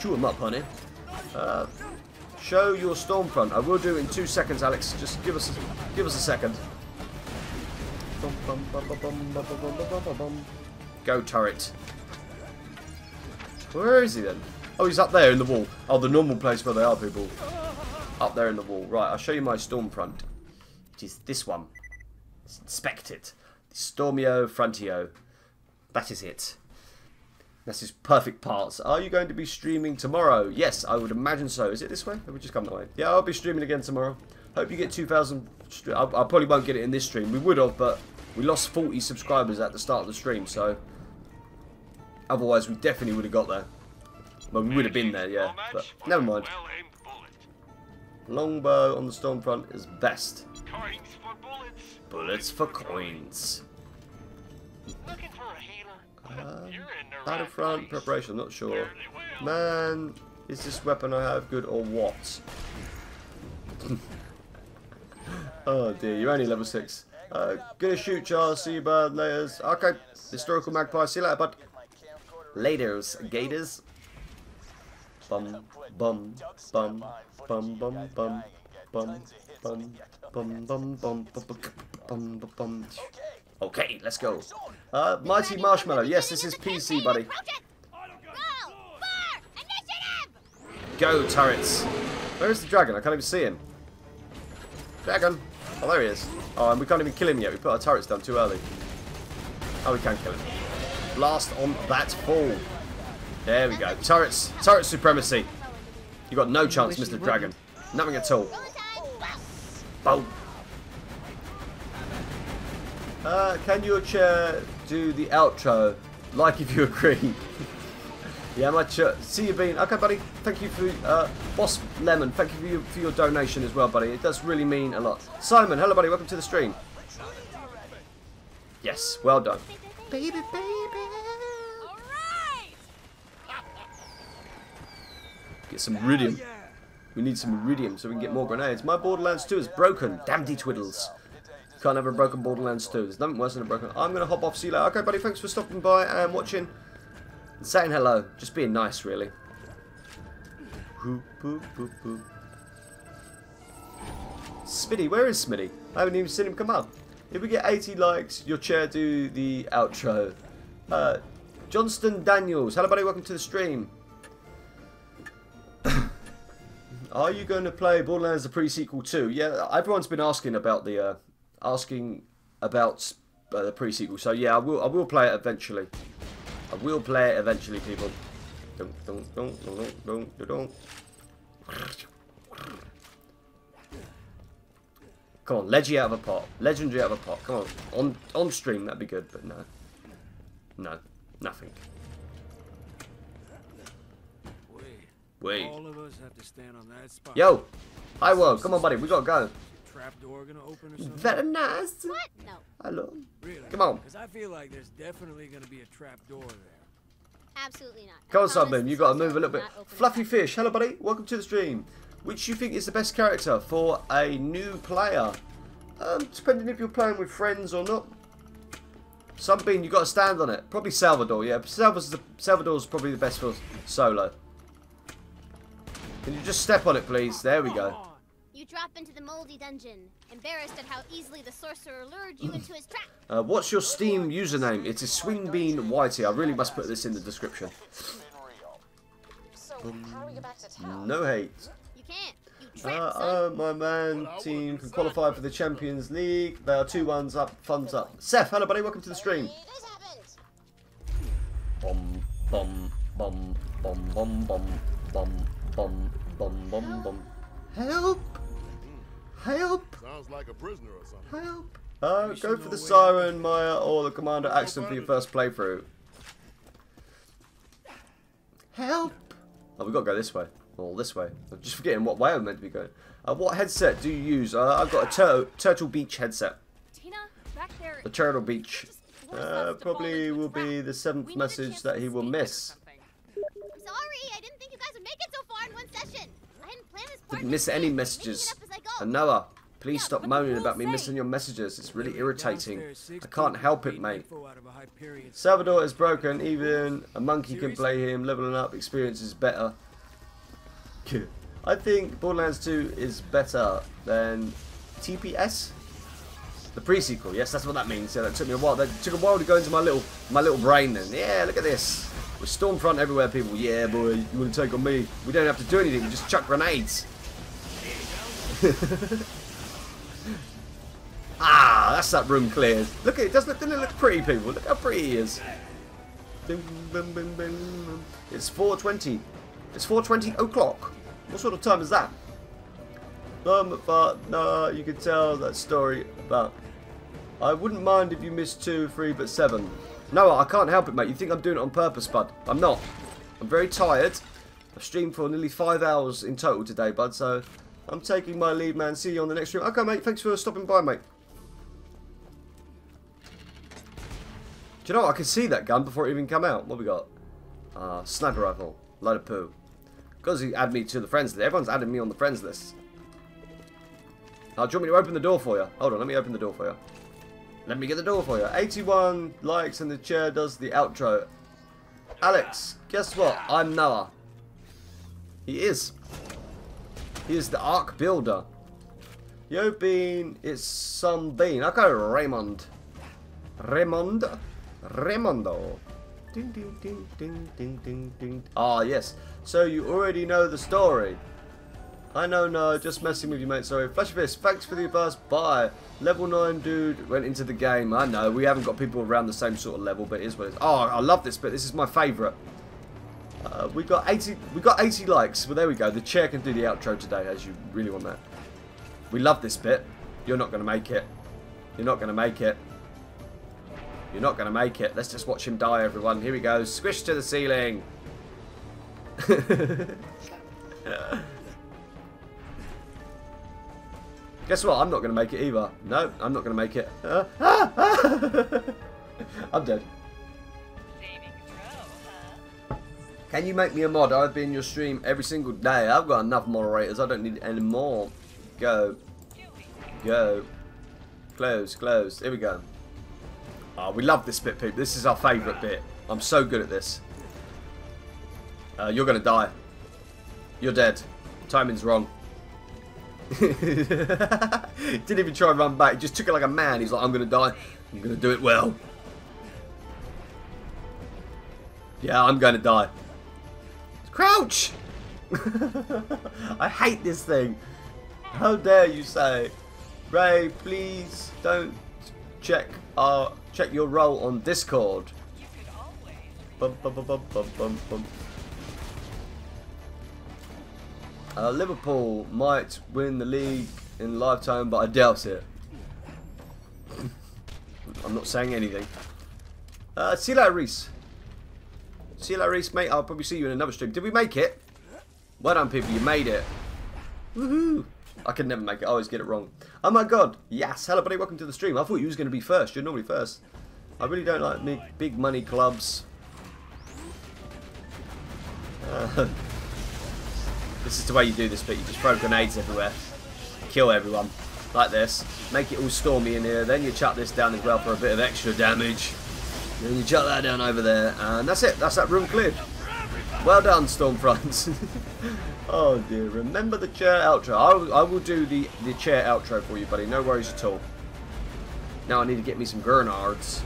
Chew them up, honey. Uh, show your Stormfront. I will do in two seconds, Alex. Just give us a, give us a second. Go, turret. Where is he then? Oh, he's up there in the wall. Oh, the normal place where they are, people. Up there in the wall. Right, I'll show you my Stormfront. It is this one. Inspect it. Stormio Frontio. That is it. That's his perfect parts. Are you going to be streaming tomorrow? Yes, I would imagine so. Is it this way? Have we just come that way? Yeah, I'll be streaming again tomorrow. Hope you get 2,000. I, I probably won't get it in this stream. We would have, but we lost 40 subscribers at the start of the stream, so otherwise we definitely would have got there. Well, we would have been there, yeah. But never mind. Longbow on the storm front is best. Coins for bullets. Bullets for coins. Looking for a? Uh, You're in the right Battlefront place. preparation, not sure. Man, is this weapon I have good or what? oh dear, you're only level 6. Uh, gonna shoot Charles, see you bud, laters. Okay, historical magpie, see you later bud. Laters, gators. Bum, bum, bum, bum, bum, bum, bum, bum, bum, bum, bum, bum, bum, bum, bum. Okay, let's go. Uh, Mighty Marshmallow, yes, this is PC, buddy. Go! Fire! Initiative! Go, turrets! Where is the dragon? I can't even see him. Dragon! Oh, there he is. Oh, and we can't even kill him yet. We put our turrets down too early. Oh, we can kill him. Blast on that ball. There we go. Turrets. Turret supremacy. You got no chance, Mr. Dragon. Nothing at all. Rolling time! Wow! Boom. Uh, can your chair do the outro? Like if you agree. yeah, my chair. See you, Bean. Okay, buddy. Thank you for uh, Boss Lemon. Thank you for your, for your donation as well, buddy. It does really mean a lot. Simon, hello, buddy. Welcome to the stream. Yes, well done. Baby, baby. Right. Get some iridium. We need some iridium so we can get more grenades. My Borderlands 2 is broken. Damn twiddles. Can't have a broken Borderlands 2. There's nothing worse than a broken. I'm going to hop off. See you later. Okay, buddy. Thanks for stopping by and watching. And saying hello. Just being nice, really. Boop, boop, boop, boop. Smitty, where is Smitty? I haven't even seen him come up. If we get 80 likes, your chair do the outro. Uh, Johnston Daniels, hello buddy, welcome to the stream. Are you going to play Borderlands the pre-sequel too? Yeah, everyone's been asking about the uh, asking about uh, the pre-sequel. So yeah, I will I will play it eventually. I will play it eventually, people. Come on, Leggy out of a pot. Legendary out of a pot. Come on. On on stream that'd be good, but no. No. Nothing. Wait. Wait. All of us have to stand on that spot. Yo! Hi world, come on buddy, we gotta go. Trap door gonna open or something? Very nice. What? No. Hello. Really? Come on. Because I feel like there's definitely gonna be a trap door there. Absolutely not. Come on, promise Sunbeam, you gotta move a little bit. Fluffy. Fish, hello buddy, welcome to the stream. Which you think is the best character for a new player? Um, depending if you're playing with friends or not. Sunbeam, you gotta stand on it. Probably Salvador, yeah. Salvador's, the, Salvador's probably the best for solo. Can you just step on it, please? There we go. You drop into the moldy dungeon, embarrassed at how easily the sorcerer lured you into his trap. Uh, what's your Steam username? It is Swingbean Whitey. I really must put this in the description. So, how do we get back to town? No hate. You can't. Uh, uh, my man team can qualify for the Champions League. They are two ones up, thumbs up. Seth, hello buddy, welcome to the stream. Bum bum bum bum bum bum bum bum bum bum bum. Help! Help! Sounds like a prisoner or something. Help! Uh, go for the Siren, Maya, or the Commander Axton for your first playthrough. Help! Oh, we've gotta go this way. Or this way. I'm just forgetting what way I'm meant to be going. Uh, what headset do you use? Uh, I've got a Tur Turtle Beach headset. Tina, back there. The Turtle Beach. Uh, us to fall probably will be the seventh We need a message that he will escape it or miss. I'm sorry. I didn't think you guys would make it so far in one session. Didn't miss any messages. up as I go. And Noah, Please Yeah, stop moaning about me say- missing your messages. It's really irritating. I can't help it, mate. info out of a Hyperion. Salvador is broken. Even a monkey can play him. Leveling up experience is better. I think Borderlands 2 is better than TPS. The pre-sequel, yes, that's what that means. Yeah, that took me a while. That took a while to go into my little my little brain. Then, yeah, look at this. We're Stormfront everywhere, people. Yeah, boy, you want to take on me? We don't have to do anything. We just chuck grenades. ah, that's that room cleared. Look at it. Doesn't it, doesn't it look pretty, people? Look how pretty he is. It's 4:20. It's 4:20 o'clock. What sort of time is that? Um, but no, you can tell that story about. I wouldn't mind if you missed two, three, but seven. No, I can't help it, mate. You think I'm doing it on purpose, bud? I'm not. I'm very tired. I've streamed for nearly five hours in total today, bud. So I'm taking my leave, man. See you on the next stream. Okay, mate. Thanks for stopping by, mate. Do you know what? I could see that gun before it even come out. What we got? Uh, sniper rifle. Load of poo. Because he added me to the friends list. Everyone's added me on the friends list. Uh, do you want me to open the door for you? Hold on, let me open the door for you. Let me get the door for you. 81 likes and the chair does the outro. Alex, guess what? I'm Noah. He is. He is the Ark Builder. Yo Bean, it's some Bean. I Okay, Raymond. Raymond. Raymondo. Ding ding ding ding ding ding ding. Ah yes. So you already know the story. I know, no, just messing with you, mate. Sorry. Flash Fist, thanks for the advice. Bye. Level 9 dude went into the game. I know, we haven't got people around the same sort of level, but it is what it is. Oh, I love this bit. This is my favourite. Uh, we got 80 we got 80 likes. Well, there we go. The chair can do the outro today, as you really want that. We love this bit. You're not going to make it. You're not going to make it. You're not going to make it. Let's just watch him die, everyone. Here he goes. Squish to the ceiling. Guess what? I'm not going to make it either. No, I'm not going to make it. Uh, ah, ah. I'm dead. Can you make me a mod? I've been in your stream every single day. I've got enough moderators. I don't need any more. Go. Go. Close, close. Here we go. Oh, we love this bit, people. This is our favourite bit. I'm so good at this. Uh, you're going to die. You're dead. Timing's wrong. Didn't even try and run back. He just took it like a man. He's like, I'm going to die. I'm going to do it well. Yeah, I'm going to die. Crouch! I hate this thing. How dare you say, Ray, please don't check our check your role on Discord. Bum, bum, bum, Uh, Liverpool might win the league in lifetime, but I doubt it. I'm not saying anything. Uh, see you later, Reese. See you later, Reese, mate. I'll probably see you in another stream. Did we make it? Well done, people. You made it. Woohoo! I can never make it. I always get it wrong. Oh my god. Yes. Hello, buddy. Welcome to the stream. I thought you was going to be first. You're normally first. I really don't like big, money clubs. Uh, this is the way you do this bit. You just throw grenades everywhere. Kill everyone. Like this. Make it all stormy in here. Then you chuck this down as well for a bit of extra damage. Then you chuck that down over there. And that's it. That's that room cleared. Well done, Stormfront. oh dear. Remember the chair outro. I will, I will do the, the chair outro for you, buddy. No worries at all. Now I need to get me some grenards.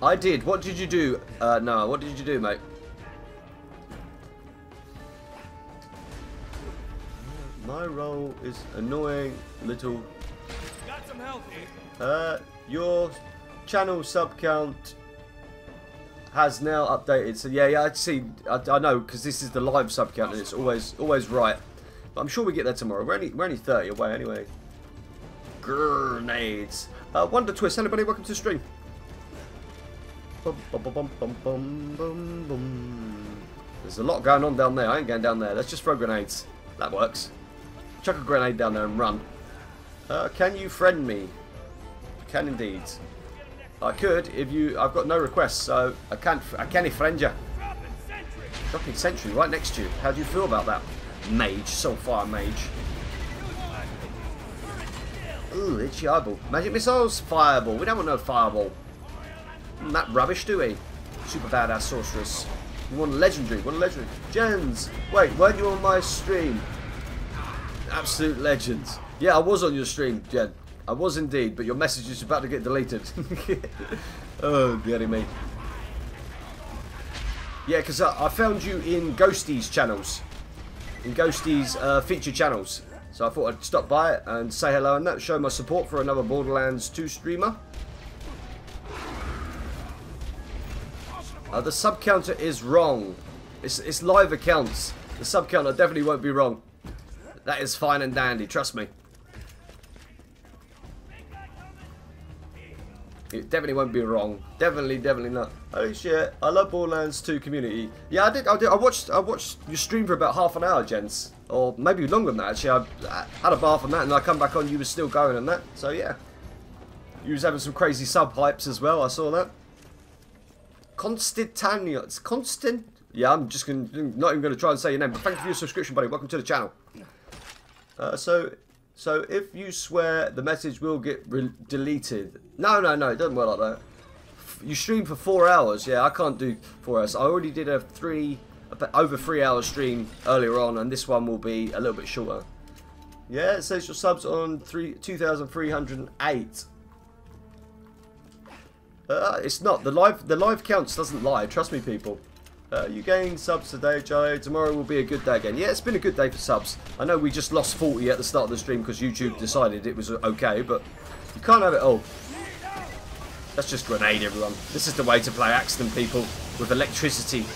I did. What did you do? Uh, no, what did you do, mate? My role is annoying little. Got some help here. Uh, your channel sub count has now updated. So yeah, yeah, I see. I, I know because this is the live sub count and it's always always right. But I'm sure we get there tomorrow. We're only we're only 30 away anyway. Grenades. Uh, Wonder Twist. Hello, buddy. Welcome to the stream. There's a lot going on down there. I ain't going down there. Let's just throw grenades. That works. Chuck a grenade down there and run. Uh, can you friend me? Can indeed. I could if you. I've got no requests, so I can't. I can't friend you. Dropping sentry right next to you. How do you feel about that? Mage, So far, Mage. Ooh, itchy eyeball. Magic missiles, fireball. We don't want no fireball. That rubbish, do we? Super badass sorceress. You want legendary? Want legendary? Jens, wait, weren't you on my stream? Absolute legends. Yeah, I was on your stream, Jen. I was indeed, but your message is about to get deleted. oh, getting me. Yeah, because I, found you in Ghosty's channels. In Ghosty's uh, feature channels. So I thought I'd stop by and say hello and that, show my support for another Borderlands 2 streamer. Uh, the sub counter is wrong. It's, it's live accounts. The sub counter definitely won't be wrong. That is fine and dandy, trust me. It definitely won't be wrong. Definitely, definitely not. Holy shit! I love Borderlands 2 community. Yeah, I did. I did. I watched. I watched your stream for about half an hour, gents, or maybe longer than that. Actually, I, I had a bath on that, and I come back on. You were still going on that. So yeah, you was having some crazy sub hypes as well. I saw that. Constantinios. Constant. Yeah, I'm just gonna, not even going to try and say your name, but thank you for your subscription, buddy. Welcome to the channel. Uh, so, so if you swear, the message will get deleted. No, no, no, it doesn't work like that. You stream for four hours. Yeah, I can't do four hours. I already did a three, over three hour stream earlier on, and this one will be a little bit shorter. Yeah, it says your subs on three, 2,308. Uh, it's not the live. The live counts doesn't lie. Trust me, people. Uh, you gain subs today, Joe. Tomorrow will be a good day again. Yeah, it's been a good day for subs. I know we just lost 40 at the start of the stream because YouTube decided it was okay, but you can't have it all. That's just grenade, everyone. This is the way to play Axton, people, with electricity.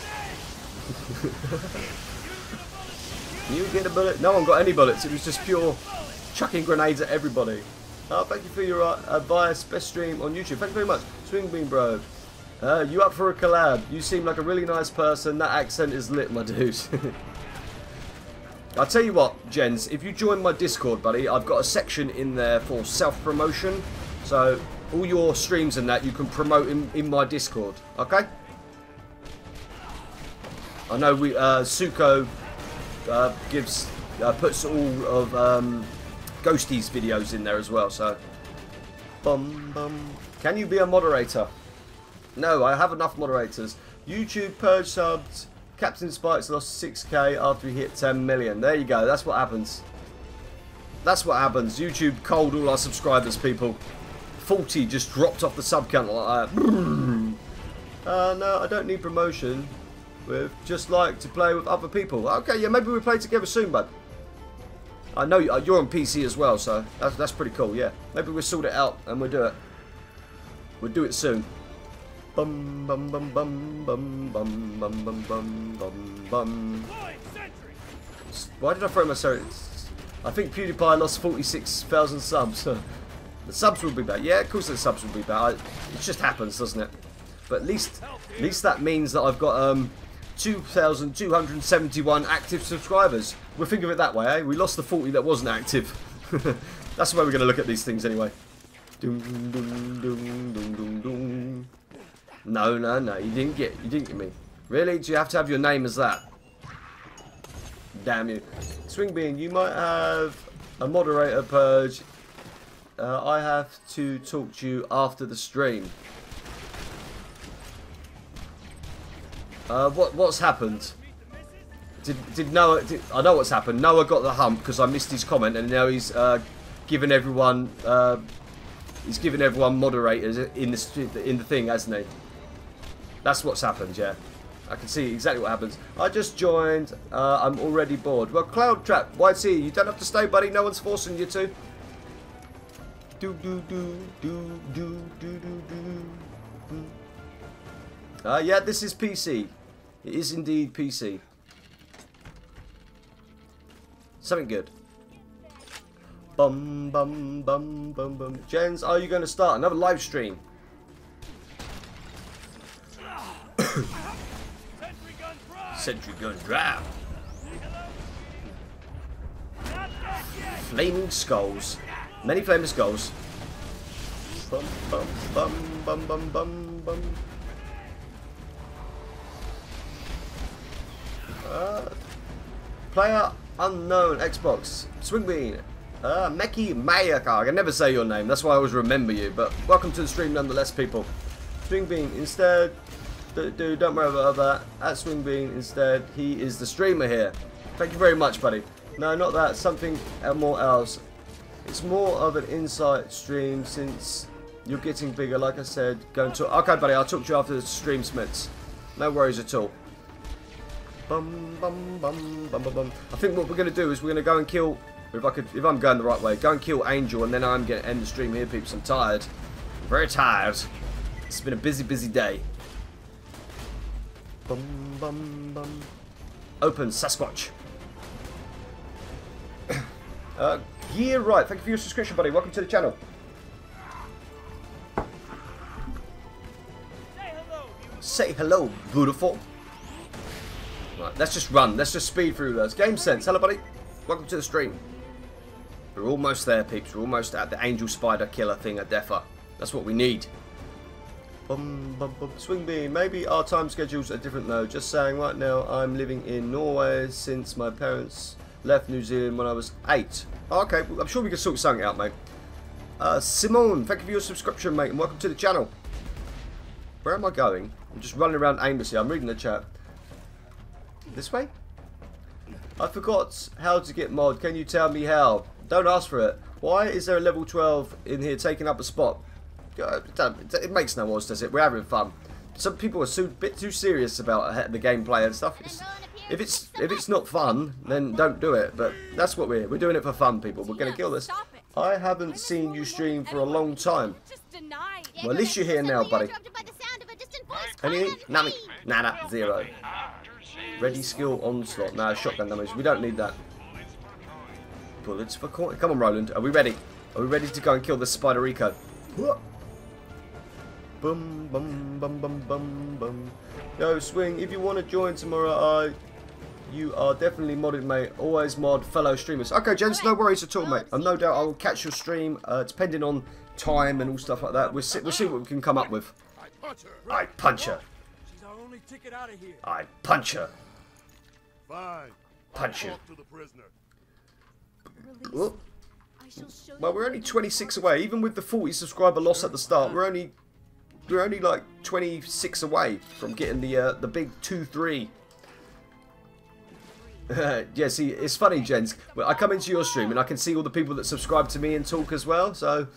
you get a bullet? No one got any bullets. It was just pure chucking grenades at everybody. Oh, thank you for your uh, advice. Best stream on YouTube. Thank you very much. Swing Bean Bro. Uh, you up for a collab? You seem like a really nice person. That accent is lit, my dude. I'll tell you what, Jens, if you join my Discord, buddy, I've got a section in there for self-promotion. So, all your streams and that, you can promote in, in my Discord, okay? I know we, uh, Suko uh, gives, uh, puts all of um, Ghosty's videos in there as well, so... Bum, bum. Can you be a moderator? No, I have enough moderators. YouTube purge subs. Captain Spikes lost 6k after he hit 10 million. There you go. That's what happens. That's what happens. YouTube cold all our subscribers, people. 40 just dropped off the sub count like that. Uh, no, I don't need promotion. We just like to play with other people. Okay, yeah, maybe we play together soon, bud. I know uh, you're on PC as well, so that's, that's pretty cool, yeah. Maybe we'll sort it out and we'll do it. We'll do it soon. Bum bum bum bum bum bum bum bum bum bum bum. Why did I throw my sorry? I think PewDiePie lost 46,000 subs. the subs will be back. Yeah, of course the subs will be back. It just happens, doesn't it? But at least, at least that means that I've got um, 2,271 active subscribers. We'll think of it that way, eh? We lost the 40 that wasn't active. That's the way we're going to look at these things anyway. No, no, no. You didn't get. You didn't get me. Really? Do you have to have your name as that? Damn you. Swing Bean, you might have a moderator purge. Uh, I have to talk to you after the stream. Uh, what what's happened? Did did Noah? Did, I know what's happened. Noah got the hump because I missed his comment, and now he's uh, given everyone. Uh, he's given everyone moderators in the in the thing, hasn't he? That's what's happened, yeah. I can see exactly what happens. I just joined. Uh, I'm already bored. Well, Cloud Trap, YT, you don't have to stay, buddy. No one's forcing you to. Do do do do do do do do. Uh, yeah, this is PC. It is indeed PC. Something good. Bum bum bum bum bum. Jens, are you going to start another live stream? Sentry gun drop. Flaming skulls. Many flaming skulls. Bum bum bum bum bum bum bum. Uh, player unknown Xbox Swingbean. Uh, Meki Mayaka. I can never say your name. That's why I always remember you. But welcome to the stream nonetheless, people. Swingbean. Instead, dude, don't worry about that. At Swingbean, instead, he is the streamer here. Thank you very much, buddy. No, not that. Something more else. It's more of an insight stream since you're getting bigger. Like I said, going to. Okay, buddy. I'll talk to you after the stream, Smiths. No worries at all. Bum, bum, bum, bum, bum, bum. I think what we're going to do is we're going to go and kill. If I could, if I'm going the right way, go and kill Angel, and then I'm going to end the stream here, peeps. I'm tired. I'm very tired. It's been a busy, busy day. Bum, bum, bum. Open Sasquatch. uh, Gear right. Thank you for your subscription, buddy. Welcome to the channel. Say hello, beautiful. Right, let's just run. Let's just speed through those. Game sense. Hello, buddy. Welcome to the stream. We're almost there, peeps. We're almost at the angel spider killer thing at Defa. That's what we need. Bum, bum, bum. Swing bean. Maybe our time schedules are different though. Just saying right now I'm living in Norway since my parents left New Zealand when I was eight. Okay, I'm sure we can sort something out, mate. Uh, Simone, thank you for your subscription, mate, and welcome to the channel. Where am I going? I'm just running around aimlessly. I'm reading the chat. This way? I forgot how to get mod. Can you tell me how? Don't ask for it. Why is there a level 12 in here taking up a spot? It makes no odds, does it? We're having fun. Some people are a bit too serious about the gameplay and stuff. It's, if it's if it's not fun, then don't do it. But that's what we're we're doing it for fun, people. We're gonna kill this. I haven't seen you stream for a long time. Well, at least you're here now, buddy. Any Nami, nada, zero. Ready skill onslaught. No, shotgun damage. We don't need that. Bullets for corner. Come on, Roland. Are we ready? Are we ready to go and kill this Spider Rico? Bum bum bum bum bum bum. Yo, swing. If you want to join tomorrow, I. You are definitely modded, mate. Always mod fellow streamers. Okay, gents, no worries at all, mate. And no doubt I will catch your stream, uh, depending on time and all stuff like that. We'll see, we'll see what we can come up with. I punch her. I punch her. She's our only ticket out of here. I punch her. Fine. Punch I'll you. talk to the prisoner. Well, we're only 26 away. Even with the 40 subscriber loss at the start, we're only we're only like 26 away from getting the uh, the big 2-3. yeah, see, it's funny, gents. I come into your stream and I can see all the people that subscribe to me and talk as well. So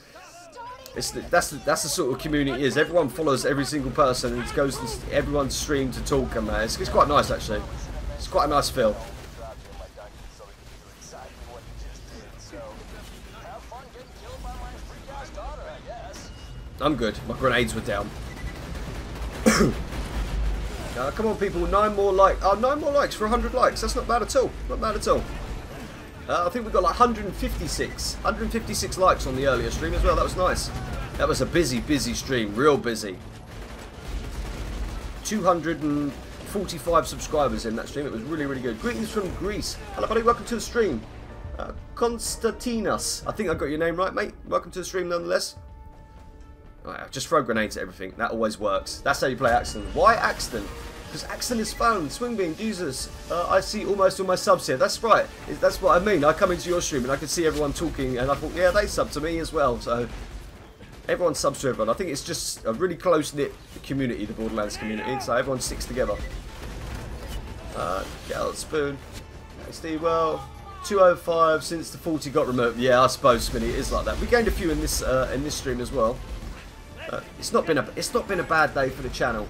it's the, that's the, that's the sort of community it is. Everyone follows every single person and it goes to everyone's stream to talk and man, it's, it's quite nice actually. It's quite a nice feel. I'm good. My grenades were down. Uh, come on, people. Nine more like. Oh, nine more likes for 100 likes. That's not bad at all. Not bad at all. Uh, I think we got like 156. 156 likes on the earlier stream as well. That was nice. That was a busy, busy stream. Real busy. 245 subscribers in that stream. It was really, really good. Greetings from Greece. Hello, buddy. Welcome to the stream. Uh, Konstantinos. I think I got your name right, mate. Welcome to the stream nonetheless. Right, just throw grenades at everything. That always works. That's how you play Axton. Why Axton? Because Axton is fun. Swing bean, Jesus. Uh, I see almost all my subs here. That's right. That's what I mean. I come into your stream and I can see everyone talking, and I thought, yeah, they sub to me as well. So everyone subs to everyone. I think it's just a really close knit community, the Borderlands community. So everyone sticks together. Uh, get spoon. Steve, well, 205 since the 40 got removed. Yeah, I suppose, Smitty, it is like that. We gained a few in this uh, in this stream as well. Uh, it's not been a it's not been a bad day for the channel.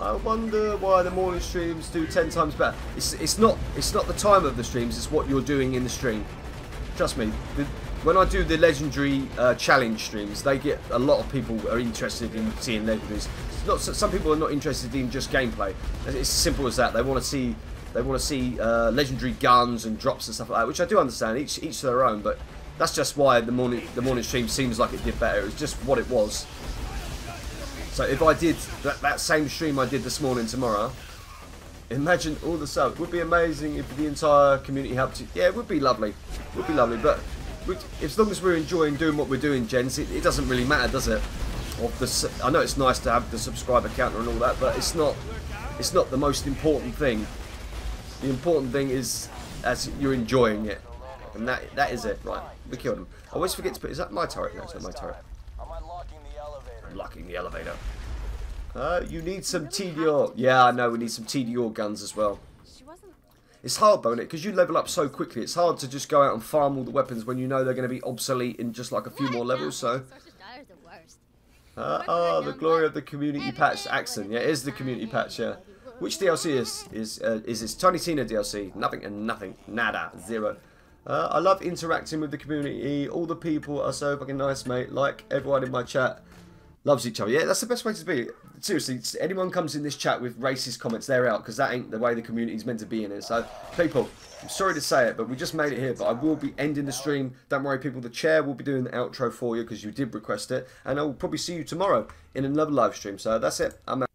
I wonder why the morning streams do ten times better. It's it's not it's not the time of the streams. It's what you're doing in the stream. Trust me. The, when I do the legendary uh, challenge streams, they get a lot of people are interested in seeing legendaries. It's not some people are not interested in just gameplay. It's as simple as that. They want to see they want to see uh, legendary guns and drops and stuff like that, which I do understand. Each each to their own, but that's just why the morning the morning stream seems like it did better. It was just what it was. So if I did that, that same stream I did this morning tomorrow, imagine all the subs. It would be amazing if the entire community helped you. Yeah, it would be lovely. It would be lovely. But as long as we're enjoying doing what we're doing, gents, it, it doesn't really matter, does it? The, I know it's nice to have the subscriber counter and all that, but it's not. It's not the most important thing. The important thing is as you're enjoying it. And that that is it, right? We killed him. I always forget to put. Is that my turret? No, it's not my turret. I'm unlocking the elevator. Locking the elevator. Uh, you need some Tediore. Yeah, I know. We need some Tediore guns as well. It's hard though, is Because you level up so quickly. It's hard to just go out and farm all the weapons when you know they're going to be obsolete in just like a few more levels. So. Uh, oh, the glory of the community patch, Axton. Yeah, it is the community patch. Yeah. Which DLC is is uh, is this? Tiny Tina DLC. Nothing and nothing. Nada. Zero. Uh, I love interacting with the community. All the people are so fucking nice, mate. Like everyone in my chat loves each other. Yeah, that's the best way to be. Seriously, anyone comes in this chat with racist comments, they're out because that ain't the way the community's meant to be in it. So, people, I'm sorry to say it, but we just made it here. But I will be ending the stream. Don't worry, people. The chair will be doing the outro for you because you did request it, and I will probably see you tomorrow in another live stream. So that's it. I'm out.